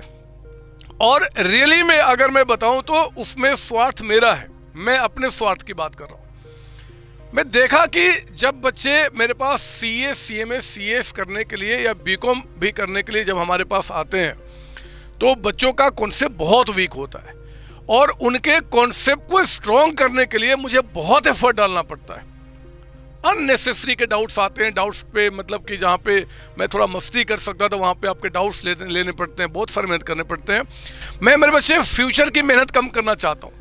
S1: और रियली में अगर मैं बताऊँ तो उसमें स्वार्थ मेरा है। मैं अपने स्वार्थ की बात कर रहा हूँ। मैं देखा कि जब बच्चे मेरे पास सी A C M A C S करने के लिए या बी कॉम भी करने के लिए जब हमारे पास आते हैं तो बच्चों का कॉन्सेप्ट बहुत वीक होता है। और उनके कॉन्सेप्ट को स्ट्रॉन्ग करने के लिए मुझे बहुत एफर्ट डालना पड़ता है। अननेसेसरी के डाउट्स आते हैं डाउट्स पे मतलब कि जहाँ पे मैं थोड़ा मस्ती कर सकता था वहाँ पे आपके डाउट्स ले, लेने पड़ते हैं बहुत सारे मेहनत करने पड़ते हैं। मैं मेरे बच्चे फ्यूचर की मेहनत कम करना चाहता हूँ।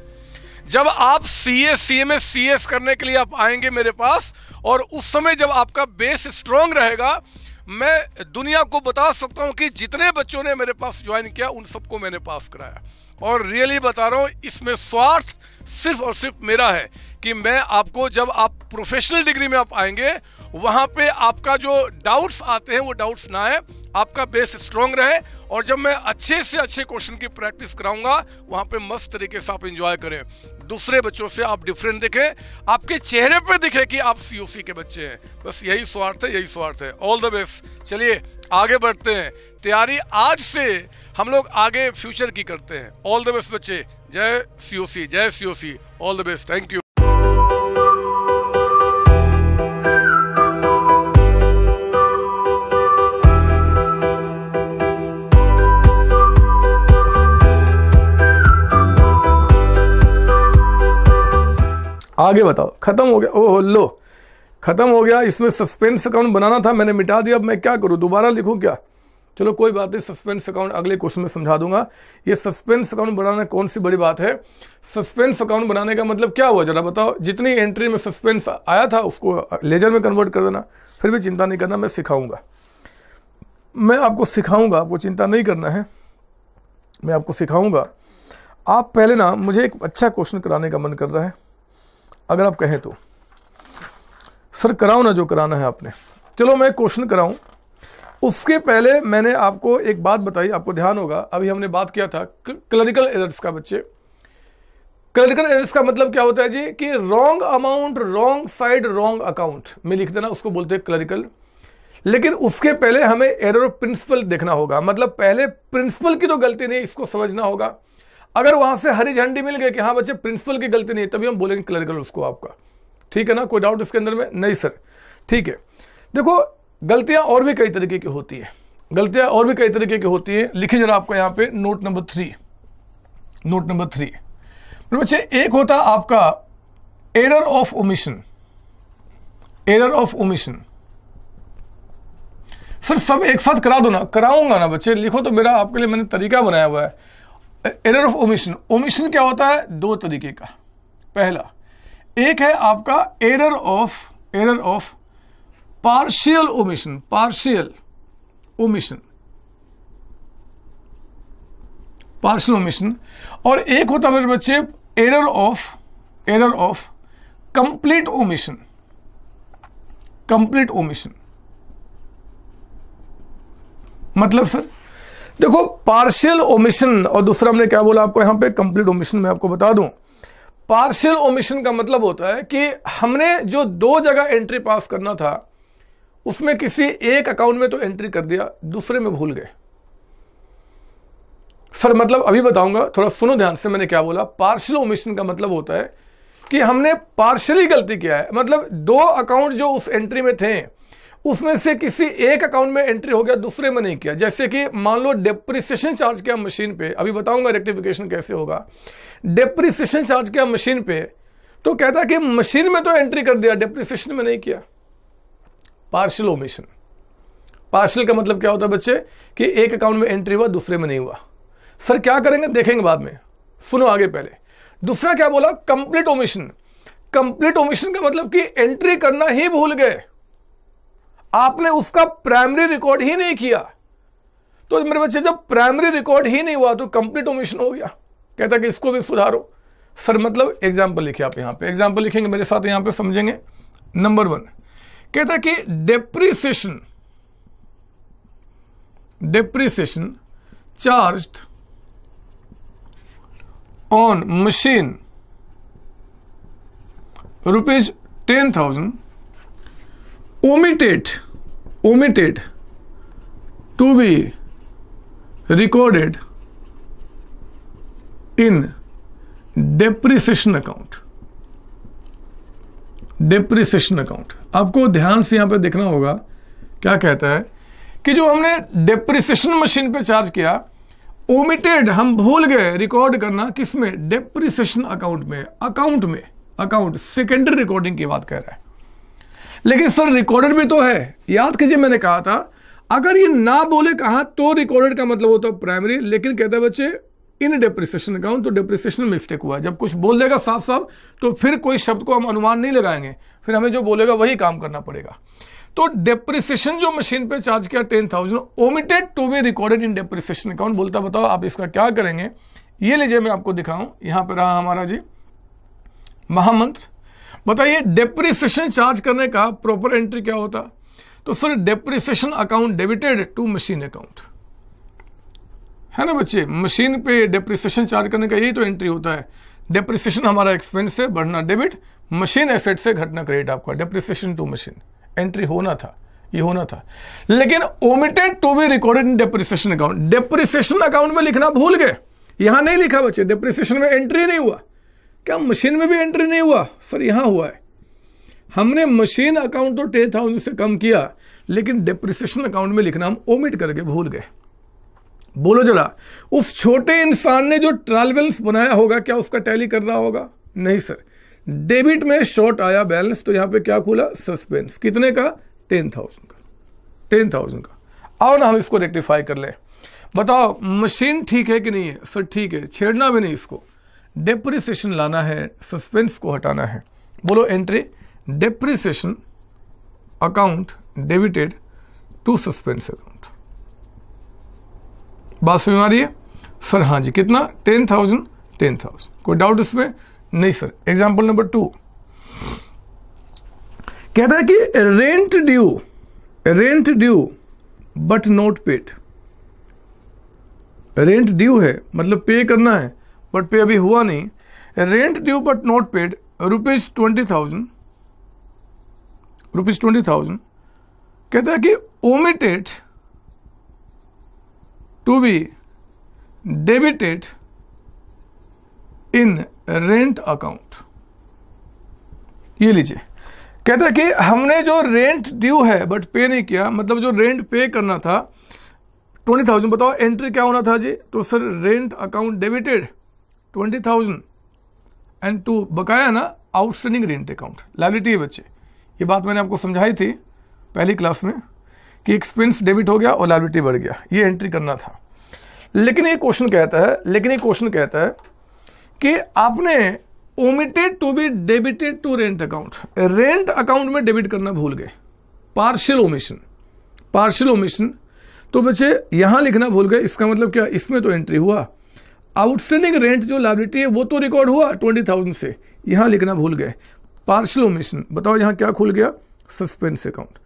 S1: जब आप C A C M S C S करने के लिए आप आएँगे मेरे पास और उस समय जब आपका बेस स्ट्रांग रहेगा मैं दुनिया को बता सकता हूँ कि जितने बच्चों ने मेरे पास ज्वाइन किया उन सबको मैंने पास कराया। और रियली बता रहा हूँ इसमें स्वार्थ सिर्फ़ और सिर्फ़ मेरा है। कि मैं आपको जब आप प्रोफेशनल डिग्री में आप आएँगे, वहाँ पे आपका जो डाउट्स आते हैं, वो डाउट्स ना आए, आपका बेस स्ट्रांग रहे और जब मैं अच्छे से अच्छे क्वेश्चन की प्रैक्टिस कराऊँगा, वहाँ पे मस्त तरीके से आप इंजॉय करें। दूसरे बच्चों से आप डिफरेंट दिखें, आपके चेहरे पे दिखे कि आप सीओसी के बच्चे हैं। बस यही स्वार्थ है, यही स्वार्थ है। ऑल द बेस्ट चलिए, आगे बढ़ते हैं। तैयारी आज से हम लोग आगे फ्यूचर की करते हैं। ऑल द बेस्ट बच्चे। जय सीओसी जय COC all the best thank you आगे बताओ। खत्म हो गया। ओह, लो। खत्म हो गया। इसमें सस्पेंस अकाउंट बनाना था, मैंने मिटा दिया। अब मैं क्या करूँ? दोबारा लिखूं क्या? चलो, कोई बात नहीं। सस्पेंस अकाउंट अगले क्वेश्चन में समझा दूँगा। ये सस्पेंस अकाउंट बनाना कौन सी बड़ी बात है? सस्पेंस अकाउंट बनाने का मतलब क्या हुआ? जरा बताओ। जितनी एंट्री में सस्पेंस आया था, उसको लेजर में कन्वर्ट कर देना। फिर भी चिंता नहीं करना, मैं सिखाऊँगा। मैं आपको सिखाऊँगा। आपको चिंता नहीं करना है। मैं आपको सिखाऊँगा। आप पहले ना, मुझे एक अच्छा क्वेश्चन कराने का मन कर रहा है। अगर आप कहें तो। सर कराओ ना जो कराना है आपने। चलो, मैं क्वेश्चन कराऊं। उसके पहले मैंने आपको एक बात बताई, आपको ध्यान होगा। अभी हमने बात किया था क्लरिकल एरर्स का बच्चे। क्लरिकल एरर्स का मतलब क्या होता है जी? कि wrong amount wrong side wrong account में लिख देना, उसको बोलते हैं क्लरिकल लेकिन उसके पहले हमें एरर प्रिंसिपल देखना होगा। मतलब पहले प्रिंसिपल की तो गलती नहीं, इसको समझना होगा। अगर वहाँ से हरी झंडी मिल गई कि हाँ बच्चे प्रिंसिपल की गलती नहीं है तभी हम बोलेंगे क्लरिकल उसको आपका। ठीक है ना? कोई डाउट इसके अंदर में? नहीं सर ठीक है। देखो, गलतियाँ और भी कई तरीके की होती है। गलतियाँ और भी कई तरीके की होती है। लिखिए जरा आपको यहाँ पे note number three note number three बच्चे, एक होता आपका error of omission error of omission sir सब एक साथ करा दो ना। कराऊँगा ना बच्चे। लिखो तो मेरा, आपके लिए मैंने तरीका बनाया हुआ है। एरर ऑफ़ ओमिशन ओमिशन क्या होता है? दो तरीके का। पहला, एक है आपका error of error of partial omission partial omission partial omission और एक होता है मेरे बच्चे error of error of complete omission complete omission मतलब सर देखो पार्शियल ओमिशन और दूसरा हमने क्या बोला आपको यहाँ पे? कंप्लीट ओमिशन मैं आपको बता दूँ। पार्शियल ओमिशन का मतलब होता है कि हमने जो दो जगह एंट्री पास करना था, उसमें किसी एक अकाउंट में तो एंट्री कर दिया, दूसरे में भूल गए। सर मतलब अभी बताऊँगा, थोड़ा सुनो ध्यान से, मैंने क्या बोला? पार्शियल ओमिशन का मतलब होता है कि हमने पार्शियली गलती किया है। मतलब दो अकाउंट जो उस एंट्री में थे उसमें से किसी एक अकाउंट में एंट्री हो गया, दूसरे में नहीं किया। जैसे कि मान लो डेप्रिसिएशन चार्ज किया मशीन पे, अभी बताऊँगा रेक्टिफिकेशन कैसे होगा। डेप्रिसिएशन चार्ज किया मशीन पे तो कहता कि मशीन में तो एंट्री कर दिया डेप्रिसिएशन में नहीं किया। पार्शियल ओमिशन पार्शियल का मतलब क्या होता है बच्चे? कि एक अकाउंट में एंट्री हुआ, दूसरे में नहीं हुआ। सर क्या करेंगे? देखेंगे बाद में। सुनो आगे पहले। दूसरा क्या बोला? कंप्लीट ओमिशन कंप्लीट ओमिशन का मतलब कि एंट्री करना ही भूल गए। आपने उसका प्राइमरी रिकॉर्ड ही नहीं किया। तो मेरे बच्चे, जब प्राइमरी रिकॉर्ड ही नहीं हुआ तो कंप्लीट ओमिशन हो गया। कहता कि इसको भी सुधारो। सर मतलब एग्ज़ाम्पल लिखे आप यहाँ पे। एग्ज़ाम्पल लिखेंगे, मेरे साथ यहाँ पे समझेंगे। नंबर वन कहता कि depreciation depreciation charge on machine rupees ten thousand omitted omitted to be recorded in depreciation account. Depreciation account आपको ध्यान से यहाँ पे देखना होगा, क्या कहता है कि जो हमने डेप्रिसिएशन मशीन पे चार्ज किया ओमिटेड हम भूल गए रिकॉर्ड करना किसमें? डेप्रिसिएशन अकाउंट में अकाउंट में अकाउंट सेकेंडरी रिकॉर्डिंग की बात कह रहा है। लेकिन सर रिकॉर्डेड भी तो है। याद कीजिए, मैंने कहा था, अगर ये ना बोले कहा तो रिकॉर्डेड का मतलब होता है प्राइमरी लेकिन कहते बच्चे इन डेप्रिसिएशन अकाउंट तो डेप्रिसिएशन मिस्टेक हुआ जब कुछ बोल देगा साफ़ साफ़ तो फिर कोई शब्द को हम अनुमान नहीं लगाएँगे। फिर हमें जो बोलेगा, वही काम करना पड़ेगा। तो डेप्रिसिएशन जो मशीन पे चार्ज किया ten thousand omitted to be recorded in depreciation account बोलता बताओ, आप इसका क्या करेंगे? ये लीजिए, मैं आपको दिखाऊँ। यहाँ पर रहा हमारा जी, महामंत्र। बताइए डेप्रिसिएशन चार्ज करने का प्रॉपर एंट्री क्या होता? तो sir depreciation account debited to machine account है ना बच्चे? मशीन पे डेप्रिसिएशन चार्ज करने का यही तो एंट्री होता है। डेप्रिसिएशन हमारा एक्सपेंस से बढ़ना डेबिट मशीन एसेट से घटना क्रेडिट आपका। डेप्रिसिएशन टू मशीन एंट्री होना था। ये होना था। लेकिन omitted to be recorded in depreciation account depreciation account में लिखना भूल गए। यहाँ नहीं लिखा बच्चे। डेप्रिसिएशन में एंट्री नहीं हुआ। क्या मशीन में भी एंट्री नहीं हुआ? सर यहाँ हुआ है। हमने मशीन अकाउंट तो टेन थाउज़ेंड से कम किया, लेकिन डेप्रिसिएशन अकाउंट में लिखना हम ओमिट करके भूल गए। बोलो जरा, उस छोटे इंसान ने जो ट्रायल बैलेंस बनाया होगा, क्या उसका टैली कर रहा होगा? नहीं सर डेबिट में शॉर्ट आया बैलेंस तो यहाँ पे क्या खुला? सस्पेंस कितने का? टेन थाउज़ेंड का। टेन थाउज़ेंड का। आओ ना हम इसको रेक्टिफाई कर ले। बताओ, मशीन ठीक है कि नहीं है? सर ठीक है। छेड़ना भी नहीं इसको। डेप्रिसिएशन लाना है सस्पेंस को हटाना है। बोलो entry depreciation account debited to suspense account बात समझ आ रही है? सर हाँ जी, कितना? टेन थाउज़ेंड टेन थाउज़ेंड कोई डाउट इसमें? नहीं सर। एग्ज़ाम्पल नंबर टू कहता है कि rent due rent due but not paid rent due है मतलब पे करना है। बट पे अभी हुआ नहीं। Rent due but not paid rupees twenty thousand rupees twenty thousand कहता है कि omitted to be debited in rent account ये लीजिए। कहता है कि हमने जो रेंट ड्यू है बट पे नहीं किया मतलब जो रेंट पे करना था ट्वेंटी थाउज़ेंड बताओ एंट्री क्या होना था जी? तो sir rent account debited twenty thousand and to बकाया ना आउटस्टैंडिंग रेंट अकाउंट लाइबिलिटी है बच्चे। ये बात मैंने आपको समझाई थी पहली क्लास में कि एक्सपेंस डेबिट हो गया और लाइबिलिटी बढ़ गया। ये एंट्री करना था। लेकिन ये क्वेश्चन कहता है, लेकिन ये क्वेश्चन कहता है कि आपने omitted to be debited to rent account rent account में डेबिट करना भूल गए। पार्शियल ओमिशन पार्शियल ओमिशन तो बच्चे, यहाँ लिखना भूल गए, इसका मतलब क्या? इसमें तो एंट्री हुआ। आउटस्टैंडिंग रेंट जो लाइबिलिटी है, वो तो रिकॉर्ड हुआ ट्वेंटी थाउज़ेंड से। यहाँ लिखना भूल गए। पार्शल ओमिशन, बताओ यहाँ क्या खुल गया? Suspense account.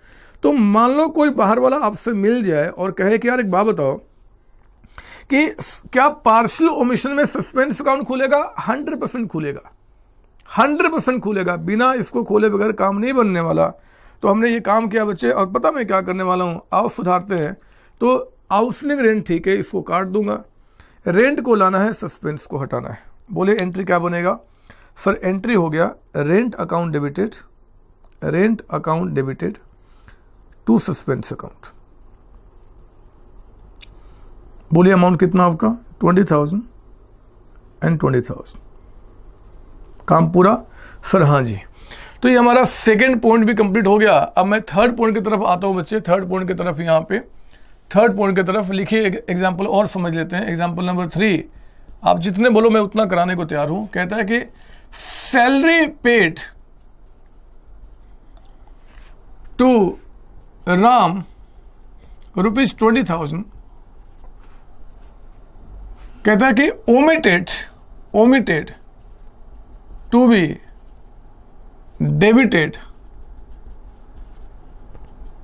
S1: तो मान लो कोई बाहर वाला आपसे मिल जाए और कहे कि यार एक बात बताओ कि क्या पार्शल ओमिशन में सस्पेंस अकाउंट खुलेगा? हंड्रेड परसेंट खुलेगा। हंड्रेड परसेंट खुलेगा। बिना इसको खोले बगैर काम नहीं बनने वाला। तो हमने ये काम किया बच्चे, और पता मैं क्या करने वाला हूँ? आओ सुधारते हैं। तो आउटस्टैंडिंग रेंट, ठीक है, इसको काट दूँगा। रेंट को लाना है, सस्पेंस को हटाना है। बोले एंट्री क्या बनेगा? सर एंट्री हो गया rent account debited rent account debited to suspense account बोलिए अमाउंट कितना आपका? Twenty thousand and twenty thousand काम पूरा? सर हाँ जी। तो ये हमारा सेकेंड पॉइंट भी कंप्लीट हो गया। अब मैं थर्ड पॉइंट की तरफ़ आता हूँ बच्चे थर्ड पॉइंट की तरफ़ यहाँ पे। थर्ड पॉइंट की तरफ़ लिखिए एग्ज़ाम्पल और समझ लेते हैं। एग्ज़ाम्पल नंबर थ्री आप जितने बोलो मैं उतना कराने को तैयार हूँ। कहता है कि salary paid to Ram rupees twenty thousand कहता है कि omitted omitted to be debited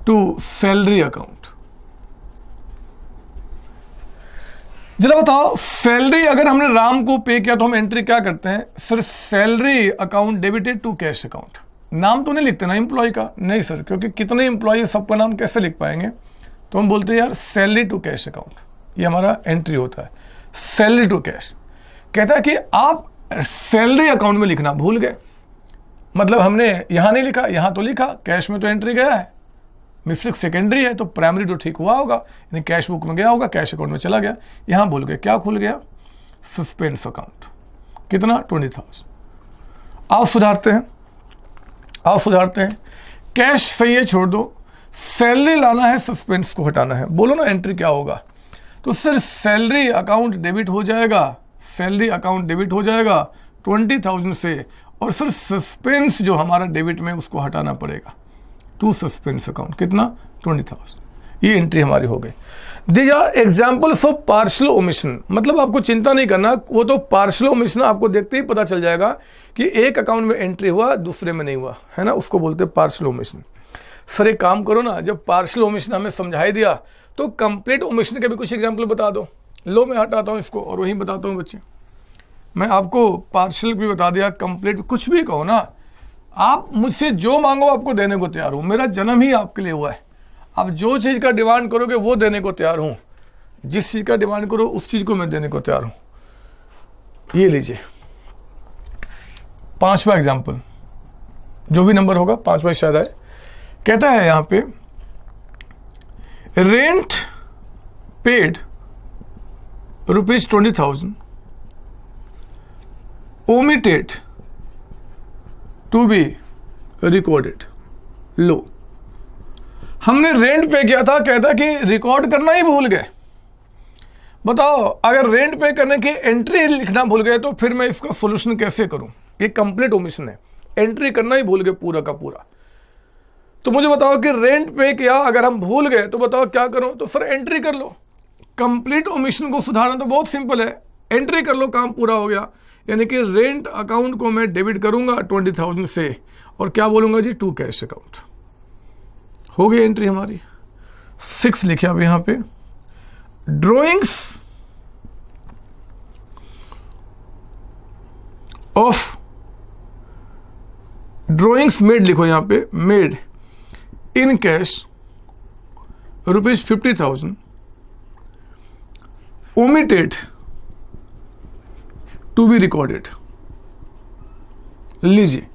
S1: to salary account जरा बताओ सैलरी अगर हमने राम को पे किया तो हम एंट्री क्या करते हैं? Sir salary account debited to cash account नाम तो नहीं लिखते ना एम्प्लॉय का? नहीं सर, क्योंकि कितने एम्प्लॉय सबका नाम कैसे लिख पाएँगे? तो हम बोलते हैं, यार सैलरी टू कैश अकाउंट ये हमारा एंट्री होता है। सैलरी टू कैश कहता है कि आप सैलरी अकाउंट में लिखना भूल गए। मतलब हमने यहाँ नहीं लिखा, यहाँ तो लिखा कैश में तो एंट्री गया है। मिस्टेक सेकेंडरी है तो प्राइमरी तो ठीक हुआ होगा, यानी कैश बुक में गया होगा कैश अकाउंट में चला गया। यहाँ भूल गए क्या खुल गया? सस्पेंस अकाउंट कितना? ट्वेंटी थाउज़ेंड आओ सुधारते हैं। आओ सुधारते हैं। कैश सही है, छोड़ दो। सैलरी लाना है सस्पेंस को हटाना है। बोलो ना एंट्री क्या होगा? तो सर सैलरी अकाउंट डेबिट हो जाएगा। सैलरी अकाउंट डेबिट हो जाएगा ट्वेंटी थाउज़ेंड से। और सर सस्पेंस जो हमारा डेबिट में, उसको हटाना पड़ेगा। टू सस्पेंस अकाउंट कितना? ट्वेंटी थाउज़ेंड ये एंट्री हमारी हो गई। These are examples of partial omission मतलब आपको चिंता नहीं करना, वो तो पार्शल ओमिशन आपको देखते ही पता चल जाएगा कि एक अकाउंट में एंट्री हुआ, दूसरे में नहीं हुआ। है ना? उसको बोलते हैं पार्शल ओमिशन सर एक काम करो ना, जब पार्शल ओमिशन हमें समझाई दिया तो कंप्लीट ओमिशन के भी कुछ एग्ज़ाम्पल बता दो। लो, मैं हटाता हूँ इसको और वहीं बताता हूँ बच्चे। मैं आपको पार्शल भी बता दिया कंप्लीट कुछ भी कहो ना आप मुझसे जो मांगो आपको देने को तैयार हूँ। मेरा जन्म ही आपके लिए हुआ है। आप जो चीज़ का डिमांड करोगे, वो देने को तैयार हूँ। जिस चीज़ का डिमांड करो, उस चीज़ को मैं देने को तैयार हूँ। ये लीजिए। पांचवा एग्ज़ाम्पल जो भी नंबर होगा, पांचवा शायद आए। कहता है यहाँ पे rent paid rupees twenty thousand omitted to be recorded लो. हमने रेंट पे किया था कहता कि रिकॉर्ड करना ही भूल गए। बताओ, अगर रेंट पे करने की एंट्री लिखना भूल गए तो फिर मैं इसका सोल्यूशन कैसे करूँ? ये कंप्लीट ओमिशन है। एंट्री करना ही भूल गए पूरा का पूरा। तो मुझे बताओ कि रेंट पे किया, अगर हम भूल गए तो बताओ क्या करूँ? तो सर एंट्री कर लो। कंप्लीट ओमिशन को सुधारना तो बहुत सिंपल है। एंट्री कर लो, काम पूरा हो गया। यानी कि रेंट अकाउंट को मैं डेबिट करूँगा ट्वेंटी थाउज़ेंड से। और क्या बोलूँगा जी? टू कैश अकाउंट हो गई एंट्री हमारी। सिक्स लिखे अब यहाँ पे। ड्रॉइंग्स ऑफ़ ड्रॉइंग्स मेड लिखो यहाँ पे। Made in cash rupees fifty thousand omitted to be recorded लीजिए।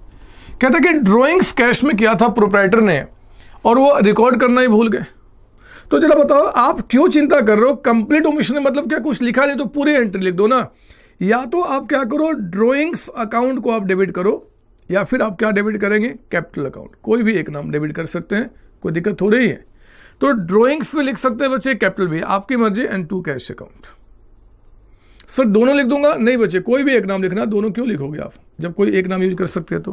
S1: कहता कि ड्राइंग्स कैश में किया था प्रोपराइटर ने, और वो रिकॉर्ड करना ही भूल गए। तो जरा बताओ, आप क्यों चिंता कर रहे हो? कंप्लीट ओमिशन मतलब क्या कुछ लिखा नहीं तो पूरी एंट्री लिख दो ना। या तो आप क्या करो ड्राइंग्स अकाउंट को आप डेबिट करो, या फिर आप क्या डेबिट करेंगे? कैपिटल अकाउंट कोई भी एक नाम डेबिट कर सकते हैं, कोई दिक्कत ही है। तो ड्राइंग्स भी लिख सकते हैं बच्चे कैपिटल भी, आपकी मर्ज़ी and to cash account sir दोनों लिख दूँगा, नहीं बचे, कोई भी एक नाम लिखना, दोनों क्यों लिखोगे आप? जब कोई एक नाम यूज़ कर सकते हैं तो।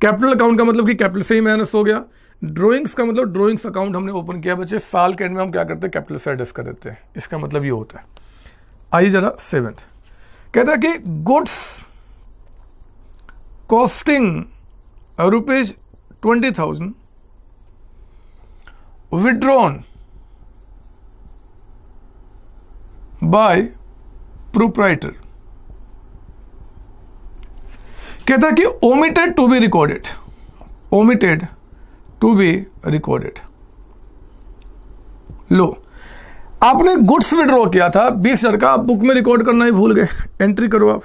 S1: कैपिटल अकाउंट का मतलब कि कैपिटल से ही माइनस हो गया। ड्रॉइंग्स का मतलब ड्रॉइंग्स अकाउंट हमने ओपन किया, बच्चे, साल के एंड में हम क्या करते हैं? कैपिटल से एडजस्ट कर देते हैं। इसका मतलब ये होता है। आइए जरा सेवेंथ कहता है कि goods costing rupees twenty thousand withdrawn by proprietor कहता कि omitted to be recorded omitted to be recorded लो, आपने गुड्स विड्रॉ किया था, बीस हज़ार का, आप बुक में रिकॉर्ड करना ही भूल गए। एंट्री करो आप।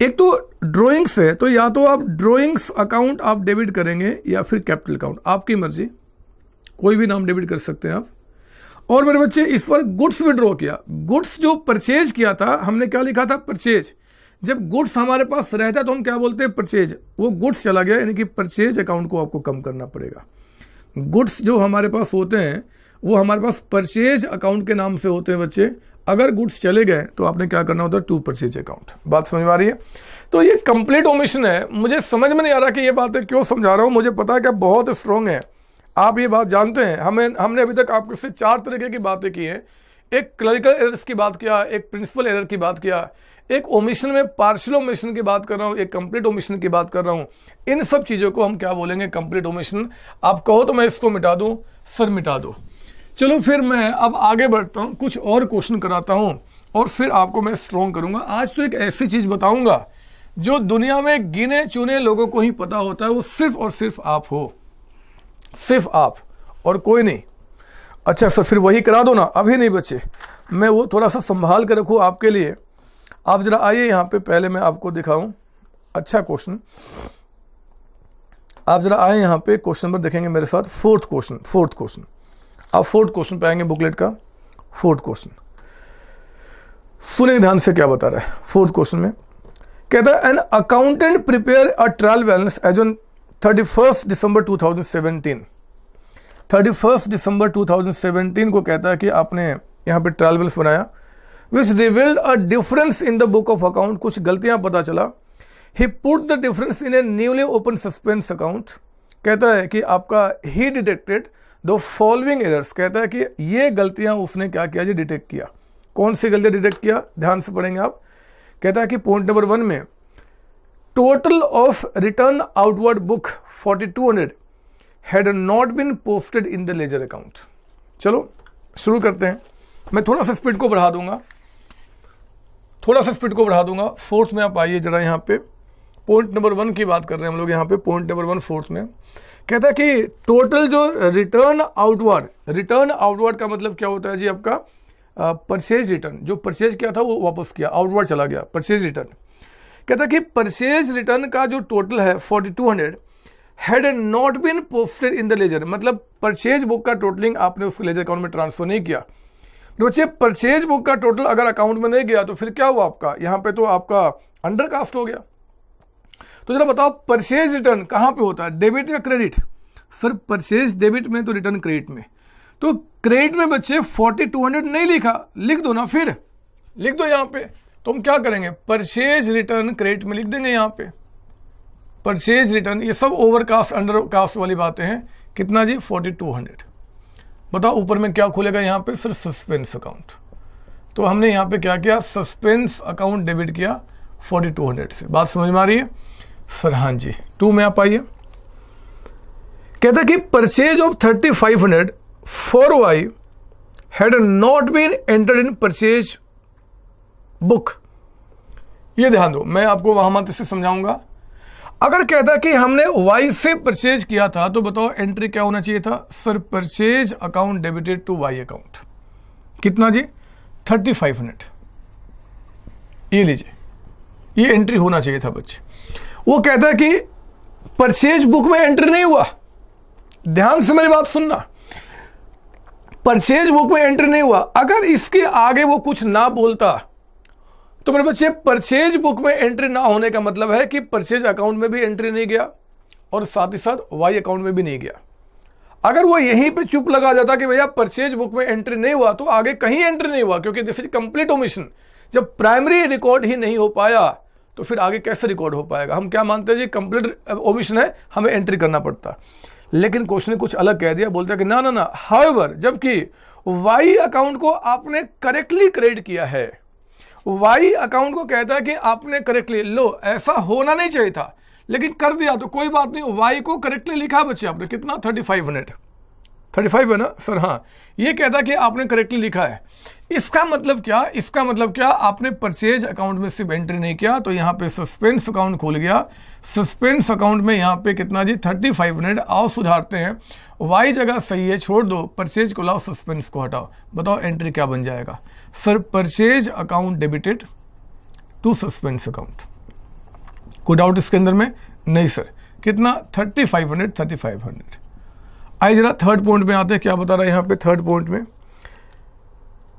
S1: एक तो ड्राइंग्स है तो या तो आप ड्राइंग्स अकाउंट आप डेबिट करेंगे, या फिर कैपिटल अकाउंट आपकी मर्ज़ी। कोई भी नाम डेबिट कर सकते हैं आप। और मेरे बच्चे, इस पर गुड्स विड्रॉ किया। गुड्स जो परचेज किया था, हमने क्या लिखा था? परचेज। जब गुड्स हमारे पास रहता है तो हम क्या बोलते हैं? परचेज। वो गुड्स चला गया, यानी कि परचेज अकाउंट को आपको कम करना पड़ेगा। गुड्स जो हमारे पास होते हैं, वो हमारे पास परचेज अकाउंट के नाम से होते हैं बच्चे। अगर गुड्स चले गए तो आपने क्या करना होता है? To purchase account. बात समझ में आ रही है? तो ये कंप्लीट ओमिशन है। मुझे समझ में नहीं आ रहा कि ये बातें क्यों समझा रहा हूँ। मुझे पता है कि बहुत स्ट्रॉन्ग है। आप ये बात जानते हैं। हमें, हमने अभी तक आपके से चार तरीके की बातें की हैं। एक क्लरिकल एरर्स की बात किया, एक प्रिंसिपल एरर की बात किया, एक ओमिशन में पार्शियल ओमिशन की बात कर रहा हूँ, एक कंप्लीट ओमिशन की बात कर रहा हूँ। इन सब चीज़ों को हम क्या बोलेंगे? कंप्लीट ओमिशन आप कहो तो मैं इसको मिटा दूँ, सर मिटा दो। चलो फिर मैं अब आगे बढ़ता हूँ, कुछ और क्वेश्चन कराता हूँ और फिर आपको मैं स्ट्रॉन्ग करूँगा। आज तो एक ऐसी चीज़ बताऊँगा, जो दुनिया में गिने चुने लोगों को ही पता होता है, वो सिर्फ़ और सिर्फ़ आप हो। सिर्फ़ आप और कोई नहीं। अच्छा सर, फिर वही करा दो ना। अभी नहीं बचे। मैं वो थोड़ा सा संभाल कर रखूँ आपके लिए। आप ज़रा आइए यहाँ पे, पहले मैं आपको दिखाऊँ। अच्छा क्वेश्चन आप ज़रा आए यहाँ पे क्वेश्चन नंबर देखेंगे मेरे साथ। फोर्थ क्वेश्चन फोर्थ क्वेश्चन आप फोर्थ क्वेश्चन पे आएँगे बुकलेट का। फोर्थ क्वेश्चन सुने ध्यान से क्या बता रहा है। फोर्थ क्वेश्चन में, कहता है an accountant prepare a trial balance as on 31 December 2017 31 December 2017 को कहता है कि आपने यहाँ पे ट्रायल बिल्स बनाया which revealed a difference in the book of account कुछ गलतियाँ पता चला। He put the difference in a newly open suspense account कहता है कि आपका he detected the following errors कहता है कि ये गलतियाँ उसने क्या किया जी? डिटेक्ट किया। कौन सी गलतियाँ डिटेक्ट किया? ध्यान से पढ़ेंगे आप। कहता है कि पॉइंट नंबर वन में total of return outward book 4200 had not been posted in the ledger account चलो, शुरू करते हैं। मैं थोड़ा सा स्पीड को बढ़ा दूँगा। थोड़ा सा स्पीड को बढ़ा दूँगा। फोर्थ में आप आइए, जरा यहाँ पे। पॉइंट नंबर वन की बात कर रहे हैं हम लोग यहाँ पे पॉइंट नंबर वन फोर्थ में। कहता है कि टोटल जो रिटर्न आउटवर्ड रिटर्न आउटवर्ड का मतलब क्या होता है जी आपका? परचेज रिटर्न जो परचेज किया था वो वापस किया आउटवर्ड चला गया परचेज रिटर्न कहता कि परचेज रिटर्न का जो टोटल है forty two hundred had not been posted in the ledger मतलब परचेज बुक का टोटलिंग आपने उस लेजर अकाउंट में ट्रांसफ़र नहीं किया। तो बच्चे परचेज बुक का टोटल अगर अकाउंट में नहीं गया तो फिर क्या हुआ आपका? यहाँ पे तो आपका अंडर कास्ट हो गया। तो जरा बताओ परचेज रिटर्न कहाँ पे होता है? डेबिट या क्रेडिट? सर परचेज डेबिट में तो रिटर्न क्रेडिट में। तो क्रेडिट में बच्चे फोर्टी टू हंड्रेड नहीं लिखा। लिख दो ना फिर। लिख दो यहाँ पे। तो हम क्या करेंगे? परचेज रिटर्न क्रेडिट में लिख देंगे यहाँ पे। परचेज रिटर्न ये सब ओवर कास्ट अंडर कास्ट वाली बातें हैं। कितना जी? फोर्टी टू हंड्रेड बताओ ऊपर में क्या खुलेगा यहाँ पे? सर सस्पेंस अकाउंट तो हमने यहाँ पे क्या किया? सस्पेंस अकाउंट डेबिट किया फोर्टी टू हंड्रेड से। बात समझ में आ रही है? सर हाँ जी टू में आप आइए। कहता कि purchase of thirty five hundred for Y had not been entered in purchase book. ये ध्यान दो, मैं आपको वहाँ मत से समझाऊँगा। अगर कहता कि हमने वाई से परचेज किया था तो बताओ एंट्री क्या होना चाहिए था? Sir purchase account debited to Y account कितना जी? थर्टी फाइव हंड्रेड ये लीजिए। ये एंट्री होना चाहिए था बच्चे। वो कहता कि परचेज बुक में एंट्री नहीं हुआ। ध्यान से मेरी बात सुनना। परचेज बुक में एंट्री नहीं हुआ। अगर इसके आगे वो कुछ ना बोलता तो मेरे बच्चे परचेज बुक में एंट्री ना होने का मतलब है कि परचेज अकाउंट में भी एंट्री नहीं गया और साथ ही साथ वाई अकाउंट में भी नहीं गया। अगर वो यहीं पे चुप लगा जाता कि भैया परचेज बुक में एंट्री नहीं हुआ तो आगे कहीं एंट्री नहीं हुआ, क्योंकि दिस इज़ कंप्लीट ओमिशन जब प्राइमरी रिकॉर्ड ही नहीं हो पाया तो फिर आगे कैसे रिकॉर्ड हो पाएगा? हम क्या मानते हैं जी कंप्लीट ओमिशन है, हमें एंट्री करना पड़ता। लेकिन क्वेश्चन ने कुछ अलग कह दिया, बोलता कि ना ना ना। हाउएवर जबकि वाई अकाउंट को आपने करेक्टली क्रेडिट किया है वाई अकाउंट को कहता है कि आपने करेक्टली लो, ऐसा होना नहीं चाहिए था। लेकिन कर दिया तो कोई बात नहीं, वाई को करेक्टली लिखा बच्चे आपने, कितना? Thirty five hundred thirty five है ना सर हाँ। ये कहता है कि आपने करेक्टली लिखा है। इसका मतलब क्या? इसका मतलब क्या? आपने परचेज अकाउंट में सिर्फ़ एंट्री नहीं किया तो यहाँ पे सस्पेंस अकाउंट खुल गया। सस्पेंस अकाउंट में यहाँ पे कितना जी? थर्टी फाइव हंड्रेड आओ सुधारते हैं। वाई जगह सही है, छोड़ दो। परचेज को लाओ सस्पेंस को हटाओ। बताओ एंट्री क्या बन जाएगा। Sir purchase account debited to suspense account कोई डाउट इसके अंदर में? नहीं सर कितना? Thirty five hundred thirty five hundred आइए जरा थर्ड पॉइंट में आते हैं। क्या बता रहा है यहाँ पे थर्ड पॉइंट में?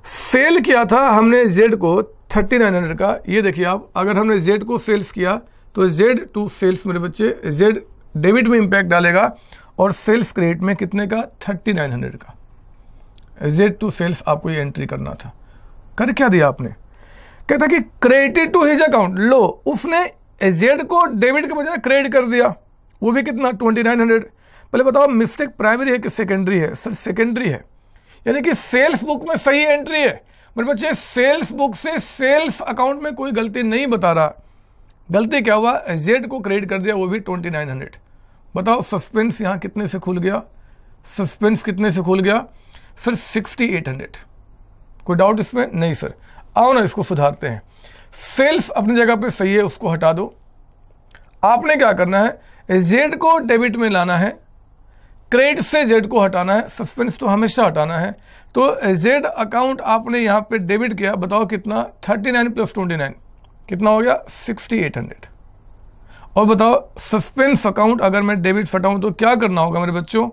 S1: सेल किया था हमने जेड को थर्टी नाइन हंड्रेड का। ये देखिए आप, अगर हमने जेड को सेल्स किया तो जेड टू सेल्स मेरे बच्चे, जेड डेबिट में इंपैक्ट डालेगा और सेल्स क्रेडिट में कितने का? थर्टी नाइन हंड्रेड का। जेड टू सेल्स आपको ये एंट्री करना था। कर क्या दिया आपने? कहता कि क्रेडिट टू हिज अकाउंट। लो, उसने जेड को डेबिट के बजाय क्रेडिट कर दिया। वो भी कितना? Twenty nine hundred. पहले बताओ, मिस्टेक प्राइमरी है कि सेकेंडरी है? सर सेकेंडरी है। यानी कि सेल्स बुक में सही एंट्री है। मेरे बच्चे सेल्स बुक से सेल्स अकाउंट में कोई गलती नहीं बता रहा। गलती क्या हुआ? जेड को क्रेडिट कर दिया, वो भी ट्वेंटी नाइन हंड्रेड बताओ सस्पेंस यहाँ कितने से खुल गया? सस्पेंस कितने से खुल गया? सर सिक्सटी एट हंड्रेड कोई डाउट इसमें? नहीं सर आओ ना इसको सुधारते हैं। सेल्स अपनी जगह पे सही है, उसको हटा दो। आपने क्या करना है? जेड को डेबिट में लाना है। क्रेडिट से जेड को हटाना है सस्पेंस तो हमेशा हटाना है। तो जेड अकाउंट आपने यहाँ पे डेबिट किया, बताओ कितना? 39 प्लस ट्वेंटी कितना हो गया? 6800 और बताओ सस्पेंस अकाउंट अगर मैं डेबिट हटाऊं तो क्या करना होगा मेरे बच्चों?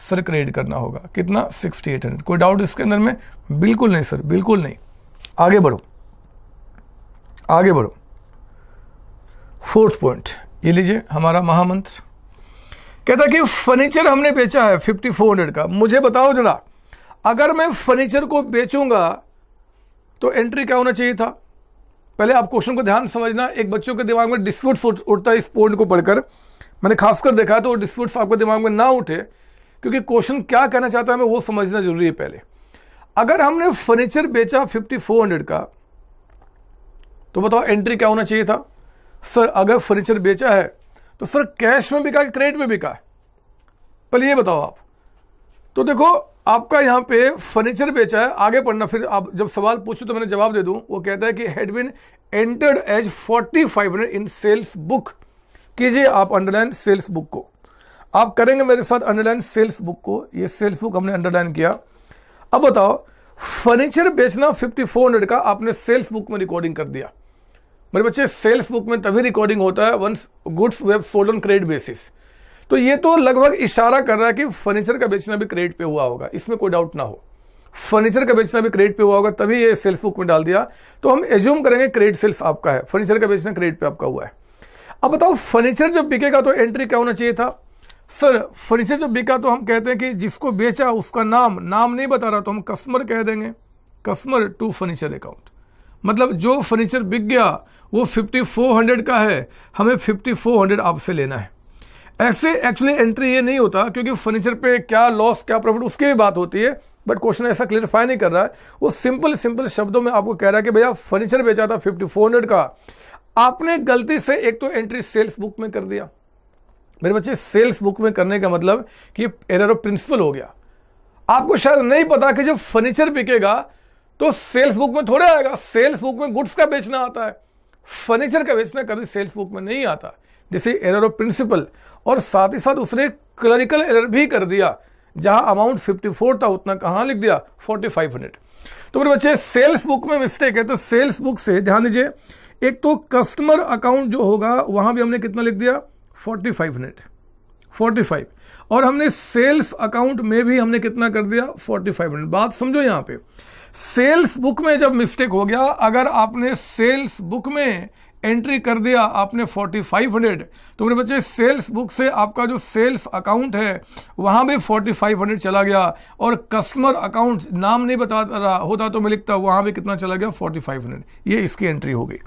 S1: सर क्रेडिट करना होगा। कितना? 6800 कोई डाउट इसके अंदर में? बिल्कुल नहीं सर बिल्कुल नहीं। आगे बढ़ो। आगे बढ़ो। फोर्थ पॉइंट ये लीजिए हमारा महामंत्र। कहता कि फर्नीचर हमने बेचा है फिफ्टी फोर हंड्रेड का। मुझे बताओ जरा, अगर मैं फर्नीचर को बेचूँगा तो एंट्री क्या होना चाहिए था? पहले आप क्वेश्चन को ध्यान समझना, एक बच्चों के दिमाग में डिस्प्यूट उठता है इस पॉइंट को पढ़कर। मैंने खासकर देखा तो डिस्प्यूट्स आपके दिमाग में ना उठे, क्योंकि क्वेश्चन क्या कहना चाहता है हमें वो समझना ज़रूरी है पहले। अगर हमने फर्नीचर बेचा 5400 का तो बताओ एंट्री क्या होना चाहिए था? सर अगर फर्नीचर बेचा है तो सर कैश में बिका क्रेडिट में बिका? पहले ये बताओ आप। तो देखो, आपका यहाँ पे फर्नीचर बेचा है, आगे पढ़ना, फिर आप जब सवाल पूछो तो मैंने जवाब दे दूँ। वो कहता है कि had been entered as 4500 in sales book कीजिए आप अंडरलाइन सेल्स बुक को। आप करेंगे मेरे साथ अंडरलाइन सेल्स बुक को। ये सेल्स बुक हमने अंडरलाइन किया। अब बताओ फर्नीचर बेचना 5400 का आपने सेल्स बुक में रिकॉर्डिंग कर दिया। मेरे बच्चे सेल्स बुक में तभी रिकॉर्डिंग होता है once goods were sold on credit basis तो ये तो लगभग इशारा कर रहा है कि फर्नीचर का बेचना भी क्रेडिट पे हुआ होगा। इसमें कोई डाउट ना हो। फर्नीचर का बेचना भी क्रेडिट पे हुआ होगा, तभी ये सेल्स बुक में डाल दिया। तो हम एज्यूम करेंगे क्रेडिट सेल्स आपका है। फर्नीचर का बेचना क्रेडिट पे आपका हुआ है। अब बताओ फर्नीचर जब बिकेगा तो एंट्री क्या होना चाहिए था? सर फर्नीचर जब बिका तो हम कहते हैं कि जिसको बेचा उसका नाम नाम नहीं बता रहा तो हम कस्टमर कह देंगे। कस्टमर टू फर्नीचर अकाउंट मतलब जो फर्नीचर बिक गया वो 5400 का है। हमें 5400 आपसे लेना है। ऐसे एक्चुअली एंट्री ये नहीं होता, क्योंकि फर्नीचर पे क्या लॉस क्या प्रॉफिट उसकी भी बात होती है बट क्वेश्चन ऐसा क्लियरिफाई नहीं कर रहा है। वो सिंपल सिंपल शब्दों में आपको कह रहा है कि भैया फर्नीचर बेचा था 5400 का। आपने गलती से एक तो एंट्री सेल्स बुक में कर दिया। मेरे बच्चे सेल्स बुक में करने का मतलब कि एरर ऑफ़ प्रिंसिपल हो गया। आपको शायद नहीं पता कि जब फर्नीचर बिकेगा तो सेल्स बुक में थोड़े आएगा। सेल्स बुक में गुड्स का बेचना आता है। फर्नीचर का बेचना कभी सेल्स बुक में नहीं आता। जैसे एरर ऑफ़ प्रिंसिपल और साथ ही साथ उसने क्लरिकल एरर भी कर दिया, जहाँ अमाउंट 54 था, उतना कहाँ लिख दिया? 4500 तो मेरे बच्चे सेल्स बुक में मिस्टेक है तो सेल्स बुक से ध्यान दीजिए, एक तो कस्टमर अकाउंट जो होगा, वहाँ भी हमने कितना लिख दिया? 4500 45 और हमने सेल्स अकाउंट में भी हमने कितना कर दिया? 4500 बात समझो यहाँ पे। सेल्स बुक में जब मिस्टेक हो गया, अगर आपने सेल्स बुक में एंट्री कर दिया, आपने 4500 तो मेरे बच्चे, सेल्स बुक से आपका जो सेल्स अकाउंट है, वहाँ भी 4500 चला गया। और कस्टमर अकाउंट नाम नहीं बता रहा होता तो मैं लिखता वहाँ भी कितना चला गया? 4500 ये इसकी एंट्री हो गई।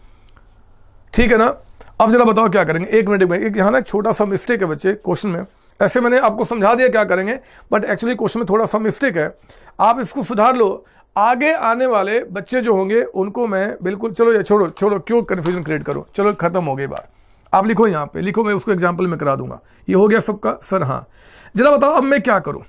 S1: ठीक है ना? अब जरा बताओ क्या करेंगे? एक मिनट में, एक यहाँ ना छोटा सा मिस्टेक है बच्चे, क्वेश्चन में। ऐसे मैंने आपको समझा दिया क्या करेंगे, बट एक्चुअली क्वेश्चन में थोड़ा सा मिस्टेक है। आप इसको सुधार लो। आगे आने वाले बच्चे जो होंगे, उनको मैं बिल्कुल, चलो ये छोड़ो छोड़ो, क्यों कन्फ्यूज़न क्रिएट करो? चलो, खत्म हो गई बात। आप लिखो यहाँ पे, लिखो, मैं उसको एग्ज़ाम्पल में करा दूँगा। ये हो गया सबका, सर हाँ। जरा बताओ, अब मैं क्या करूँ?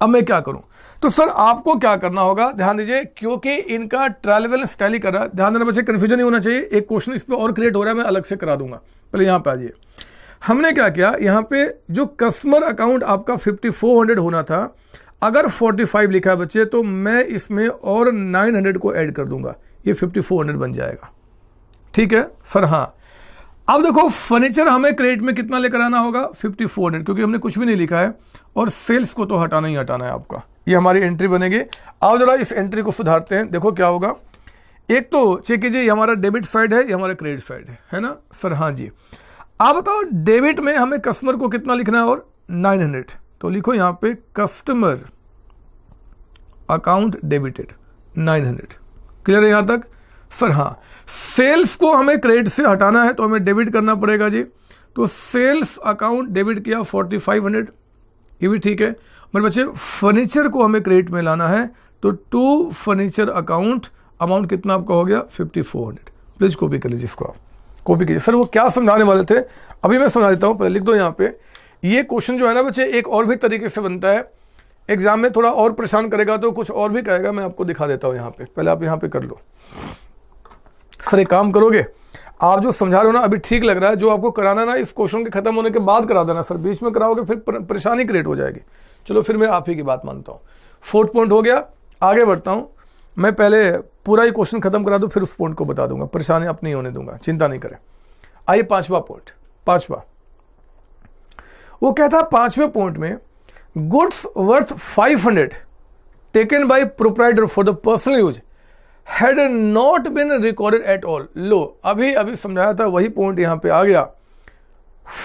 S1: अब मैं क्या करूँ? तो सर, आपको क्या करना होगा, ध्यान दीजिए, क्योंकि इनका ट्रायल स्टाइल ही कर रहा है। ध्यान देना बच्चे कन्फ्यूज़न नहीं होना चाहिए। एक क्वेश्चन इस पर और क्रिएट हो रहा है, मैं अलग से करा दूँगा। पहले यहाँ पे आ जाइए हमने क्या किया, यहाँ पे जो कस्टमर अकाउंट आपका 5400 होना था अगर 45 लिखा है बच्चे तो मैं इसमें और 900 को ऐड कर दूँगा। ये 5400 बन जाएगा। ठीक है? सर हाँ। अब देखो, फर्नीचर हमें क्रेडिट में कितना लेकर आना होगा? 5400 क्योंकि हमने कुछ भी नहीं लिखा है। और सेल्स को तो हटाना ही हटाना है आपका। ये हमारी एंट्री बनेगी। अब जरा इस एंट्री को सुधारते हैं। देखो क्या होगा। एक तो चेक कीजिए, ये हमारा डेबिट साइड है, ये हमारा क्रेडिट साइड है। है ना? सर हाँ जी। आप बताओ, डेबिट में हमें कस्टमर को कितना लिखना है और 900 तो लिखो यहाँ पे कस्टमर अकाउंट डेबिटेड 900 क्लियर है यहाँ तक? सर हाँ। सेल्स को हमें क्रेडिट से हटाना है तो हमें डेबिट करना पड़ेगा जी। तो सेल्स अकाउंट डेबिट किया 4500 ये भी ठीक है। मेरे बच्चे फर्नीचर को हमें क्रेडिट में लाना है तो टू फर्नीचर अकाउंट अमाउंट कितना आपका हो गया? 5400 प्लीज़ कॉपी कर लीजिए इसको आप। कॉपी कीजिए। सर वो क्या समझाने वाले थे? अभी मैं समझा देता हूँ, पहले लिख दो यहाँ पे। ये क्वेश्चन जो है ना बच्चे, एक और भी तरीके से बनता है। एग्ज़ाम में थोड़ा और परेशान करेगा तो कुछ और भी कहेगा, मैं आपको दिखा देता हूँ यहाँ पे। पहले आप यहाँ पे कर लो। सर, एक काम करोगे? आप जो समझा रहे हो ना, अभी ठीक लग रहा है, जो आपको कराना ना, इस क्वेश्चन के खत्म होने के बाद करा देना सर। बीच में कराओगे, फिर परेशानी क्रिएट हो जाएगी। चलो, फिर मैं आप ही की बात मानता हूँ। फोर्थ पॉइंट हो गया। आगे बढ़ता हूँ। मैं पहले पूरा ही क्वेश्चन खत्म करा दूँ, फिर उस पॉइंट को बता दूँगा। परेशानी आप नहीं होने दूँगा। चिंता नहीं करें। आइए पांचवा पॉइंट पांचवा। वो कहता है, पाँचवें पॉइंट में goods worth 500 taken by proprietor for the personal use had not been recorded at all लो, अभी अभी समझाया था, वही पॉइंट यहाँ पे आ गया।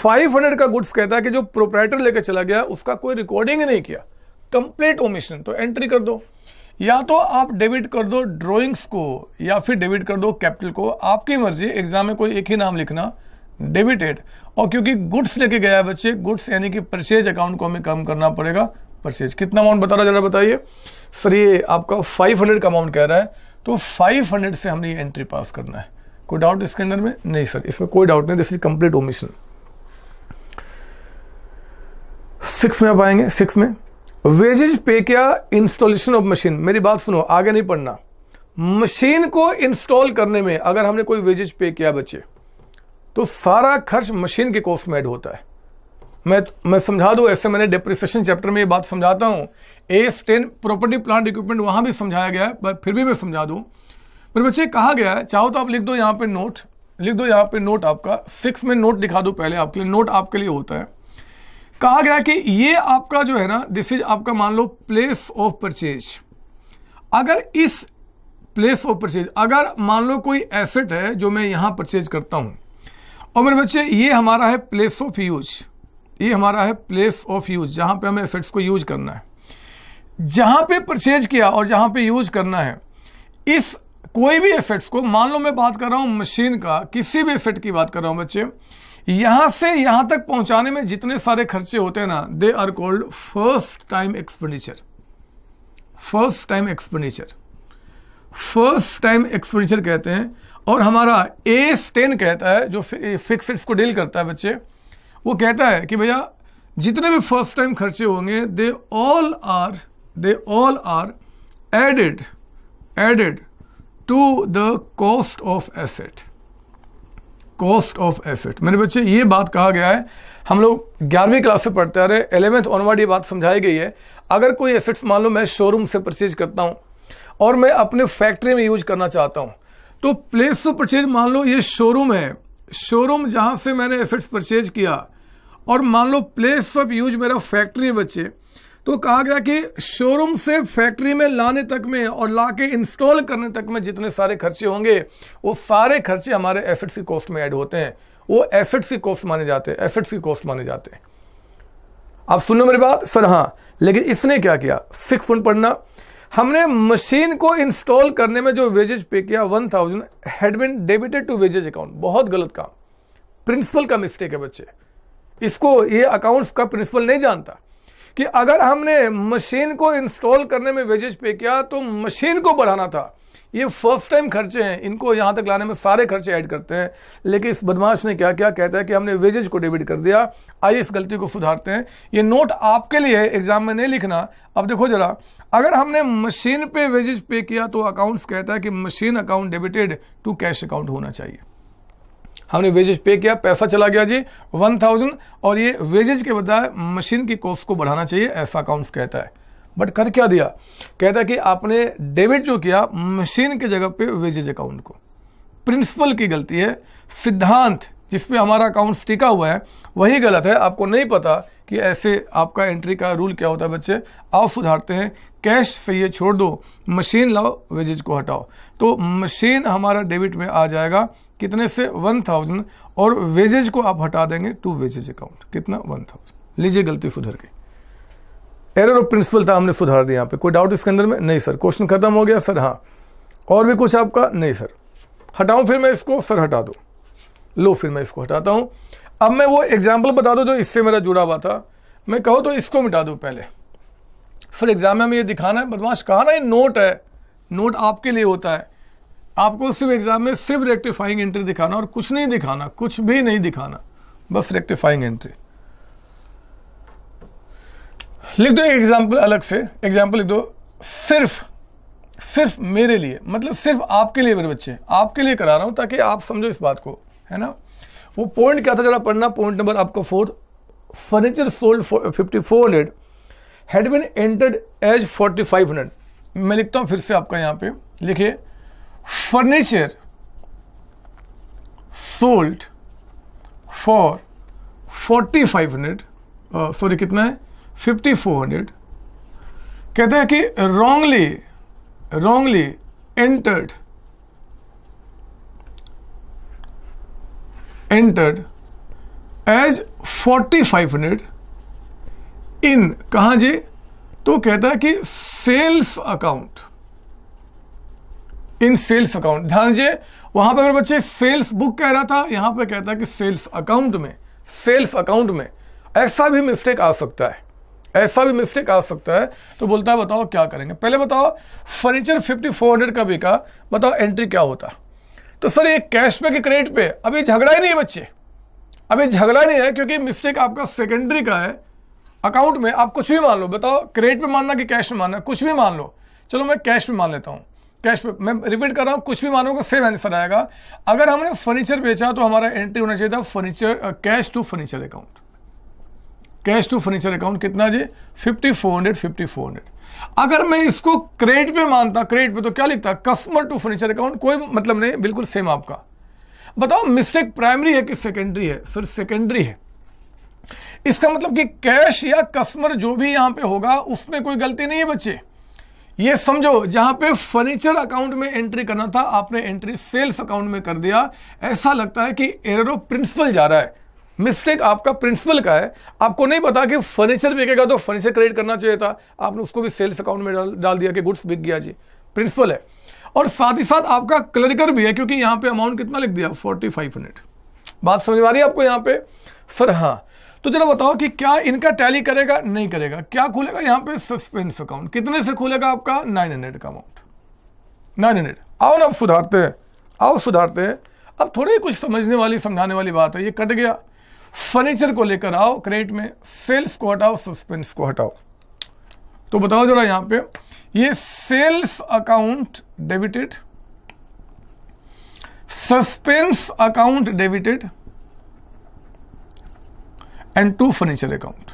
S1: 500 का गुड्स कहता है कि जो प्रोप्राइटर लेकर चला गया, उसका कोई रिकॉर्डिंग नहीं किया। कंप्लीट ओमिशन तो एंट्री कर दो। या तो आप डेबिट कर दो ड्राइंग्स को, या फिर डेबिट कर दो कैपिटल को, आपकी मर्ज़ी एग्ज़ाम में कोई एक ही नाम लिखना। डेबिटेड। और क्योंकि गुड्स लेके गया है बच्चे, गुड्स यानी कि परचेज अकाउंट को हमें कम करना पड़ेगा, परचेज। कितना अमाउंट बता रहा जरा बताइए। सर, ये आपका 500 का अमाउंट कह रहा है तो 500 से हमने ये एंट्री पास करना है। कोई डाउट इसके अंदर में? नहीं, सर, इसमें कोई डाउट नहीं this is complete omission six में आप आएँगे सिक्स में। वेजेज पे क्या इंस्टॉलेशन ऑफ़ मशीन मेरी बात सुनो, आगे नहीं पढ़ना। मशीन को इंस्टॉल करने में, अगर हमने कोई वेजेज पे किया बच्चे तो सारा खर्च मशीन के कॉस्ट में ऐड होता है। मैं मैं समझा दूँ, ऐसे मैंने डिप्रिसिएशन चैप्टर में ये बात समझाता हूँ। A ten property plant equipment वहाँ भी समझाया गया है, पर फिर भी मैं समझा दूँ। मेरे बच्चे, कहा गया है, चाहो तो आप लिख दो यहाँ पे नोट लिख दो यहाँ पे नोट आपका। सिक्स में नोट दिखा दो पहले आपके लिए नोट आपके लिए होता है। कहा गया कि ये आपका जो है ना दिस इज़ आपका मान लो प्लेस ऑफ़ परचेज अगर इस प्लेस ऑफ़ परचेज अगर मान लो कोई एसेट है जो मैं यहाँ परचेज करता हूँ और मेरे बच्चे, ये हमारा है प्लेस ऑफ़ यूज़ ये हमारा है प्लेस ऑफ़ यूज़ जहाँ पे हमें एसेट्स को यूज़ करना है। जहाँ पे परचेज किया और जहाँ पे यूज़ करना है, इस कोई भी एसेट्स को, मान लो मैं बात कर रहा हूँ मशीन का, किसी भी एसेट की बात कर रहा हूँ बच्चे, यहाँ से यहाँ तक पहुँचाने में जितने सारे खर्चे होते हैं ना they are called first time expenditure first time expenditure first time expenditure कहते हैं और हमारा ए टेन कहता है, जो फिक्स को डील करता है बच्चे, वो कहता है कि भैया, जितने भी फ़र्स्ट टाइम खर्चे होंगे they all are they all are added added to the cost of asset cost of asset मेरे बच्चे, ये बात कहा गया है। हम लोग ग्यारहवीं क्लास से पढ़ते आ रहे एलेवेंथ ऑनवर्ड ये बात समझाई गई है। अगर कोई एसेट्स मान लो मैं शोरूम से परचेज करता हूँ, और मैं अपने फैक्ट्री में यूज़ करना चाहता हूँ तो प्लेस ऑफ़ परचेज मान लो ये शोरूम है। शोरूम जहाँ से मैंने एसेट्स परचेज किया। और मान लो प्लेस ऑफ़ यूज़ मेरा फैक्ट्री बच्चे तो कहा गया कि शोरूम से फैक्ट्री में लाने तक में और ला के इंस्टॉल करने तक में जितने सारे खर्चे होंगे, वो सारे खर्चे हमारे एसेट्स की कॉस्ट में ऐड होते हैं। वो एसेट्स की कॉस्ट माने जाते हैं। एसेट्स की कॉस्ट माने जाते हैं। आप सुनो मेरी बात? सर हाँ। लेकिन इसने क्या किया? सिक्स पढ़ना। हमने मशीन को इंस्टॉल करने में जो वेजेज पे किया one thousand had been debited to wages account बहुत गलत काम। प्रिंसिपल का मिस्टेक है बच्चे। इसको, ये अकाउंट्स का प्रिंसिपल नहीं जानता कि अगर हमने मशीन को इंस्टॉल करने में वेजेज पे किया तो मशीन को बढ़ाना था। ये फ़र्स्ट टाइम खर्चे हैं। इनको यहाँ तक लाने में सारे खर्चे ऐड करते हैं। लेकिन इस बदमाश ने क्या क्या? कहता है कि हमने वेजेज को डेबिट कर दिया। आइए इस गलती को सुधारते हैं। ये नोट आपके लिए है एग्ज़ाम में नहीं लिखना। अब देखो जरा, अगर हमने मशीन पे वेजेज पे किया तो अकाउंट्स कहता है कि machine account debited to cash account होना चाहिए। हमने वेजेज पे किया, पैसा चला गया जी वन थाउज़ेंड और ये वेजेज के बजाय मशीन की कॉस्ट को बढ़ाना चाहिए, ऐसा अकाउंट्स कहता है। बट कर क्या दिया? कहता है कि आपने डेबिट जो किया, मशीन की जगह पे वेजेज अकाउंट को। प्रिंसिपल की गलती है, सिद्धांत जिसपे हमारा अकाउंट टिका हुआ है, वही गलत है। आपको नहीं पता कि ऐसे आपका एंट्री का रूल क्या होता है बच्चे। आप सुधारते हैं, कैश से ये छोड़ दो, मशीन लाओ, वेजेज को हटाओ। तो मशीन हमारा डेबिट में आ जाएगा। कितने से? One thousand. और वेजेज को आप हटा देंगे टू वेजेज अकाउंट। कितना? One thousand. लीजिए गलती सुधर गई। एरर ऑफ़ प्रिंसिपल था, हमने सुधार दिया यहाँ पे। कोई डाउट इसके अंदर में? नहीं सर क्वेश्चन खत्म हो गया सर हाँ। और भी कुछ आपका? नहीं सर हटाऊं फिर मैं इसको सर हटा दो। लो फिर मैं इसको हटाता हूँ। अब मैं वो एग्ज़ाम्पल बता दो जो इससे मेरा जुड़ा हुआ था। मैं कहूँ तो इसको मिटा दो पहले। फिर एग्ज़ाम में हमें ये दिखाना है। बदमाश, कहा ना ये नोट है। नोट आपके लिए होता है। आपको सिर्फ़ एग्ज़ाम में सिर्फ़ रेक्टिफाइंग एंट्री दिखाना और कुछ नहीं दिखाना। कुछ भी नहीं दिखाना। बस रेक्टिफाइंग एंट्री लिख दो एक एग्ज़ाम्पल अलग से एग्ज़ाम्पल लिख दो। सिर्फ़ सिर्फ़ मेरे लिए मतलब सिर्फ़ आपके लिए मेरे बच्चे, आपके लिए करा रहा हूँ ताकि आप समझो इस बात को, है ना? वो पॉइंट क्या था जरा पढ़ना? पॉइंट नंबर आपका fourth furniture sold fifty four hundred had been entered as forty five hundred मैं लिखता हूँ फिर से आपका यहाँ पे। लिखिए furniture sold for forty five hundred sorry कितना है? 5400 कहता है कि wrongly wrongly entered entered as 4500 in कहा जी? तो कहता है कि sales account in sales account ध्यान दीजिए, वहाँ पर मेरे बच्चे सेल्स बुक कह रहा था, यहाँ पर कहता है कि सेल्स अकाउंट में सेल्स अकाउंट में ऐसा भी मिस्टेक आ सकता है। ऐसा भी मिस्टेक आ सकता है। तो बोलता है, बताओ क्या करेंगे? पहले बताओ फर्नीचर फिफ्टी फोर हंड्रेड का बिका बताओ एंट्री क्या होता? तो सर ये कैश पे के क्रेडिट पे, अभी झगड़ा ही नहीं है बच्चे। अभी झगड़ा नहीं है, क्योंकि मिस्टेक आपका सेकेंडरी का है। अकाउंट में आप कुछ भी मान लो, बताओ क्रेडिट पे मानना कि कैश में मानना कुछ भी मान लो। चलो, मैं कैश में मान लेता हूँ। कैश पे, मैं रिपीट कर रहा हूँ, कुछ भी मानोगे सेम आंसर आएगा। अगर हमने फर्नीचर बेचा तो हमारा एंट्री होना चाहिए था furniture cash to furniture account cash to furniture account कितना जी? Fifty four hundred, fifty four hundred. अगर मैं इसको क्रेडिट पे मानता, क्रेडिट पे तो क्या लिखता? कस्टमर टू फर्नीचर अकाउंट, कोई मतलब नहीं, बिल्कुल सेम आपका। बताओ मिस्टेक प्राइमरी है कि सेकेंडरी है? सर सेकेंडरी है। इसका मतलब कि कैश या कस्टमर जो भी यहाँ पे होगा, उसमें कोई गलती नहीं है बच्चे। ये समझो, जहाँ पे फर्नीचर अकाउंट में एंट्री करना था, आपने एंट्री सेल्स अकाउंट में कर दिया, ऐसा लगता है कि ऑफ़ प्रिंसिपल जा रहा है। मिस्टेक आपका प्रिंसिपल का है। आपको नहीं पता कि फर्नीचर बिकेगा तो फर्नीचर क्रेडिट करना चाहिए था। आपने उसको भी सेल्स अकाउंट में डाल, डाल दिया कि गुड्स बिक गया जी। प्रिंसिपल है। और साथ ही साथ आपका क्लरिकर भी है क्योंकि यहाँ पे अमाउंट कितना लिख दिया? फोर्टी फाइव हंड्रेड बात समझ आ रही है आपको यहाँ पे? सर हाँ। तो जरा बताओ कि क्या इनका टैली करेगा? नहीं करेगा। क्या खुलेगा यहाँ पे सस्पेंस अकाउंट कितने से खुलेगा आपका? नाइन हंड्रेड का अमाउंट नाइन हंड्रेड आओ ना सुधारते हैं। आओ सुधारते हैं। अब थोड़ी कुछ समझने वाली समझाने वाली बात है। ये कट गया। फर्नीचर को लेकर आओ क्रेडिट में सेल्स को हटाओ सस्पेंस को हटाओ तो बताओ जरा यहाँ पे, ये sales account debited suspense account debited and to furniture account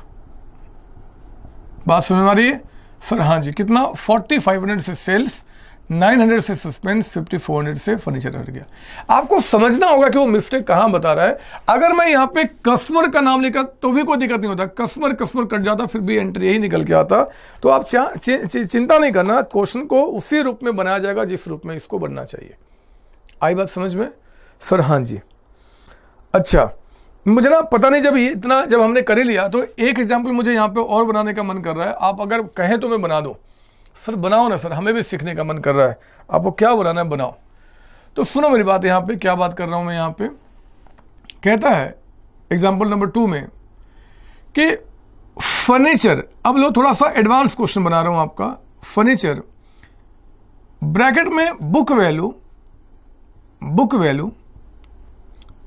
S1: बात समझ आ रही है? सर हाँ जी, कितना? फोर्टी फाइव हंड्रेड से सेल्स 900 से सस्पेंस 5400 से फर्नीचर हट गया। आपको समझना होगा कि वो मिस्टेक कहाँ बता रहा है। अगर मैं यहाँ पे कस्टमर का नाम लिखा तो भी कोई दिक्कत नहीं होता। कस्टमर कस्टमर कट जाता, फिर भी एंट्री यही निकल के आता। तो आप चिंता नहीं करना, क्वेश्चन को उसी रूप में बनाया जाएगा जिस रूप में इसको बनना चाहिए। आई बात समझ में? सर हाँ जी। अच्छा मुझे ना पता नहीं जब ये इतना जब हमने कर लिया तो एक एग्ज़ाम्पल मुझे यहाँ पे और बनाने का मन कर रहा है। आप अगर कहें तो मैं बना दूँ। सर बनाओ ना सर हमें भी सीखने का मन कर रहा है। आपको क्या बनाना है, बनाओ। तो सुनो मेरी बात यहाँ पे, क्या बात कर रहा हूँ मैं यहाँ पे। कहता है एग्ज़ाम्पल नंबर टू में, कि फर्नीचर अब लो थोड़ा सा एडवांस क्वेश्चन बना रहा हूँ आपका। फर्नीचर ब्रैकेट में book value book value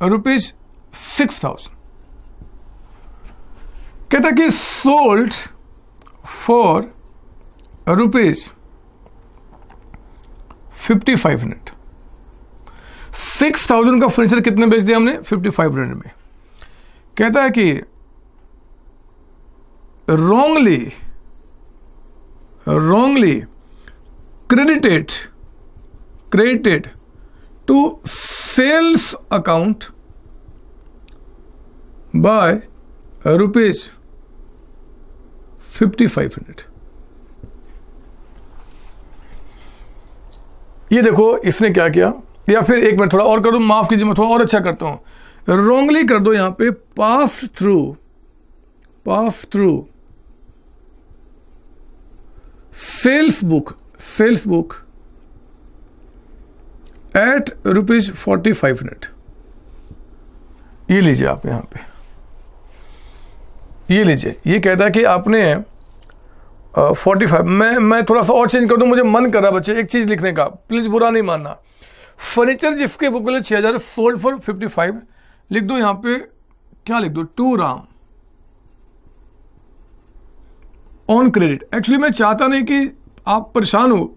S1: rupees six thousand कहता कि sold for rupees fifty five hundred six thousand का फर्नीचर कितने बेच दिया हमने? फिफ्टी फाइव हंड्रेड में। कहता है कि wrongly wrongly credited credited to sales account by rupees fifty five hundred ये देखो, इसने क्या किया? या फिर एक मिनट थोड़ा और कर दो माफ़ कीजिए, मैं थोड़ा और अच्छा करता हूँ। रोंगली कर दो यहाँ पे pass through pass through sales book sales book at rupees forty five minute ये लीजिए आप यहाँ पे। ये लीजिए। ये कहता है कि आपने फोर्टी फाइव मैं मैं थोड़ा सा और चेंज कर दूँ, मुझे मन कर रहा बच्चे, एक चीज़ लिखने का। प्लीज़ बुरा नहीं मानना। फर्नीचर जिसके बुक छः हज़ार सोल्ड फॉर फिफ्टी फाइव लिख दो यहाँ पे, क्या लिख दो? To Ram. On credit actually मैं चाहता नहीं कि आप परेशान हो।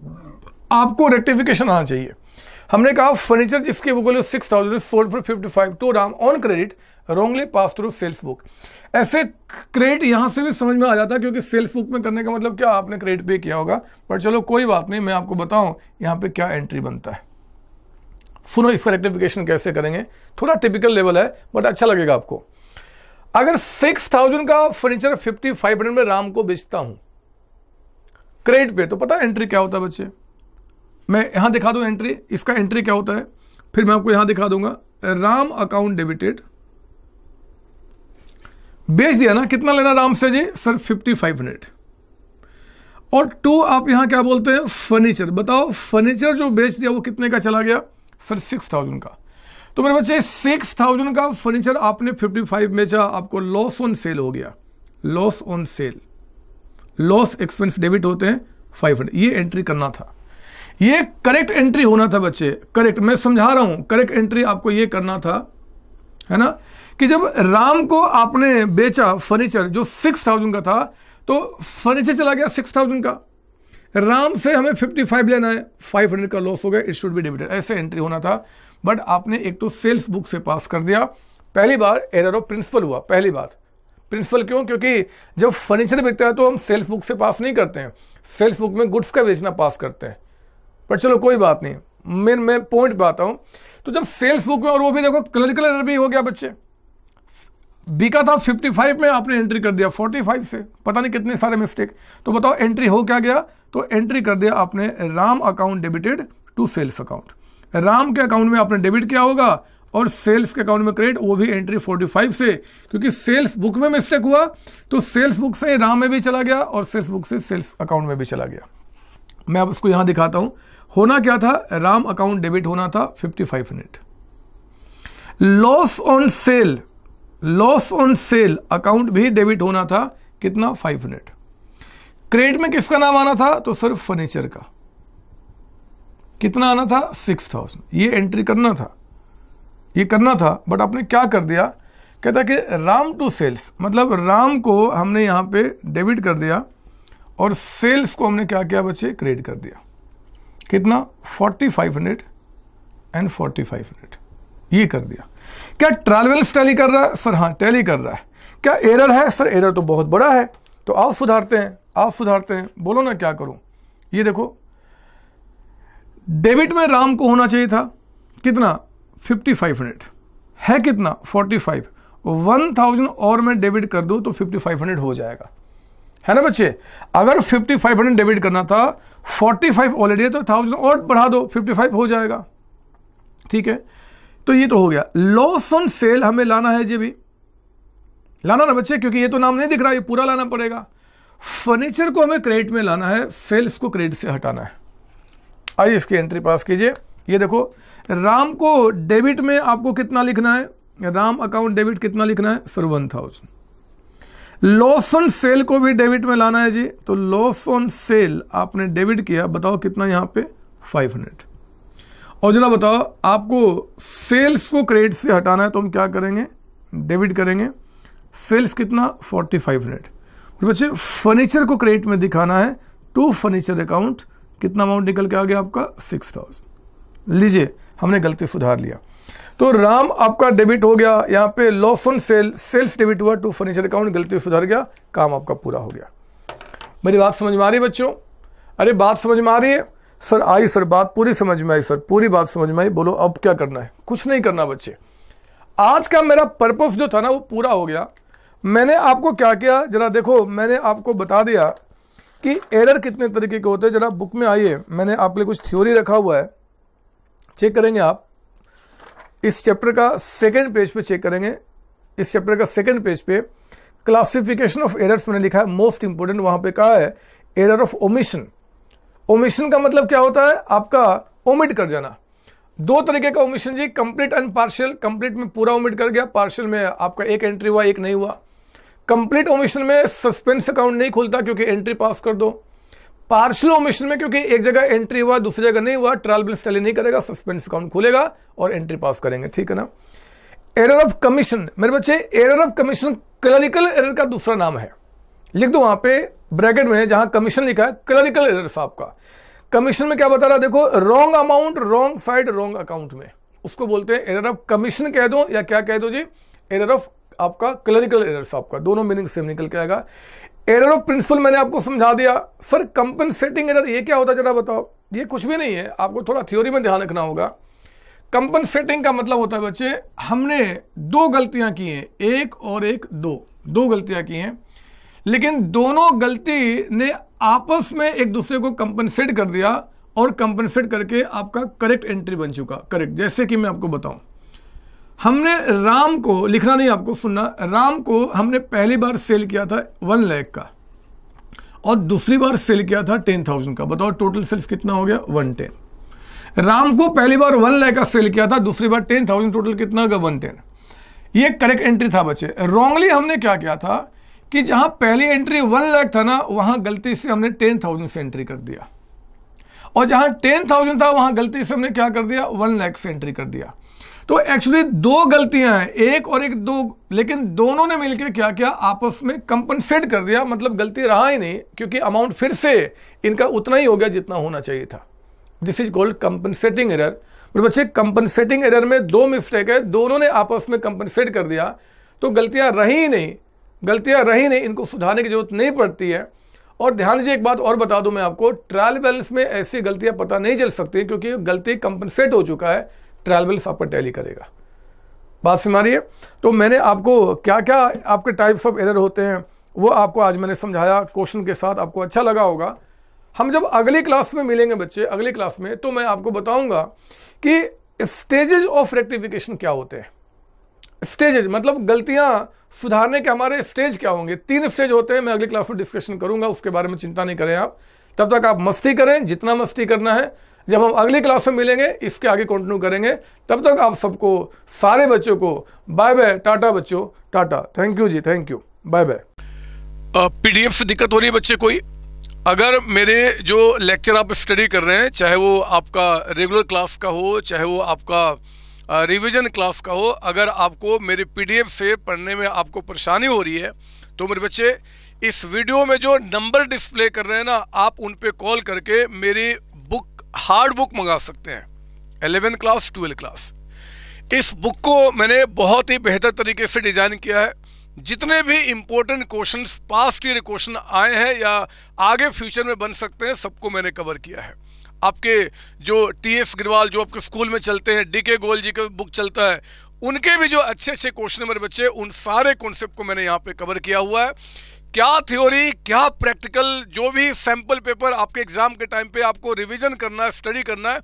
S1: आपको रेक्टिफिकेशन आना चाहिए। हमने कहा फर्नीचर जिसके बुक बोले six thousand sold for fifty five to Ram on credit wrongly pass through sales book ऐसे क्रेडिट यहाँ से भी समझ में आ जाता है, क्योंकि सेल्स बुक में करने का मतलब क्या, आपने क्रेडिट पे किया होगा। पर चलो, कोई बात नहीं, मैं आपको बताऊँ, यहाँ पे क्या एंट्री बनता है। सुनो, इसका रेक्टिफिकेशन कैसे करेंगे? थोड़ा टिपिकल लेवल है बट अच्छा लगेगा आपको। अगर सिक्स थाउज़ेंड का फर्नीचर फिफ्टी फाइव हंड्रेड में राम को बेचता हूँ क्रेडिट पे तो पता है एंट्री क्या होता है बच्चे? मैं यहाँ दिखा दूँ एंट्री इसका एंट्री क्या होता है? फिर मैं आपको यहाँ दिखा दूँगा, राम अकाउंट डेबिटेड बेच दिया ना? कितना लेना राम से जी? सर फिफ्टी फाइव हंड्रेड और टू आप यहाँ क्या बोलते हैं? फर्नीचर बताओ फर्नीचर जो बेच दिया, वो कितने का चला गया? सर सिक्स थाउज़ेंड का। तो मेरे बच्चे सिक्स थाउज़ेंड का फर्नीचर आपने फिफ्टी फाइव बेचा, आपको लॉस ऑन सेल हो गया। Loss on sale loss expense debit होते हैं फाइव हंड्रेड ये एंट्री करना था। ये करेक्ट एंट्री होना था बच्चे। करेक्ट मैं समझा रहा हूँ करेक्ट एंट्री आपको ये करना था, है ना? कि जब राम को आपने बेचा फर्नीचर जो सिक्स थाउज़ेंड का था तो फर्नीचर चला गया सिक्स थाउज़ेंड का। राम से हमें फिफ्टी फाइव लेना है फाइव हंड्रेड का लॉस हो गया इट शुड बी डेबिटेड ऐसे एंट्री होना था बट आपने एक तो सेल्स बुक से पास कर दिया। पहली बार एरर ऑफ़ प्रिंसिपल हुआ, पहली बार प्रिंसिपल क्यों? क्योंकि जब फर्नीचर बिकता है तो हम सेल्स बुक से पास नहीं करते हैं। सेल्स बुक में गुड्स का बेचना पास करते हैं। पर चलो, कोई बात नहीं। मैं मैं पॉइंट पे आता हूँ। तो जब सेल्स बुक में, और वो भी देखो कलर कलर भी हो गया बच्चे। बिका था 55 में, आपने एंट्री कर दिया 45 से। पता नहीं कितने सारे मिस्टेक तो बताओ एंट्री हो क्या गया? तो एंट्री कर दिया आपने Ram account debited to sales account Ram के अकाउंट में आपने डेबिट किया होगा, और सेल्स के अकाउंट में क्रेडिट वो भी एंट्री 45 से। क्योंकि सेल्स बुक में मिस्टेक हुआ तो सेल्स बुक से राम में भी चला गया, और सेल्स बुक से सेल्स अकाउंट में भी चला गया। मैं अब उसको यहाँ दिखाता हूँ। होना क्या था? राम अकाउंट डेबिट होना था 55 unit loss on sale, loss on sale account भी डेबिट होना था कितना? 5 यूनिट क्रेडिट में किसका नाम आना था? तो सिर्फ़ फर्नीचर का। कितना आना था? सिक्स थाउज़ेंड ये एंट्री करना था। ये करना था बट आपने क्या कर दिया? कहता कि राम टू सेल्स मतलब राम को हमने यहाँ पे डेबिट कर दिया और सेल्स को हमने क्या किया बच्चे? क्रेडिट कर दिया। कितना? Forty five hundred and forty five hundred ये कर दिया। क्या ट्रावेल्स टैली कर रहा है? सर हाँ टैली कर रहा है। क्या एरर है? सर एरर तो बहुत बड़ा है। तो आप सुधारते हैं, आप सुधारते हैं। बोलो ना क्या करूँ? ये देखो। डेबिट में राम को होना चाहिए था। कितना? फिफ्टी फाइव हंड्रेड है कितना? फोर्टी फाइव वन थाउज़ेंड और मैं डेबिट कर दूँ तो फिफ्टी फाइव हंड्रेड हो जाएगा। है ना बच्चे? अगर फिफ्टी फाइव हंड्रेड डेबिट करना था फोर्टी फाइव ऑलरेडी है तो थाउज़ेंड और बढ़ा दो फिफ्टी फाइव हो जाएगा। ठीक है? तो ये तो हो गया। लॉस ऑन सेल हमें लाना है जी भी लाना ना बच्चे, क्योंकि ये तो नाम नहीं दिख रहा, ये पूरा लाना पड़ेगा। फर्नीचर को हमें क्रेडिट में लाना है सेल्स को क्रेडिट से हटाना है। आइए इसकी एंट्री पास कीजिए। ये देखो, राम को डेबिट में आपको कितना लिखना है? राम अकाउंट डेबिट कितना लिखना है? Sir one thousand loss on sale को भी डेबिट में लाना है जी। तो लॉस ऑन सेल, आपने डेबिट किया, बताओ कितना यहाँ पे? Five hundred. और जरा बताओ, आपको सेल्स को क्रेडिट से हटाना है तो हम क्या करेंगे? डेबिट करेंगे। सेल्स कितना? Forty five hundred. बच्चे, फर्नीचर को क्रेडिट में दिखाना है टू फर्नीचर अकाउंट। कितना अमाउंट निकल के आ गया आपका? Six thousand. लीजिए, हमने गलती सुधार लिया। तो राम आपका डेबिट हो गया, यहाँ पे loss on sale sales debit हुआ टू फर्नीचर अकाउंट गलती सुधर गया, काम आपका पूरा हो गया। मेरी बात समझ में आ रही है बच्चों? अरे बात समझ में आ रही है? सर, आई सर, बात पूरी समझ में आई, सर, पूरी बात समझ में आई, बोलो अब क्या करना है? कुछ नहीं करना बच्चे। आज का मेरा पर्पस जो था ना, वो पूरा हो गया। मैंने आपको क्या किया, जरा देखो, मैंने आपको बता दिया कि एरर कितने तरीके के होते हैं। जरा बुक में आइए, मैंने आपके लिए कुछ थ्योरी रखा हुआ है। चेक करेंगे आप। इस चैप्टर का सेकेंड पेज पे चेक करेंगे। इस चैप्टर का सेकेंड पेज पे क्लासिफिकेशन ऑफ़ एरर्स मैंने लिखा है मोस्ट इंपोर्टेंट वहाँ पे कहा है एरर ऑफ़ ओमिशन ओमिशन का मतलब क्या होता है? आपका ओमिट कर जाना। दो तरीके का ओमिशन जी कंप्लीट एंड पार्शियल कंप्लीट में पूरा ओमिट कर गया पार्शियल में आपका एक एंट्री हुआ, एक नहीं हुआ। कंप्लीट ओमिशन में सस्पेंस अकाउंट नहीं खुलता क्योंकि एंट्री पास कर दो। पार्शल ओमिशन में, क्योंकि एक जगह एंट्री हुआ, दूसरी जगह नहीं हुआ ट्रायल बिल टैली नहीं करेगा सस्पेंस अकाउंट खुलेगा और एंट्री पास करेंगे, ठीक है ना? एरर ऑफ़ कमीशन मेरे बच्चे error of commission clerical error का दूसरा नाम है। लिख दो वहाँ पे ब्रैकेट में, जहाँ कमीशन लिखा है क्लरिकल एरर साहब का कमीशन में क्या बता रहा देखो wrong amount wrong side wrong account में। उसको बोलते हैं एरर ऑफ़ कमीशन कह दो, या क्या कह दो जी? एरर ऑफ़ आपका क्लरिकल एरर्स आपका। दोनों मीनिंग सेम निकल के आएगा। एरर ऑफ़ प्रिंसिपल मैंने आपको समझा दिया। सर कंपनसेटिंग एरर ये क्या होता है जरा बताओ। ये कुछ भी नहीं है। आपको थोड़ा थ्योरी में ध्यान रखना होगा। कंपनसेटिंग का मतलब होता है बच्चे, हमने दो गलतियाँ की हैं, एक और एक दो। दो गलतियाँ की हैं। लेकिन दोनों गलती ने आपस में एक दूसरे को कंपनसेट कर दिया और कंपनसेट करके आपका करेक्ट एंट्री बन चुका। करेक्ट जैसे कि मैं आपको बताऊँ। हमने राम को, लिखना नहीं आपको, सुनना, राम को हमने पहली बार सेल किया था वन लैख का और दूसरी बार सेल किया था टेन थाउज़ेंड का। बताओ टोटल सेल्स कितना हो गया? One ten. राम को पहली बार वन लैख का सेल किया था, दूसरी बार टेन थाउज़ेंड टोटल कितना का वन टेन। ये करेक्ट एंट्री था बच्चे। रॉन्गली हमने क्या किया था कि जहाँ पहली एंट्री वन लाख था ना, वहाँ गलती से हमने टेन थाउज़ेंड से एंट्री कर दिया। और जहाँ टेन थाउज़ेंड था, वहाँ गलती से हमने क्या कर दिया? वन लाख से एंट्री कर दिया। तो एक्चुअली दो गलतियाँ हैं, एक और एक दो, लेकिन दोनों ने मिलकर क्या किया आपस में कंपनसेट कर दिया? मतलब गलती रहा ही नहीं, क्योंकि अमाउंट फिर से इनका उतना ही हो गया जितना होना चाहिए था। This is called compensating error बच्चे कंपनसेटिंग एरर में दो मिस्टेक है, दोनों ने आपस में कंपनसेट कर दिया। तो गलतियाँ रही नहीं, गलतियाँ रही नहीं, इनको सुधारने की ज़रूरत नहीं पड़ती है। और ध्यान दीजिए, एक बात और बता दूँ मैं आपको ट्रायल बैलेंस में ऐसी गलतियाँ पता नहीं चल सकती, क्योंकि गलती कंपनसेट हो चुका है। ट्रायल बैलेंस आपका टैली करेगा। बात समझ रही है? तो मैंने आपको क्या क्या आपके टाइप्स ऑफ़ एरर होते हैं, वो आपको आज मैंने समझाया क्वेश्चन के साथ आपको अच्छा लगा होगा। हम जब अगली क्लास में मिलेंगे बच्चे, अगली क्लास में तो मैं आपको बताऊँगा कि स्टेजेज ऑफ़ रेक्टिफिकेशन क्या होते हैं। स्टेजेज मतलब गलतियाँ सुधारने के हमारे स्टेज क्या होंगे। तीन स्टेज होते हैं, मैं अगली क्लास में डिस्कशन करूँगा, उसके बारे में चिंता नहीं करें आप। तब तक आप मस्ती करें, जितना मस्ती करना है जब हम अगली क्लास में मिलेंगे, इसके आगे कंटिन्यू करेंगे, तब तक आप सबको, सारे बच्चों को बाय बाय टाटा बच्चों, tata. Thank you ji thank you bye bye
S2: PDF से दिक्कत हो रही है बच्चे कोई? अगर मेरे जो लेक्चर आप स्टडी कर रहे हैं, चाहे वो आपका रेगुलर क्लास का हो, चाहे वो आपका रिवीजन क्लास का हो, अगर आपको मेरे पीडीएफ से पढ़ने में आपको परेशानी हो रही है तो मेरे बच्चे, इस वीडियो में जो नंबर डिस्प्ले कर रहे हैं ना, आप उन पे कॉल करके मेरी हार्ड बुक मंगा सकते हैं। एलेवेंथ क्लास ट्वेल्थ क्लास इस बुक को मैंने बहुत ही बेहतर तरीके से डिज़ाइन किया है। जितने भी important question past year question आए हैं या आगे फ्यूचर में बन सकते हैं, सबको मैंने कवर किया है। आपके जो टी एस गिरवाल जो आपके स्कूल में चलते हैं डी के गोयल जी का बुक चलता है, उनके भी जो अच्छे अच्छे क्वेश्चन मेरे बच्चे, उन सारे कॉन्सेप्ट को मैंने यहाँ पे कवर किया हुआ है। क्या थ्योरी क्या प्रैक्टिकल जो भी सैंपल पेपर आपके एग्ज़ाम के टाइम पे आपको रिवीजन करना है स्टडी करना है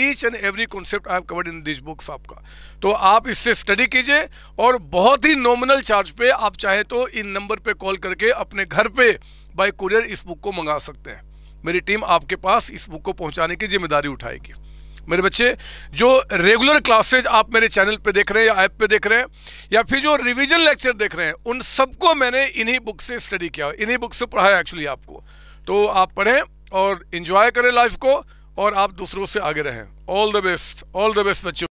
S2: each and every concept I have covered in this books आपका। तो आप इससे स्टडी कीजिए और बहुत ही नॉमिनल चार्ज पे आप चाहे तो इन नंबर पे कॉल करके अपने घर पे बाय कुरियर इस बुक को मंगा सकते हैं। मेरी टीम आपके पास इस बुक को पहुँचाने की ज़िम्मेदारी उठाएगी। मेरे बच्चे, जो रेगुलर क्लासेज आप मेरे चैनल पे देख रहे हैं या ऐप पे देख रहे हैं, या फिर जो रिवीजन लेक्चर देख रहे हैं, उन सबको मैंने इन्हीं बुक से स्टडी किया, इन्हीं बुक से पढ़ाया एक्चुअली आपको। तो आप पढ़ें और इन्जॉय करें लाइफ को और आप दूसरों से आगे रहें। All the best all the best बच्चों।